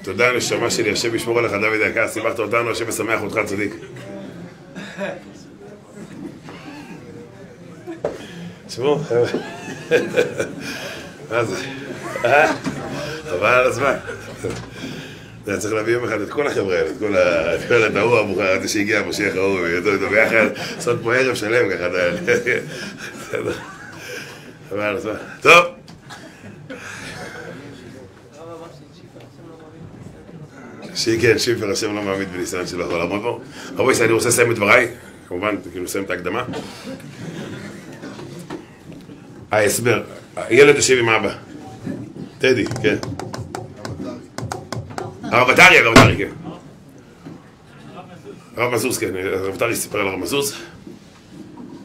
תודה נשמה שלי, השם ישמור עליך, דוד היקר, שימחת אותנו, השם ישמח אותך, צדיק. תשמעו. מה זה? אה? חבל על הזמן. אתה צריך להביא יום אחד את כל החבר'ה האלה, את כל ה... המוכר, עד שהגיע המשיח ההוא, ואיתו איתו ביחד, לעשות פה ערב שלם ככה. חבל על הזמן. טוב. שכן, שיפר השם לא מעמיד בניסיון שלא יכול לעמוד בו. ישראל, אני רוצה לסיים את דבריי, כמובן, כאילו לסיים את ההקדמה. ההסבר, ילד יושב עם אבא. טדי, כן. הרב עטרי, הרב עטרי, כן. הרב מזוז, כן, הרב עטרי סיפר על הרב מזוז.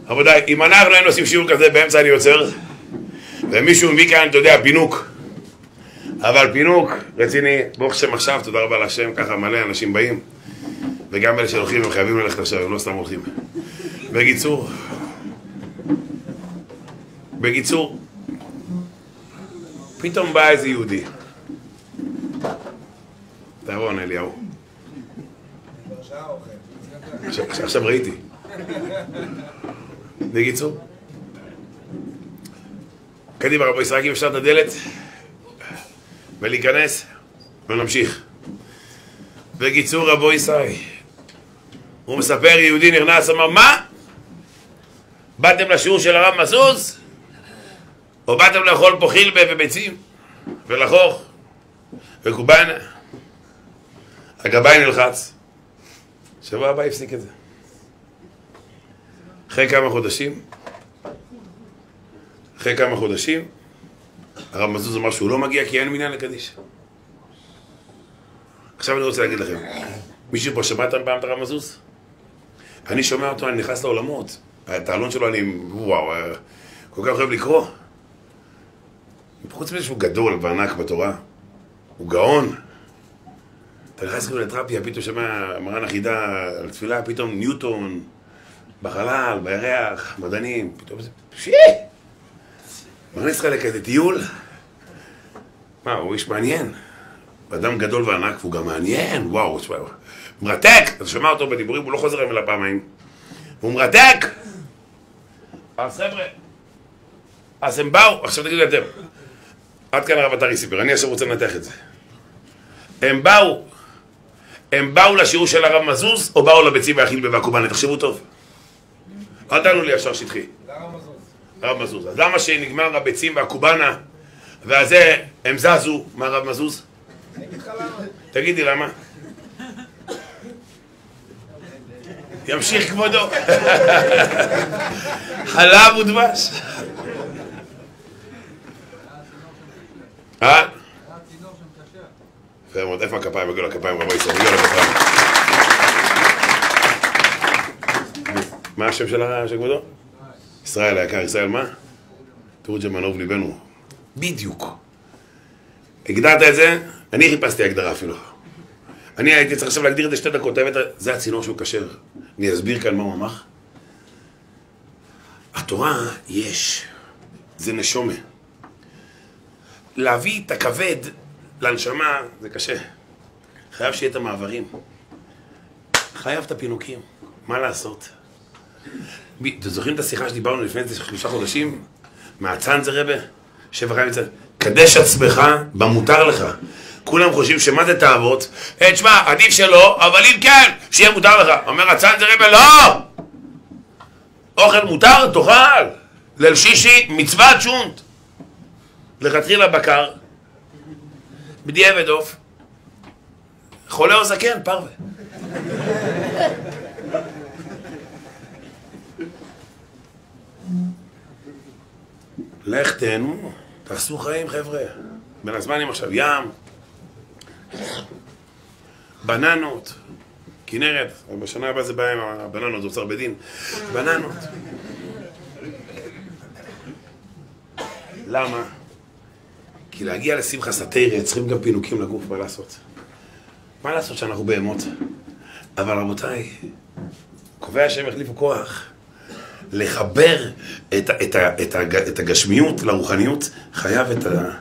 רבותיי, אם אנחנו היינו עושים שיעור כזה באמצע אני עוצר, ומישהו מביא כאן, אתה יודע, פינוק. אבל פינוק רציני, ברוך השם עכשיו, תודה רבה להשם, ככה מלא אנשים באים, וגם אלה שהולכים הם חייבים ללכת עכשיו, הם לא סתם הולכים. בקיצור, בקיצור, פתאום בא איזה יהודי. תארון אליהו. עכשיו ראיתי. בקיצור, קדימה רבו ישראל, אם אפשר את הדלת ולהיכנס ונמשיך. בקיצור רבו ישראל, הוא מספר, יהודי נכנס, אמר, מה? באתם לשיעור של הרב מזוז? או באתם לאכול פה חילבה וביצים? ולחוך? וקוביינה? הגבאי נלחץ. שבוע הבא הפסיק את זה. אחרי כמה חודשים, אחרי כמה חודשים, הרב מזוז אמר שהוא לא מגיע כי אין מניין לקדיש. עכשיו אני רוצה להגיד לכם, מישהו פה שמעתם פעם את הרב מזוז? אני שומע אותו, אני נכנס לעולמות. את העלון שלו אני, וואו, אה, כל כך אוהב לקרוא. חוץ מזה שהוא גדול וענק בתורה, הוא גאון. אתה נכנס כאילו לתרפיה, פתאום שומע מרן החידה על תפילה, פתאום ניוטון, בחלל, בירח, מדענים, פתאום זה... שי! מכניס אותך לכזה טיול. מה, הוא איש מעניין. אדם גדול וענק, והוא גם מעניין, וואו, תשמע, מרתק! אתה שומע אותו בדיבורים, הוא לא חוזר אליו פעמיים. הוא מרתק! אז חבר'ה, אז הם באו, עכשיו תגידו לי אתם, עד כאן הרב עטרי סיפר, אני עכשיו רוצה לנתח את זה. הם באו, הם באו לשיעור של הרב מזוז, או באו לביצים והאכיל בבקובנה? תחשבו טוב. אל תענו לי ישר שטחי. הרב מזוז. אז למה שנגמר הביצים והקובנה, ואז הם זזו, מה הרב מזוז? תגידי למה? ימשיך כבודו. חלב ודבש. אה? יפה מאוד, איפה הכפיים? הגיעו לכפיים רבי ישראל, הגיעו לכפיים. מה השם של כבודו? ישראל היקר, ישראל מה? תורג'מן אהוב ליבנו. בדיוק. הגדרת את זה? אני חיפשתי הגדרה אפילו. אני הייתי צריך עכשיו להגדיר את זה שתי דקות, האמת, זה הצינור שהוא כשר. אני אסביר כאן מה הוא אמר. התורה יש, זה נשומה. להביא את הכבד לנשמה זה קשה. חייב שיהיה את המעברים. חייב את הפינוקים, מה לעשות? אתם זוכרים את השיחה שדיברנו לפני איזה שלושה חודשים? מהצאנזר רבה? שבע חיים מצד... קדש עצמך במותר לך. כולם חושבים שמה זה תאוות? אה, תשמע, עדיף שלא, אבל אם כן, שיהיה מותר לך. אומר הצאנזר רבה, לא! אוכל מותר, תאכל. ליל שישי, מצוות שונט. לכתחילה בקר, בדיעבד עוף. חולה או זקן, פרווה. לך תהנו, תעשו חיים חבר'ה. בין הזמנים עכשיו ים, בננות, כנרת, בשנה הבאה זה בא עם הבננות, זה אוצר בדין, בננות. למה? כי להגיע לשמחה סאטירה צריכים גם פינוקים לגוף, מה לעשות? מה לעשות שאנחנו בהמות? אבל רבותיי, קובע שהם החליפו כוח. לחבר את, את, את, את, הגשמיות לרוחניות, חייב את ה...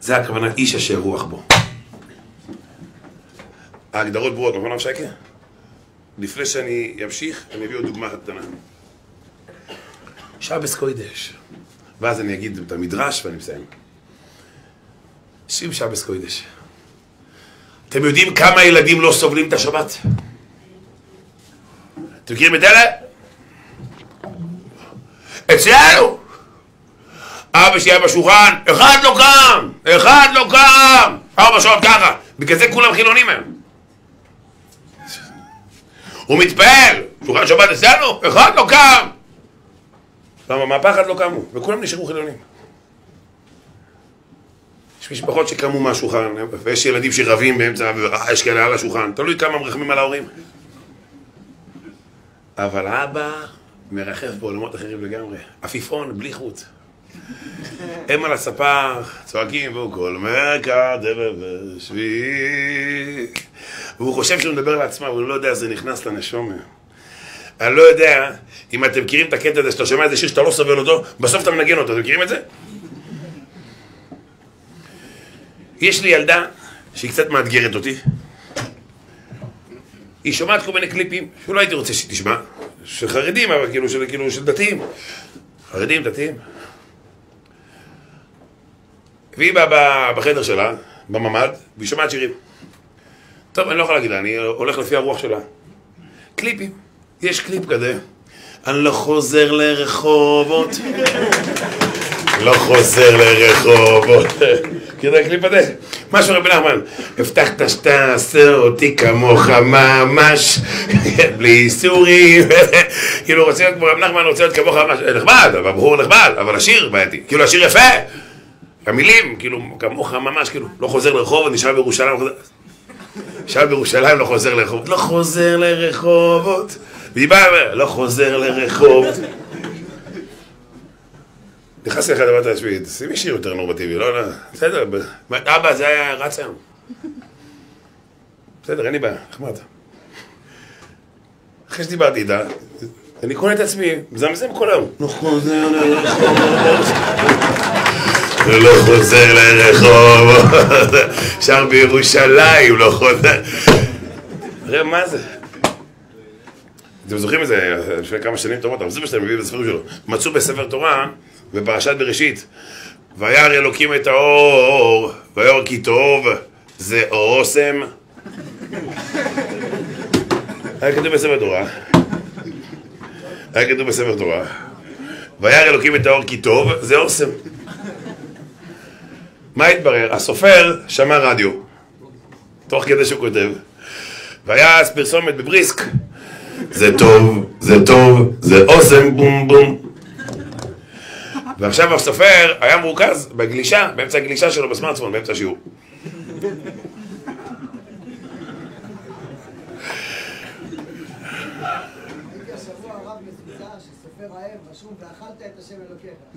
זה הכוונה איש אשר רוח בו. ההגדרות ברורות, נכון הרב? לפני שאני אמשיך, אני אביא עוד דוגמה קטנה. שבס קוידש. ואז אני אגיד את המדרש ואני מסיים. שים שבס קוידש. אתם יודעים כמה ילדים לא סובלים את השבת? אתם מכירים את אלה? אצלנו! אבא שלי היה בשולחן, אחד לא קם! אחד לא קם! ארבע שעות ככה. בגלל זה כולם חילונים היום. הוא מתפעל, שולחן שבת אצלנו, אחד לא קם! למה? מהפחד לא קמו, וכולם נשארו חילונים. יש משפחות שקמו מהשולחן, ויש ילדים שרבים באמצע, ויש כאלה על השולחן, תלוי כמה מרחמים על ההורים. אבל אבא מרחף בעולמות אחרים לגמרי, עפיפון, בלי חוט. הם על הספה צועקים, והוא כל מכה דבר בשבי. והוא חושב שהוא מדבר לעצמו, אבל הוא לא יודע, זה נכנס לנשומה. אני לא יודע אם אתם מכירים את הקטע הזה, שאתה שומע איזה שיר שאתה לא סובל אותו, בסוף אתה מנגן אותו, אתם מכירים את זה? יש לי ילדה שהיא קצת מאתגרת אותי. היא שומעת כל מיני קליפים שלא הייתי רוצה שתשמע, של חרדים, אבל כאילו של, כאילו של דתיים. חרדים, דתיים. והיא באה בחדר שלה, בממ"ד, והיא שומעת שירים. טוב, אני לא יכול להגיד לה, אני הולך לפי הרוח שלה. קליפים. יש קליפ כזה. אני לא חוזר לרחובות. לא חוזר לרחובות. מכיר את הקליפ הזה? משהו רבי נחמן. הבטחת שתעשה אותי כמוך ממש, בלי איסורים. כאילו רוצה להיות כמו רבי נחמן, רוצה להיות כמוך ממש. נחמד, הבחור נחמד, אבל השיר בעייתי. כאילו השיר יפה. המילים, כאילו, כמוך ממש, כאילו, לא חוזר לרחובות, נשאר בירושלים. נשאר בירושלים, לא חוזר לרחובות. לא חוזר לרחובות. והיא באה, לא חוזר לרחובות. נכנסתי לך לדבר השביעית, שימי שיר יותר נורמטיבי, לא, לא, בסדר, אבא, זה היה רץ היום. בסדר, אין לי בעיה, נחמד. אחרי שדיברתי איתה, אני קונה את עצמי, מזמזם כל היום. לא חוזר לרחוב, לא חוזר לרחוב, שר בירושלים, לא חוזר. תראה, מה זה? אתם זוכרים את זה לפני כמה שנים טובות, הרב זיברשטיין מביא בספרים שלו. מצאו בספר תורה, בפרשת בראשית, וירא אלוקים את האור, וירא כי טוב, זה אוסם. היה כתוב בספר תורה. היה כתוב בספר תורה. וירא אלוקים את האור כי טוב, זה אוסם. מה התברר? הסופר שמע רדיו, תוך כדי שהוא כותב. והיה אז פרסומת בבריסק. זה טוב, זה טוב, זה אוסם, בום בום. ועכשיו הסופר היה מרוכז בגלישה, באמצע הגלישה שלו בסמארטפון, באמצע השיעור.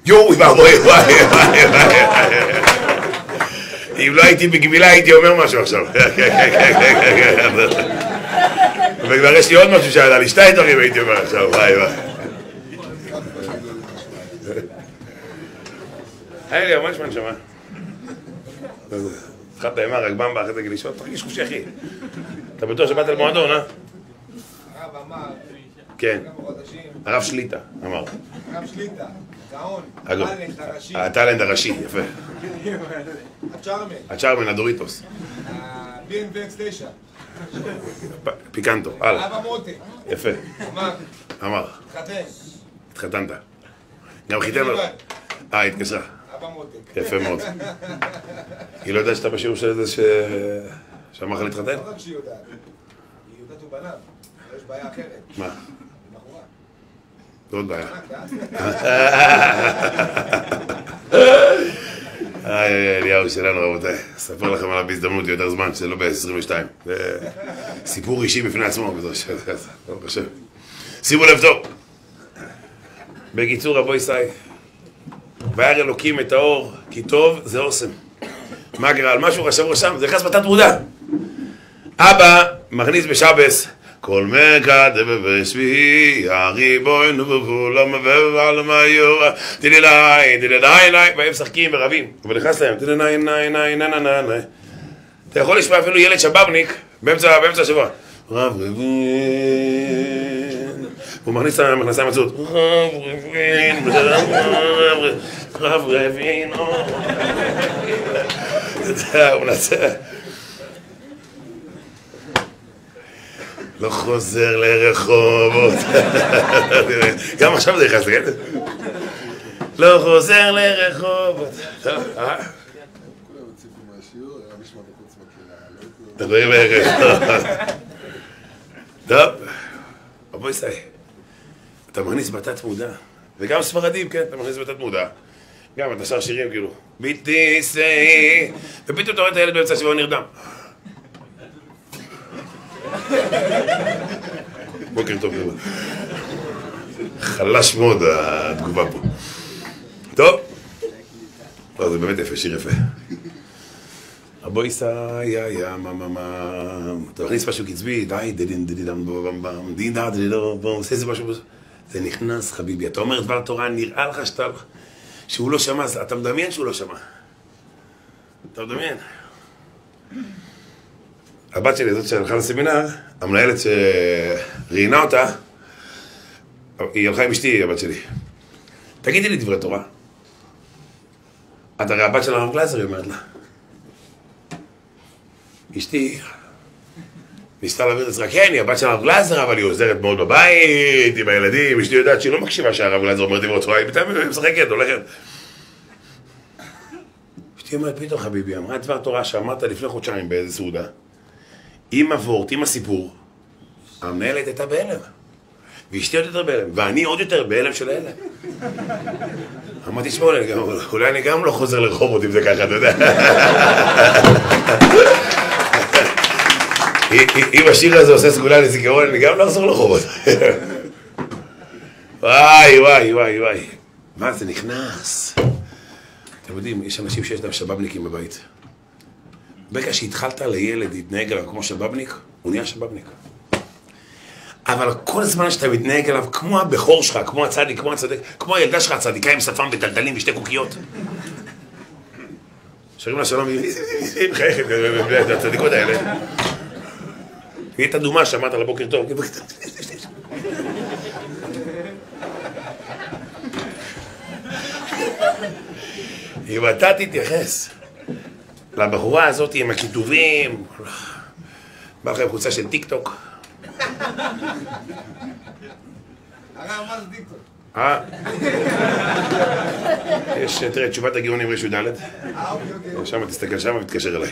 יואו, וואי וואי וואי וואי. אם לא הייתי בגמילה הייתי אומר משהו עכשיו. וכבר יש לי עוד משהו שעלה לי שתי דברים הייתי אומר עכשיו, וואי וואי. היי לי, מה נשמע נשמה? התחלת אימה, רק במבה אחרי זה גלישות, תרגיש חופשי אחי. אתה בטוח שבאת למועדון, אה? הרב אמר, כן, הרב שליטה אמר. הרב שליטה, גאון, אגב, טאלנט הראשי, הטאלנט הראשי, יפה. הצ'ארמן, הצ'ארמן הדוריטוס. ה-BNV 9, פ- פיקנטו, הלאה, אבא מותק, יפה. אמר, אמר, התחתן, התחתנת. גם חיתן לו. אה, התקשרה. אבא מותק. יפה מאוד. היא לא יודעת שאתה בשיעור של זה ש... שאמר לך להתחתן? לא רק שהיא יודעת, היא יודעת הוא בניו, אבל יש בעיה אחרת, מה? עוד בעיה. היי, אליהו שלנו, רבותיי. אספר לכם עליו בהזדמנות יותר זמן, שזה לא ב-22. זה סיפור אישי בפני עצמו. ברוך השם. שימו לב טוב. בקיצור, רבו ישי, וירא אלוקים את האור, כי טוב זה אוסם. מה? על משהו חשב ראשם, זה נכנס בתת מודע. אבא מכניס בשבס כל מכה דבשבי, הריבונו וכולם ועלם היורה, דיללי, דיללי, לי, והם משחקים ורבים. אבל נכנס להם, דיללי, ני, ני, ני, ני, ני. אתה יכול לשמוע אפילו ילד שבבניק באמצע השבוע. רב רבין. הוא מכניס את המכנסיים עצות. רב רבין. רב רבין. הוא מנסה. לא חוזר לרחובות. גם עכשיו זה נכנס, כן? לא חוזר לרחובות. טוב, רבו ישראל, אתה מכניס בתת מודע, וגם ספרדים, כן, אתה מכניס בתת מודע. גם אתה שר שירים כאילו, ביטי סי, ופתאום אתה רואה את הילד באמצע השבוע נרדם. בוקר טוב, חבר'ה. חלש מאוד התגובה פה. טוב, לא, זה באמת יפה, שיר יפה. הבויסה, יא יא מה מה מה, אתה מכניס משהו קצבי, די דדין דדידם בם בם, דין דה דדידו בם, עושה איזה משהו, זה נכנס חביבי, אתה אומר דבר תורה, נראה לך שאתה, שהוא לא שמע, אתה מדמיין שהוא לא שמע. אתה מדמיין. הבת שלי, זאת שהלכה לסמינר, המנהלת שראיינה אותה, היא הלכה עם אשתי, הבת שלי. תגידי לי דברי תורה. את הרי הבת של הרב גלייזר, היא אומרת לה. אשתי ניסתה להעביר את זה, כן, היא הבת של הרב גלייזר, אבל היא עוזרת מאוד בבית, עם הילדים, אשתי יודעת שהיא לא מקשיבה שהרב גלייזר אומר דברי תורה, היא בינתיים משחקת, הולכת. אשתי אומרת, פתאום חביבי, אמרה דבר תורה שאמרת לפני חודשיים באיזה סעודה. עם הוורט, עם הסיפור, המנהלת הייתה בהלם. ואשתי עוד יותר בהלם, ואני עוד יותר בהלם של ההלם. אמרתי, גם- אולי אני גם לא חוזר לרחובות אם זה ככה, אתה יודע. אם השיר הזה עושה סגולה לזיכרון, אני גם לא אחזור לרחובות. וואי, וואי, וואי, וואי. מה, זה נכנס. אתם יודעים, יש אנשים שיש להם שבבניקים בבית. ברגע שהתחלת לילד להתנהג אליו כמו שבבניק, הוא נהיה שבבניק. אבל כל זמן שאתה מתנהג אליו כמו הבכור שלך, כמו הצדיק, כמו הצדיק, כמו הילדה שלך הצדיקה עם שפם וטלטלים ושתי קוקיות. שרים לה שלום, היא מחייכת, הצדיקות האלה. נהיית אדומה, שמעת לה בוקר טוב. אם אתה תתייחס לבחורה הזאת עם הכיתובים, בא לך עם חולצה של טיק טוק? אה? יש, תראה, תשובת הגאונים ר"ד, אה, אוקיי, אוקיי. שם תסתכל שם ותתקשר אליי.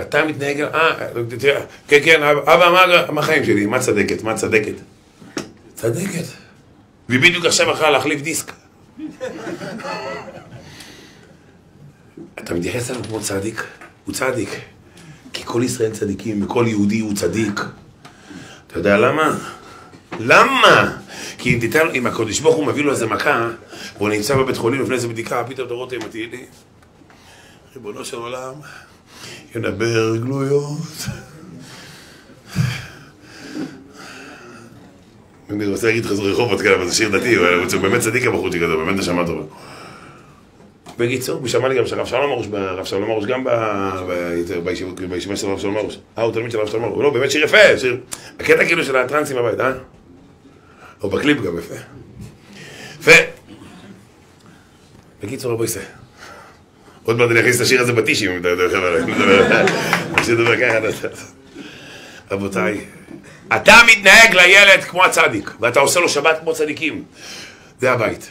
אתה מתנהג, אה, תראה, כן, כן, אבא, מה- מה החיים שלי? מה צדקת? מה צדקת? צדקת. והיא בדיוק עכשיו הלכה להחליף דיסק. אתה מתייחס אליו כמו צדיק? הוא צדיק. כי כל ישראל צדיקים, וכל יהודי הוא צדיק. אתה יודע למה? למה? כי אם תיתן, אם הקדוש ברוך הוא מביא לו איזה מכה, והוא נמצא בבית חולים לפני איזה בדיקה, פתאום אתה רואה התהילים. ריבונו של עולם, ידבר גלויות. אני רוצה להגיד חזור רחובות כאלה, אבל זה שיר דתי, הוא באמת צדיק הבחורצ'יק הזה, באמת נשמה טובה. בקיצור, הוא שמע לי גם שהרב שלום ארוש, הרב שלום ארוש גם בישיבה של הרב שלום ארוש. אה, הוא תלמיד של הרב שלום ארוש. לא, באמת שיר יפה, שיר... הקטע כאילו של הטרנסים בבית, אה? או בקליפ גם יפה. יפה. בקיצור, רבו יסה. עוד מעט אני אכניס את השיר הזה בטישים, אם אתה יודע, חבר'ה. מדבר- ככה. רבותיי, אתה מתנהג לילד כמו הצדיק, ואתה עושה לו שבת כמו צדיקים. זה הבית.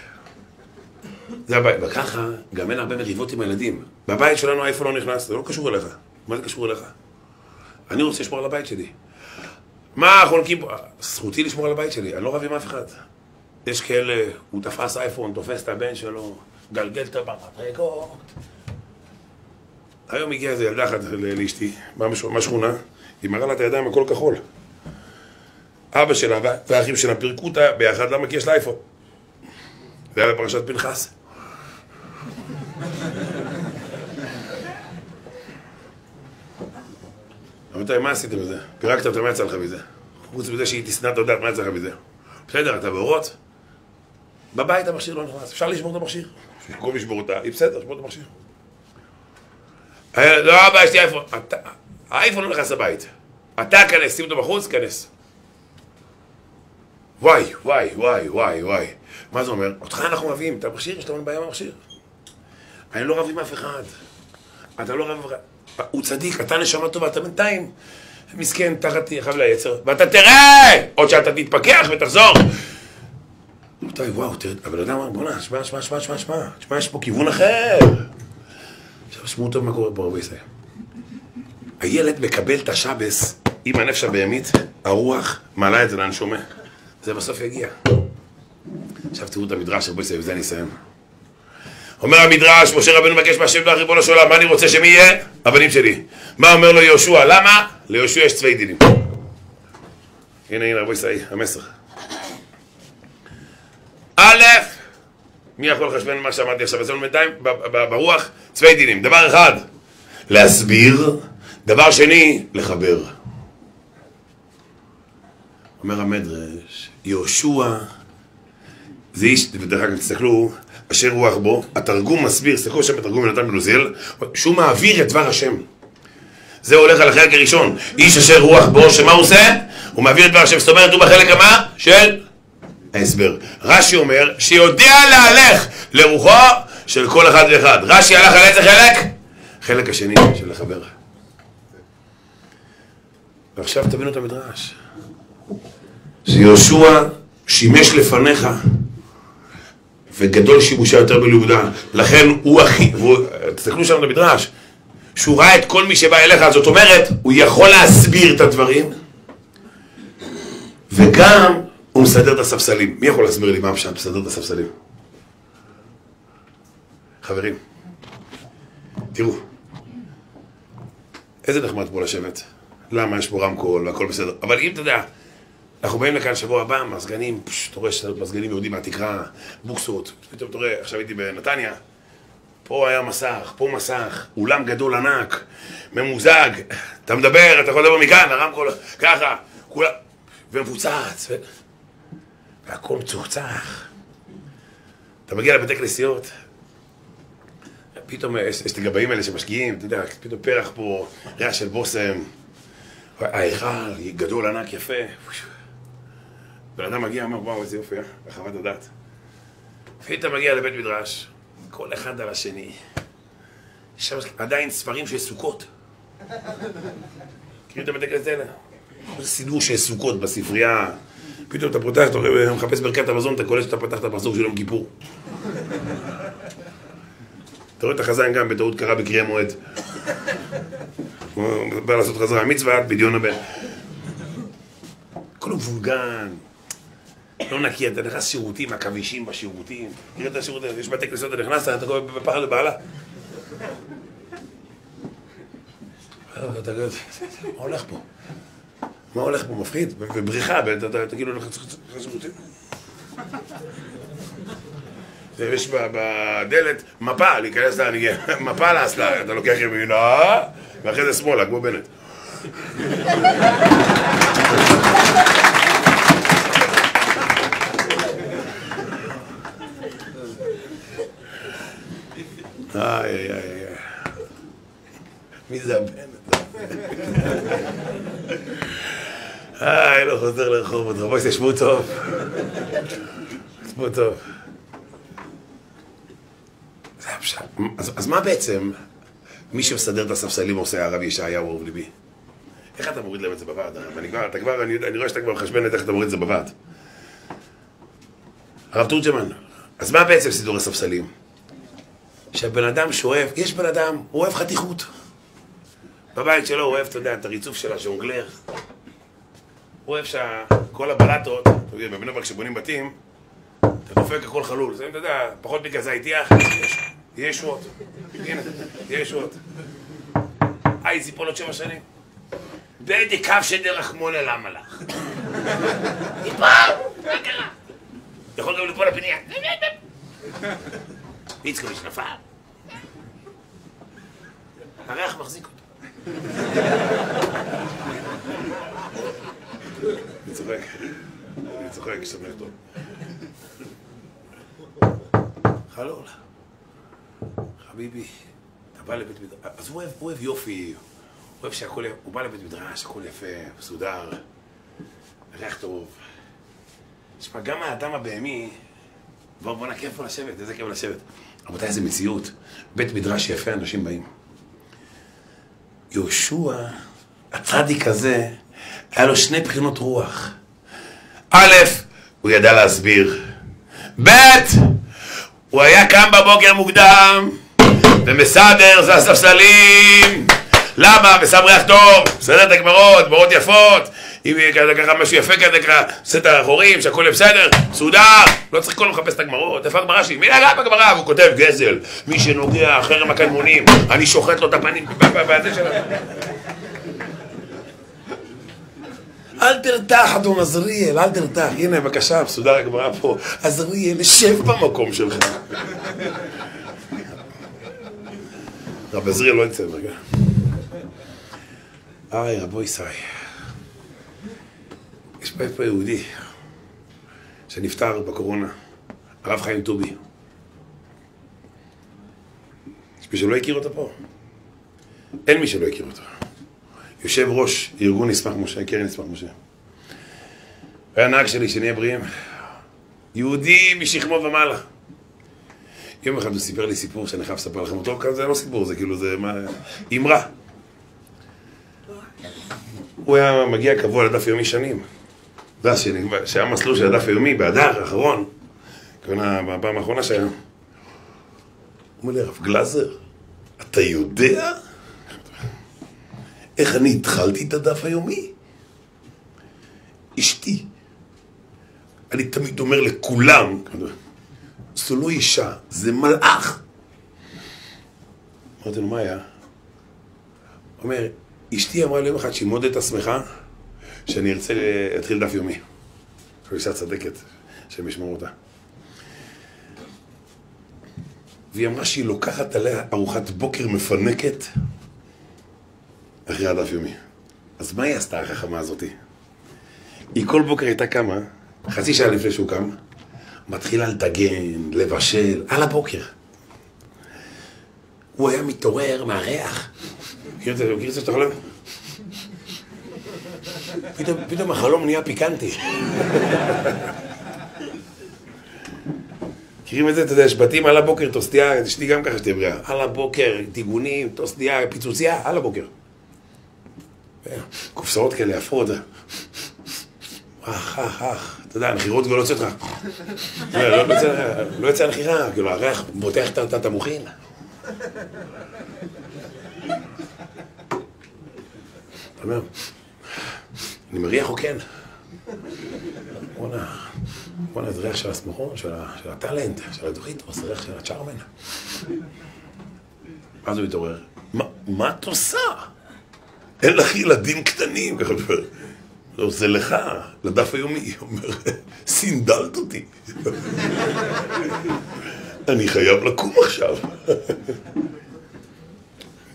זה הבית. וככה גם אין הרבה מריבות עם הילדים. בבית שלנו האיפה לא נכנס, זה לא קשור אליך. מה זה קשור אליך? אני רוצה לשמור על הבית שלי. מה חונקים פה? זכותי לשמור על הבית שלי, אני לא רב עם אף אחד. יש כאלה, הוא תפס אייפון, תופס את הבן שלו, גלגל את המדרגות. היום הגיעה איזה ילדה אחת לאשתי, מהשכונה, היא מראה לה את הידיים הכל כחול. אבא שלה וה- והאחים שלה פירקו אותה ביחד, למה? כי יש לה אייפון. זה היה בפרשת פנחס. רבותיי, מה עשיתם בזה? פירקת אותה, מה יצא לך מזה? חוץ מזה שהיא תשנא את הדעת, מה יצא לך מזה? בסדר, אתה באורות? בבית המכשיר לא נכנס, אפשר לשבור את המכשיר. במקום לשבור אותה, היא בסדר, שבור את המכשיר. הילד, לא אבא, יש לי אייפון. האייפון לא נכנס לבית. אתה כנס, שים אותו בחוץ, כנס. וואי, וואי, וואי, וואי, וואי. מה זה אומר? אותך אנחנו מביאים, את המכשיר, יש לנו בעיה עם המכשיר. אני לא רב עם אף אחד. אתה לא רב. הוא צדיק, אתה נשמה טובה, אתה בינתיים מסכן, תחת חבל היצר, ואתה תראה! עוד שאתה תתפכח ותחזור. רבותיי, וואו, תראה, הבן אדם אמר, בוא'נה, שמע, שמע, שמע, שמע, שמע, יש פה כיוון אחר. עכשיו, שמעו טוב מה קורה פה רבי ישראל. הילד מקבל את השבס עם הנפש הבהמית, הרוח מעלה את זה לאן שומע. זה בסוף יגיע. עכשיו תראו את המדרש רבי ישראל, ובזה אני אסיים. אומר המדרש, משה רבנו מבקש מהשם דבר ריבונו מה אני רוצה שמי יהיה? הבנים שלי. מה אומר לו יהושע? למה? ליהושע יש צווי דינים. הנה, הנה, רבי ישראל, המסר. א', מי יכול לחשבן מה שאמרתי עכשיו? אצלנו בינתיים, ב- ב- ברוח, צווי דינים. דבר אחד, להסביר. דבר שני, לחבר. אומר המדרש, יהושע זה איש, ודרך אגב, תסתכלו, אשר רוח בו, התרגום מסביר, תסתכלו שם בתרגום יונתן בן עוזיאל, שהוא מעביר את דבר השם. זה הולך על החלק הראשון, איש אשר רוח בו, שמה הוא עושה? הוא מעביר את דבר השם, זאת אומרת, הוא בחלק המה? של ההסבר. רש"י אומר, שיודע להלך לרוחו של כל אחד ואחד. רש"י הלך על איזה חלק? חלק השני של לחבר. ועכשיו תבינו את המדרש. שיהושע שימש לפניך, וגדול שיבושה יותר בלימודה. לכן הוא הכי, תסתכלו שם במדרש, שהוא ראה את כל מי שבא אליך, זאת אומרת, הוא יכול להסביר את הדברים, וגם הוא מסדר את הספסלים. מי יכול להסביר לי מה הפשט מסדר את הספסלים? חברים, תראו, איזה נחמד פה לשבת. למה יש פה רמקול והכל בסדר, אבל אם אתה יודע, אנחנו באים לכאן שבוע הבא, מזגנים, אתה רואה שמזגנים יורדים מהתקרה, בוקסות, פתאום אתה רואה, עכשיו הייתי בנתניה, פה היה מסך, פה מסך, אולם גדול ענק, ממוזג, אתה מדבר, אתה יכול לדבר מכאן, הרמקול, ככה, כולה, ומפוצץ, ו... והכל מצוחצח. אתה מגיע לבתי כנסיות, פתאום יש, יש את הגבאים האלה שמשקיעים, אתה יודע, פתאום פרח פה, ריח של בושם, ההיכל גדול, ענק, יפה. בן אדם מגיע, אומר, וואו, איזה יופי, אה? רחבת הדעת. פתאום מגיע לבית מדרש, כל אחד על השני. שם עדיין ספרים של סוכות. מכירים את הבתי כנסת האלה? זה סידור של סוכות בספרייה. פתאום אתה פותח, אתה מחפש ברכת המזון, אתה קולט שאתה פתח את הפסוק של יום כיפור. אתה רואה את החזן גם בטעות קרא בקריאה מועד. הוא בא לעשות חזרה מצווה, בדיון הבן. הכל מבולגן, לא נקי, אתה נכנס שירותים, עכבישים בשירותים. תראה את השירותים, יש בתי כנסיות, אתה נכנס, אתה קורא בפחד אומר, מה הולך פה? מה הולך פה? מפחיד, כאילו הולך לשירותים. ויש בדלת מפה להיכנס להנהיגה, מפה לאסלה, אתה לוקח ימינה, ואחרי זה שמאלה, כמו בנט. איי, איי, איי. מי זה הבנט? איי, לא חוזר לרחובות, רבוי, תשמעו טוב. תשמעו טוב. אז, אז מה בעצם מי שמסדר את הספסלים עושה הרב ישעיהו אהוב ליבי? איך אתה מוריד להם את זה בוועד? אני כבר, אתה כבר, אני רואה שאתה כבר מחשבן את איך אתה מוריד את זה בוועד. הרב תורג'מן, אז מה בעצם סידור הספסלים? שהבן אדם שאוהב, יש בן אדם, הוא אוהב חתיכות. בבית שלו הוא אוהב, אתה יודע, את הריצוף של הז'ונגלר. הוא אוהב שכל הבלטות, אתה יודע, בבני ברק כשבונים בתים, אתה דופק הכל חלול. זה, אתה יודע, פחות מכזה איתיח, יהיה ישועות. הנה, יהיה ישועות. היי, ציפול עוד שבע שנים. בדי קו שדרך מונה למה לך? טיפה, מה קרה? יכול גם ליפול לפינייה. איצקוביץ' נפל. הריח מחזיק אותו. אני צוחק, אני צוחק, שמח טוב. חלול. חביבי, אתה בא לבית מדרש, אז הוא אוהב, הוא אוהב יופי, הוא אוהב שהכל, הוא בא לבית מדרש, הכל יפה, מסודר, ריח טוב. תשמע, גם האדם הבהמי, בוא, בוא נכיף פה לשבת, איזה כיף לשבת. רבותיי, איזה מציאות. בית מדרש יפה, אנשים באים. יהושע, הצדיק הזה, היה לו שני בחינות רוח. א', הוא ידע להסביר. ב', הוא היה קם בבוקר מוקדם ומסדר זה הספסלים. למה? ושם ריח טוב, מסדר את הגמרות, גמרות יפות. אם כזה ככה משהו יפה כזה ככה, עושה את החורים, שהכל יהיה בסדר, מסודר, לא צריך כל הזמן לחפש את הגמרות, איפה הגמרא שלי? מי נגע בגמרא? והוא כותב גזל, מי שנוגע, חרם הקדמונים, אני שוחט לו את הפנים, בזה שלנו. אל תרתח, אדון עזריאל, אל תרתח. הנה, בבקשה, מסודר הגמרא פה. עזריאל, שב במקום שלך. רב עזריאל לא יצא רגע. איי, רבו ישראל. יש פה יהודי שנפטר בקורונה, הרב חיים טובי. יש מי שלא הכיר אותו פה? אין מי שלא הכיר אותו. יושב ראש ארגון נשמח משה, קרן נשמח משה. היה נהג שלי, שנהיה בריאים. יהודי משכמו ומעלה. יום אחד הוא סיפר לי סיפור שאני חייב לספר לכם אותו, כאן זה לא סיפור, זה כאילו, זה מה... אמרה. הוא היה מגיע קבוע לדף יומי שנים. יודע, שהיה מסלול של הדף היומי, באדר האחרון, כוונה בפעם האחרונה שהיה. הוא אומר לי, הרב גלאזר, אתה יודע איך אני התחלתי את הדף היומי? אשתי. אני תמיד אומר לכולם, זו לא אישה, זה מלאך. אמרתי לו, מה היה? אומר, אשתי אמרה לי יום אחד מאוד הייתה שמחה שאני ארצה להתחיל דף יומי. זו אישה צדקת, שהם ישמעו אותה. והיא אמרה שהיא לוקחת עליה ארוחת בוקר מפנקת אחרי הדף יומי. אז מה היא עשתה החכמה הזאתי? היא כל בוקר הייתה קמה, חצי שעה לפני שהוא קם, מתחילה לטגן, לבשל, על הבוקר. הוא היה מתעורר מהריח. מכיר את זה? מכיר את זה שאתה חולם? פתאום, פתאום החלום נהיה פיקנטי. מכירים את זה? אתה יודע, יש בתים על הבוקר, טוסטיה, אשתי גם ככה שתהיה בריאה. על הבוקר, טיגונים, טוסטיה, פיצוצייה, על הבוקר. קופסאות כאלה יפות. אך, אך, אך. אתה יודע, הנחירות כבר לא יוצאת לך. לא, יוצא- לא הנחירה, כאילו, הריח בוטח את- התמוכין. אתה אומר, אני מריח או כן? בואנה, בואנה, זה ריח של הסמכון, של הטאלנט, של הדוחיטוס, זה ריח של הצ'ארמן. ואז הוא מתעורר, "מה- מה את עושה? אין לך ילדים קטנים, ככה אומר. לא, זה לך, לדף היומי. הוא אומר, סינדלת אותי. אני חייב לקום עכשיו.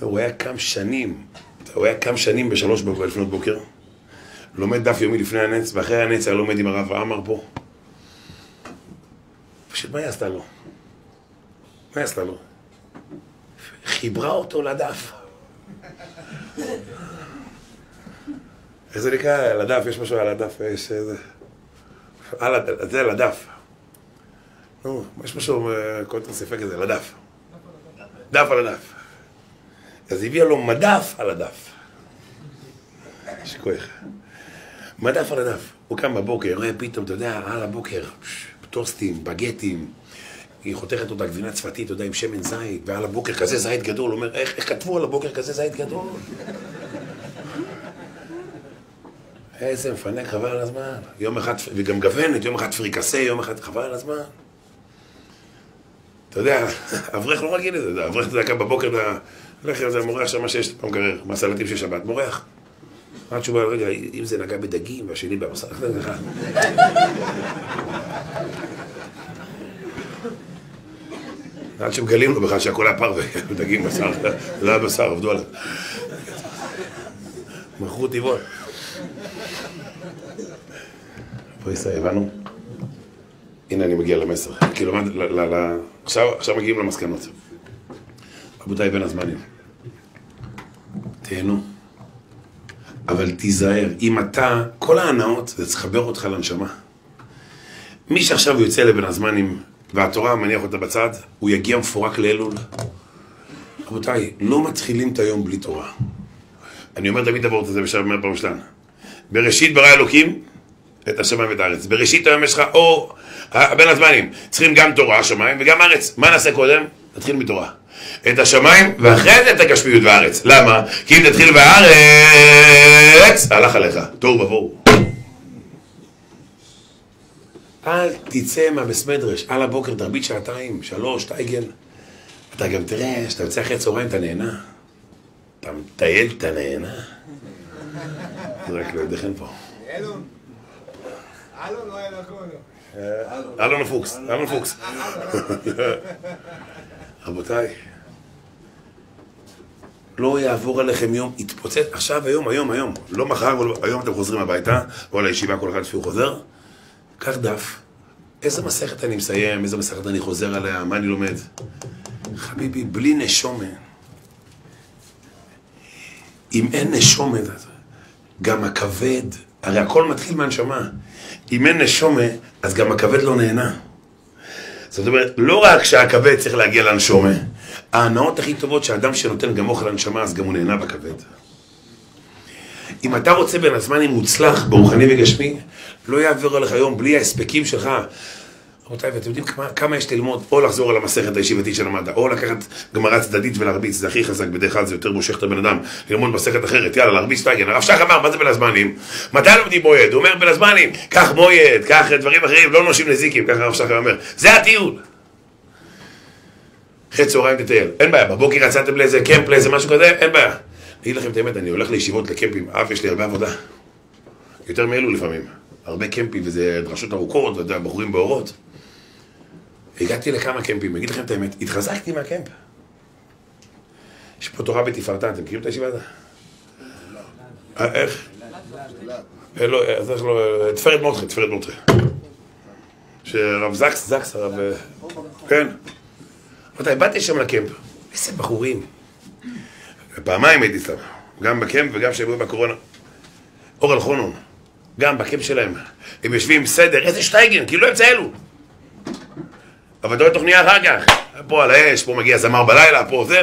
הוא היה קם שנים, הוא היה קם שנים בשלוש בבוקר, לפנות בוקר, לומד דף יומי לפני הנץ, ואחרי הנץ היה לומד עם הרב עמר פה. פשוט מה היא עשתה לו? מה היא עשתה לו? חיברה אותו לדף. איך זה נקרא? לדף, יש משהו על הדף, יש איזה... על הד- זה לדף. נו, יש משהו אה, קונטרספק כזה, לדף. דף על הדף. אז הביאה לו מדף על הדף. יש כוח. מדף על הדף. הוא קם בבוקר, רואה פתאום, אתה יודע, על הבוקר, טוסטים, בגטים. היא חותכת אותה גבינה צפתית, אתה יודע, עם שמן זית, ועל הבוקר כזה זית גדול. אומר, איך, איך כתבו על הבוקר כזה זית גדול? איזה מפנק, חבל על הזמן. יום אחד, וגם גוונת, יום אחד פריקסה, יום אחד, חבל על הזמן. אתה יודע, אברך לא רגיל לזה, אברך, אתה יודע, בבוקר, אתה הולך עם זה, מורח שם מה שיש במקרר, מהסלטים של שבת, מורח. מה התשובה, רגע, אם זה נגע בדגים, והשני בבשר, איך זה לך? עד שמגלים לו בכלל שהכל היה פרווה, דגים, בשר, זה לא היה בשר, עבדו עליו. מכרו טבעון. ישראל, הבנו? הנה אני מגיע למסר. כאילו, עכשיו מגיעים למסקנות. רבותיי, בין הזמנים. תהנו. אבל תיזהר, אם אתה, כל ההנאות זה צריך לחבר אותך לנשמה. מי שעכשיו יוצא לבין הזמנים והתורה מניח אותה בצד, הוא יגיע מפורק לאלול. רבותיי, לא מתחילים את היום בלי תורה. אני אומר תמיד הוורט הזה בשם אומר במשלן. בראשית ברא אלוקים את השמיים ואת הארץ. בראשית היום יש לך אור, בין הזמנים. צריכים גם תורה, שמיים, וגם ארץ. מה נעשה קודם? נתחיל מתורה. את השמיים, ואחרי זה את הגשמיות והארץ. למה? כי אם תתחיל בארץ, הלך עליך. תוהו ובוהו. אל תצא מהבסמדרש, על הבוקר תרביץ שעתיים, שלוש, טייגל. אתה גם תראה, כשאתה יוצא אחרי צהריים אתה נהנה. אתה מטייל, אתה נהנה. רק לא ידיכם פה. לא היה נכון. אלון פוקס, אלון פוקס. רבותיי, לא יעבור עליכם יום, יתפוצץ, עכשיו, היום, היום, היום, לא מחר, היום אתם חוזרים הביתה, או לישיבה, כל אחד לפי הוא חוזר, קח דף, איזה מסכת אני מסיים, איזה מסכת אני חוזר עליה, מה אני לומד. חביבי, בלי נשומה. אם אין נשומה, גם הכבד, הרי הכל מתחיל מהנשמה. אם אין נשומה, אז גם הכבד לא נהנה. זאת אומרת, לא רק שהכבד צריך להגיע לנשומה, ההנאות הכי טובות שאדם שנותן גם אוכל לנשמה, אז גם הוא נהנה בכבד. אם אתה רוצה בין הזמנים מוצלח ברוחני וגשמי, לא יעבור עליך יום בלי ההספקים שלך. רבותיי, ואתם יודעים כמה, כמה יש ללמוד, או לחזור על המסכת הישיבתית שלמדת, או לקחת גמרא צדדית ולהרביץ, זה הכי חזק, בדרך כלל זה יותר מושך את הבן אדם, ללמוד מסכת אחרת, יאללה, להרביץ טייגן. הרב שך אמר, מה זה בין הזמנים? מתי לומדים מויד? הוא אומר, בין הזמנים, קח מויד, קח דברים אחרים, לא נושים נזיקים, ככה הרב שך אומר. זה הטיול. אחרי צהריים תטייל, אין בעיה, בבוקר יצאתם לאיזה קמפ, לאיזה משהו כזה, אין בעיה. אני אגיד לכם את האמת, אני הולך לישיבות, לקמפים, אף יש לי הרבה עבודה. יותר מאלו לפעמים. הרבה קמפים, וזה דרשות ארוכות, ואתה יודע, בחורים באורות. הגעתי לכמה קמפים, אגיד לכם את האמת, התחזקתי מהקמפ. יש פה תורה בתפארתה, אתם מכירים את הישיבה הזאת? אה, איך? אה, לא, אה, אז יש לו, אה, תפארת מותחה, תפארת מותחה. שרב זקס, זקס, הרב... כן. רבותיי, באתי שם לקמפ, איזה בחורים. פעמיים הייתי סתם, גם בקמפ וגם כשהיו בקורונה. אור אלחונון, גם בקמפ שלהם. הם יושבים, בסדר, איזה שטייגן, כאילו אמצע אלו. אבל אתה רואה תוכניה אחר כך. פה על האש, פה מגיע זמר בלילה, פה זה.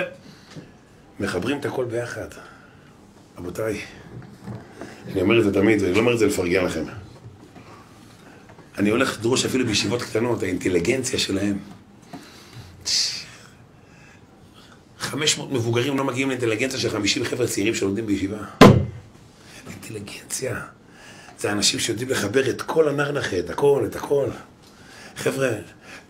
מחברים את הכל ביחד. רבותיי, אני אומר את זה תמיד, ואני לא אומר את זה לפרגן לכם. אני הולך לדרוש אפילו בישיבות קטנות, האינטליגנציה שלהם. 500 מבוגרים לא מגיעים לאינטליגנציה של 50 חבר'ה צעירים שלומדים בישיבה. אינטליגנציה. זה אנשים שיודעים לחבר את כל הנרנחה, את הכל, את הכל. חבר'ה,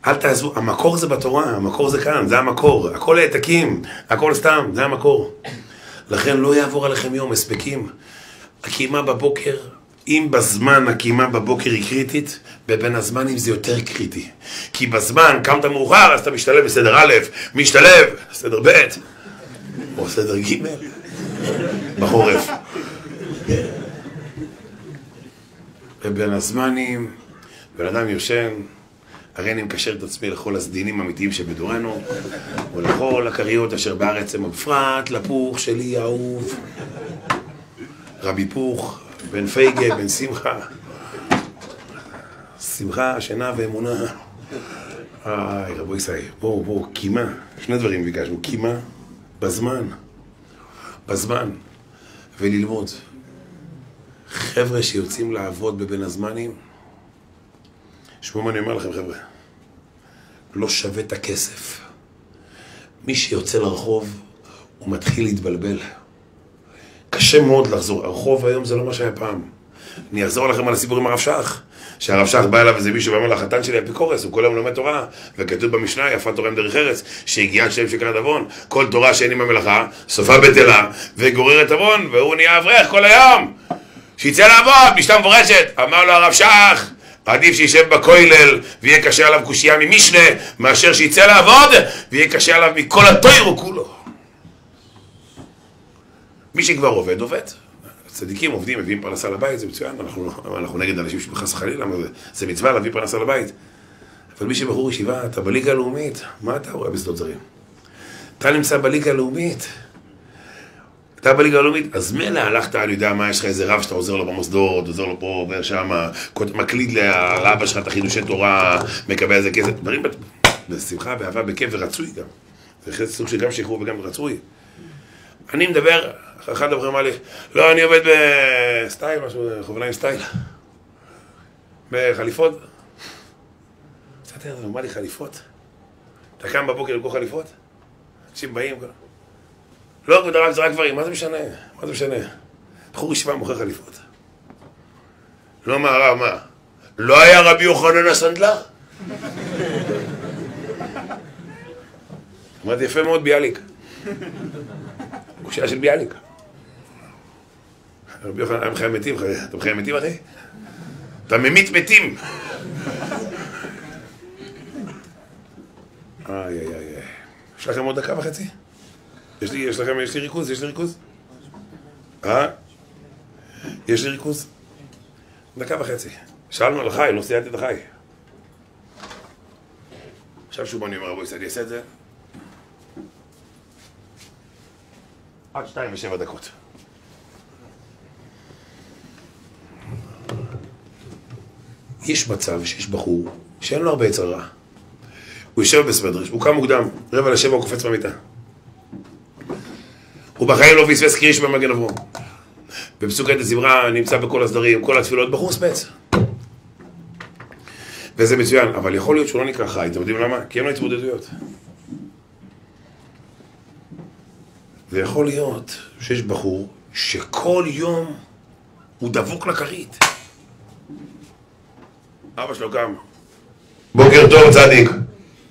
אל תעזבו, המקור זה בתורה, המקור זה כאן, זה המקור. הכל העתקים, הכל סתם, זה המקור. לכן לא יעבור עליכם יום הספקים. הקימה בבוקר, אם בזמן הקימה בבוקר היא קריטית, בבין הזמנים זה יותר קריטי. כי בזמן, קמת מאוחר, אז אתה משתלב בסדר א', משתלב בסדר ב', או סדר ג', בחורף. ובין הזמנים, בן אדם יושן, הרי אני מקשר את עצמי לכל הסדינים האמיתיים שבדורנו, ולכל הכריות אשר בארץ הם בפרט לפוך שלי האהוב, רבי פוך, בן פייגה, בן שמחה, שמחה, שינה ואמונה. איי, רבו ישראל, בואו, בואו, קימה, שני דברים ביקשנו, קימה בזמן, בזמן, וללמוד. חבר'ה שיוצאים לעבוד בבין הזמנים, שמעו מה אני אומר לכם חבר'ה, לא שווה את הכסף. מי שיוצא לרחוב, הוא מתחיל להתבלבל. קשה מאוד לחזור, הרחוב היום זה לא מה שהיה פעם. אני אחזור לכם על הסיפור עם הרב שך, שהרב שך בא אליו איזה מישהו ואמר לחתן שלי אפיקורס, הוא כל היום לומד תורה, וכתוב במשנה, יפה תורה עם דרך ארץ, שהגיעה שם שקראת עוון, כל תורה שאין עם המלאכה, סופה בטלה, וגוררת עוון, והוא נהיה אברך כל היום. שיצא לעבוד, משנה מפורשת. אמר לו הרב שך, עדיף שישב בכולל ויהיה קשה עליו קושייה ממשנה, מאשר שיצא לעבוד ויהיה קשה עליו מכל התוירו כולו. מי שכבר עובד, עובד. צדיקים עובדים, מביאים פרנסה לבית, זה מצוין, אנחנו, אנחנו נגד אנשים שבחס וחלילה, זה, זה מצווה להביא פרנסה לבית. אבל מי שבחור ישיבה, אתה בליגה הלאומית, מה אתה רואה בשדות זרים? אתה נמצא בליגה הלאומית. אתה בליגה הלאומית, אז מילא הלכת, אני יודע מה, יש לך איזה רב שאתה עוזר לו במוסדות, עוזר לו פה, עובר שם, מקליד לאבא שלך את החידושי תורה, מקבל איזה כסף, דברים בשמחה, באהבה, בכיף ורצוי גם. זה סוג של גם שחרור וגם רצוי. אני מדבר, אחד הדברים אמר לי, לא, אני עובד בסטייל, משהו, הובלה עם סטייל. בחליפות. קצת הוא אמר לי חליפות. אתה קם בבוקר לקרוא חליפות? אנשים באים, לא, כבוד הרב, זה רק גברים, מה זה משנה? מה זה משנה? בחור ישיבה מוכר חליפות. לא מה הרב, מה? לא היה רבי יוחנן הסנדלר? אמרתי, יפה מאוד ביאליק. קושייה של ביאליק. רבי יוחנן היה מחיה מתים, אתה מחיה מתים אחי? אתה ממית מתים. איי איי איי. יש לכם עוד דקה וחצי? יש לי, יש לכם, יש לי ריכוז? יש לי ריכוז? אה? יש לי ריכוז? דקה וחצי. שאלנו על החי, לא סיימתי את החי. עכשיו שוב אני אומר, רבו ישראל, אני אעשה את זה עד שתיים ושבע דקות. יש מצב שיש בחור שאין לו הרבה יצר. הוא יושב בסמדרש, הוא קם מוקדם, רבע לשבע הוא קופץ במיטה. הוא בחיים לא פספס קריש במגן אברום. בפסוק עת הזמרה נמצא בכל הסדרים, כל התפילות, בחור ספץ. וזה מצוין, אבל יכול להיות שהוא לא נקרא חי, אתם יודעים למה? כי אין לו התמודדויות. ויכול להיות שיש בחור שכל יום הוא דבוק לכרית. אבא שלו קם. בוקר טוב צדיק.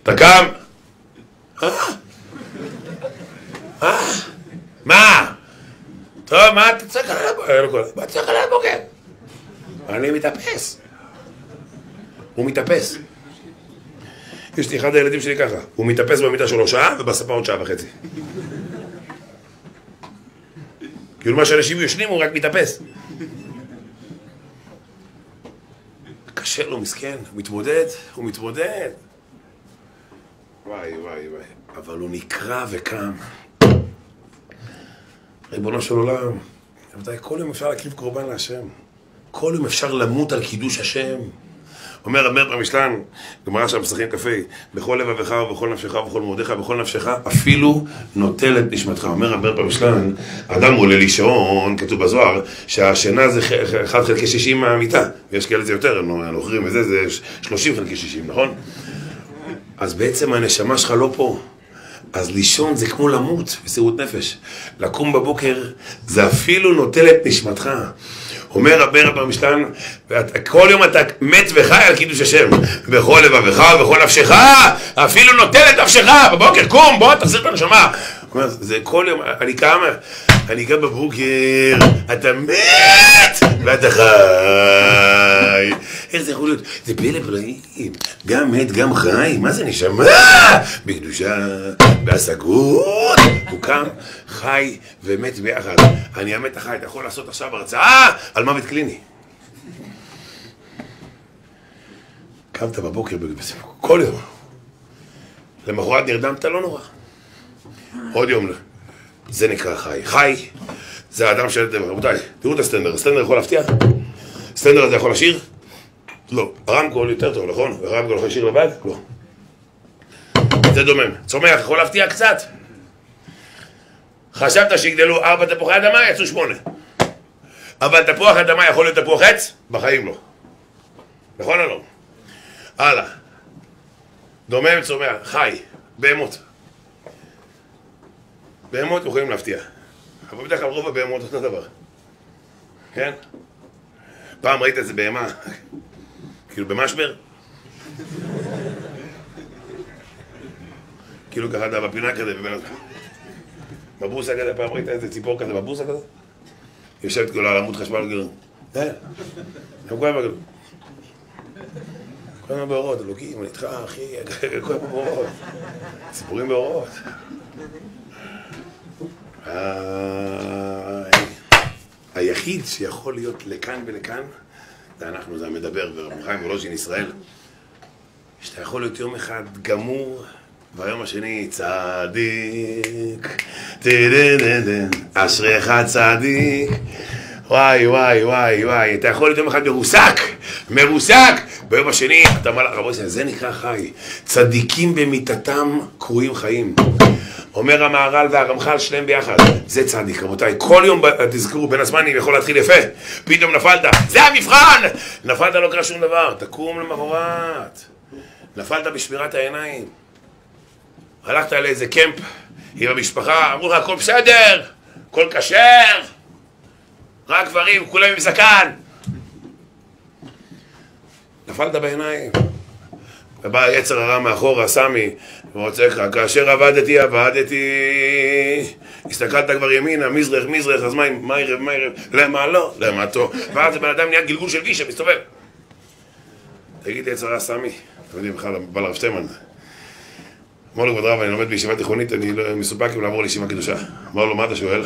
אתה קם? אה? אה? מה? טוב, מה אתה צועק עליי הבוקר? מה אתה צועק עליי הבוקר? אני מתאפס. הוא מתאפס. יש לי אחד הילדים שלי ככה, הוא מתאפס במיטה שלו שעה ובספה עוד שעה וחצי. כאילו מה שאנשים יושנים הוא רק מתאפס. קשה לו, מסכן, הוא מתמודד, הוא מתמודד. וואי, וואי, וואי. אבל הוא נקרע וקם. ריבונו של עולם, רבותיי, כל יום אפשר להקריב קורבן להשם. כל יום אפשר למות על קידוש השם. אומר רב מאיר במשלן, גמרא שם מסכים כ"ה, בכל לבבך ובכל נפשך ובכל מאודיך ובכל נפשך, אפילו נוטל את נשמתך. אומר רב מאיר במשלן, אדם עולה לישון, כתוב בזוהר, שהשינה זה 1 חלקי 60 מהמיטה, ויש כאלה זה יותר, הם נוכרים וזה, זה 30 חלקי 60, נכון? אז בעצם הנשמה שלך לא פה. אז לישון זה כמו למות, מסירות נפש. לקום בבוקר זה אפילו נוטל את נשמתך. אומר רבי רב במשלן, כל יום אתה מת וחי על קידוש השם. בכל לבבך ובכל נפשך, אפילו נוטל את נפשך. בבוקר קום, בוא תחזיר את הנשמה. זה כל יום, אני קם, אני קם בבוקר, אתה מת ואתה חי. איך זה יכול להיות? זה פלא פלאים. גם מת, גם חי. מה זה נשמה? בקדושה, בהשגות. הוא קם, חי ומת ביחד. אני המת החי, אתה יכול לעשות עכשיו הרצאה על מוות קליני. קמת בבוקר, כל יום. למחרת נרדמת, לא נורא. עוד יום. זה נקרא חי. חי זה האדם של... רבותיי, תראו את הסטנדר. הסטנדר יכול להפתיע? הסטנדר הזה יכול לשיר? לא. הרמקול יותר טוב, נכון? הרמקול יכול לשיר לבד? לא. זה דומם. צומח יכול להפתיע קצת? חשבת שיגדלו ארבע תפוחי אדמה, יצאו שמונה. אבל תפוח אדמה יכול להיות תפוח עץ? בחיים לא. נכון או לא? הלאה. דומם צומח, חי, בהמות. בהמות יכולים להפתיע. אבל בדרך כלל רוב הבהמות אותו דבר. כן? פעם ראית איזה בהמה, כאילו במשבר? כאילו ככה אתה בפינה כזה, בבורסה כזה, פעם ראית איזה ציפור כזה בבורסה כזה? יושבת כאילו על עמוד חשמל, כאילו, כן, הם כל הזמן כאילו, כל הזמן באורות, אלוקים, אני איתך, אחי, כל הזמן באורות, סיפורים באורות. היחיד שיכול להיות לכאן ולכאן, זה אנחנו, זה המדבר, ורב חיים וולוז'ין ישראל. שאתה יכול להיות יום אחד גמור, והיום השני צדיק, אשריך צדיק. וואי, וואי, וואי, וואי, אתה יכול להיות יום אחד מרוסק, מרוסק, ביום השני אתה אומר, רבו זה נקרא חי. צדיקים במיתתם קרויים חיים. אומר המהר"ל והרמח"ל שניהם ביחד, זה צדיק רבותיי, כל יום תזכרו בין הזמנים יכול להתחיל יפה, פתאום נפלת, זה המבחן! נפלת לא קרה שום דבר, תקום למחרת, נפלת בשמירת העיניים, הלכת לאיזה קמפ עם המשפחה, אמרו לך הכל בסדר, הכל כשר, רק גברים, כולם עם זקן, נפלת בעיניים, ובא יצר הרע מאחורה, סמי, ורוצה לך, כאשר עבדתי, עבדתי, הסתכלת כבר ימינה, מזרח, מזרח, אז מה ירב, מה ירב, למה לא, למה טוב, ואז הבן אדם נהיה גלגול של גישה, מסתובב. תגיד לי, יצר הרע, סמי, אתם יודעים, בכלל, בא לרב שטיימן. אמר לו, כבוד רב, אני לומד בישיבה תיכונית, אני לא- מסופק אם לעבור לישיבה קדושה. אמר לו, מה אתה שואל?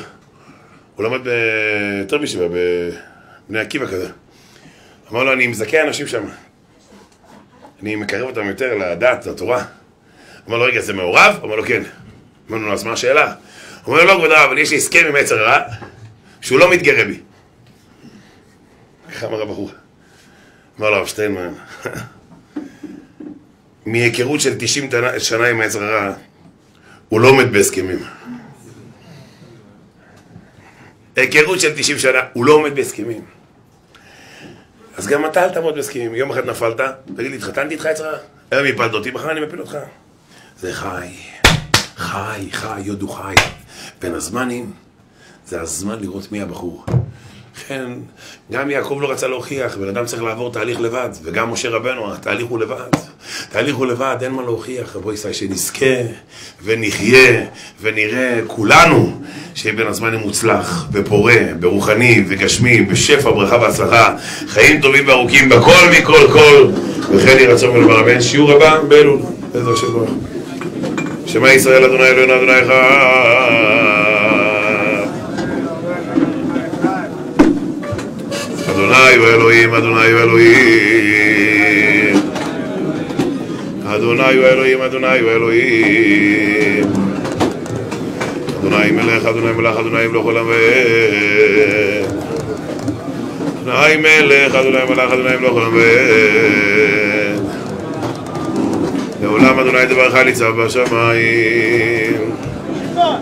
הוא לומד יותר בישיבה, בבני עקיבא כזה. אמר לו, אני מזכה אנשים שם. אני מקרב אותם יותר לדת, לתורה. אמר לו, רגע, זה מעורב? אמר לו, כן. אמר לו, אז מה השאלה? אומר לו, לא, כבוד הרב, אבל יש לי הסכם עם עצר רע, שהוא לא מתגרה בי. ככה אמר הבחור. אמר לו, הרב שטיינמן, מהיכרות של 90 שנה עם העצר הרע, הוא לא עומד בהסכמים. היכרות של 90 שנה, הוא לא עומד בהסכמים. אז גם אתה אל תעמוד בהסכמים. יום אחד נפלת, תגיד לי, התחתנתי איתך יצרה? היום הפלת אותי, מחר אני מפיל אותך. זה חי, חי, חי, יודו חי. בין הזמנים, זה הזמן לראות מי הבחור. לכן, גם יעקב לא רצה להוכיח, בן אדם צריך לעבור תהליך לבד, וגם משה רבנו, התהליך הוא לבד. תהליך הוא לבד, אין מה להוכיח, רבו ישראל, שנזכה ונחיה ונראה כולנו שיהיה בין הזמנים מוצלח ופורה, ברוחני וגשמי, בשפע, ברכה והצלחה, חיים טובים וארוכים בכל מכל כל, וכן יהי רצון ולבר אמן. שיעור הבא באלול, בעזר השם ברוך. שמע ישראל אדוני אלוהינו אדוני אחד. אדוני הוא אלוהים, אדוני הוא אלוהים. אדוני הוא אלוהים, אדוני הוא אלוהים. אדוני מלך, אדוני מלך, אדוני מלך עולם ועד. אדוני מלך, אדוני מלך, אדוני מלוך העולם ועד. לעולם אדוני דברך ניצב בשמיים.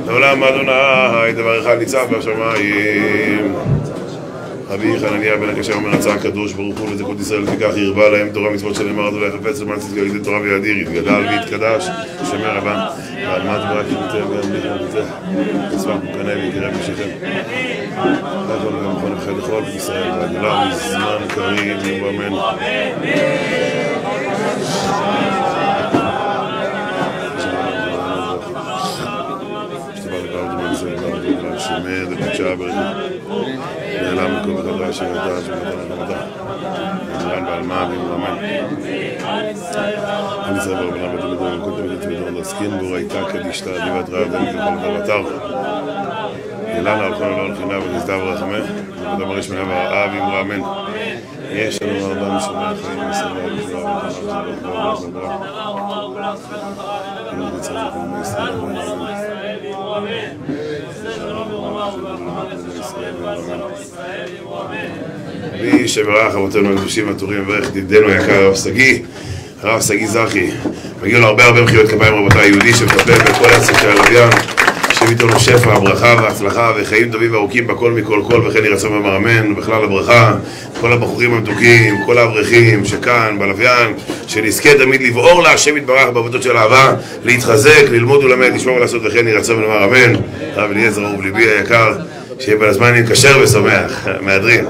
לעולם אדוני דברך ניצב בשמיים. רבי חנניה בן הקשר אומר רצה הקדוש ברוך הוא לזכות ישראל לפיכך ירבה להם תורה מצוות שנאמר אדוני חפץ למען יגדל תורה ויאדיר יתגדל ויתקדש. שמר רבה. ועל מה דברה כמותם וימליך ותצא עצמם קנה ויקרא בשכם. לכל ומכון אחד לכל ישראל והגדולה מזמן קריב ואמן. שמר נעלם מכל בגדרה אשר ידע שמתן הקמתה נעלם בעלמה ומרמן עם ישראל ברבנה בתלמידו ולכל תלמידו תלמידו לעסקין בו ראיתה קדישתא דיבת רעב דן ככל דבר אילנה על כל אלון חינה ונזדה ורחמה וכבוד מרש מנה ורעה ואמרה אמן. יש לנו ארבע משנה החיים וסבבה ושבעה ותנא ושבעה ושבעה ושבעה מי שברך אבותינו הקדושים הטורים וברך ידידנו היקר הרב שגיא, הרב שגיא זרחי, מגיע לו הרבה הרבה מחיאות כפיים רבותיי, יהודי שמטפל בכל העסק של הלוויין, ייתן לו שפע, ברכה והצלחה וחיים טובים וארוכים בכל מכל כל וכן יהי רצון ואמר אמן ובכלל הברכה, כל הבחורים המתוקים, כל האברכים שכאן בלוויין, שנזכה תמיד לבעור לה, השם יתברך בעבודות של אהבה, להתחזק, ללמוד ולמד, לשמור ולעשות וכן יהי רצון ואמר אמן, הרב אליעזר אהוב ליבי היקר, שיהיה בין הזמנים כשר ושמח, מהדרין.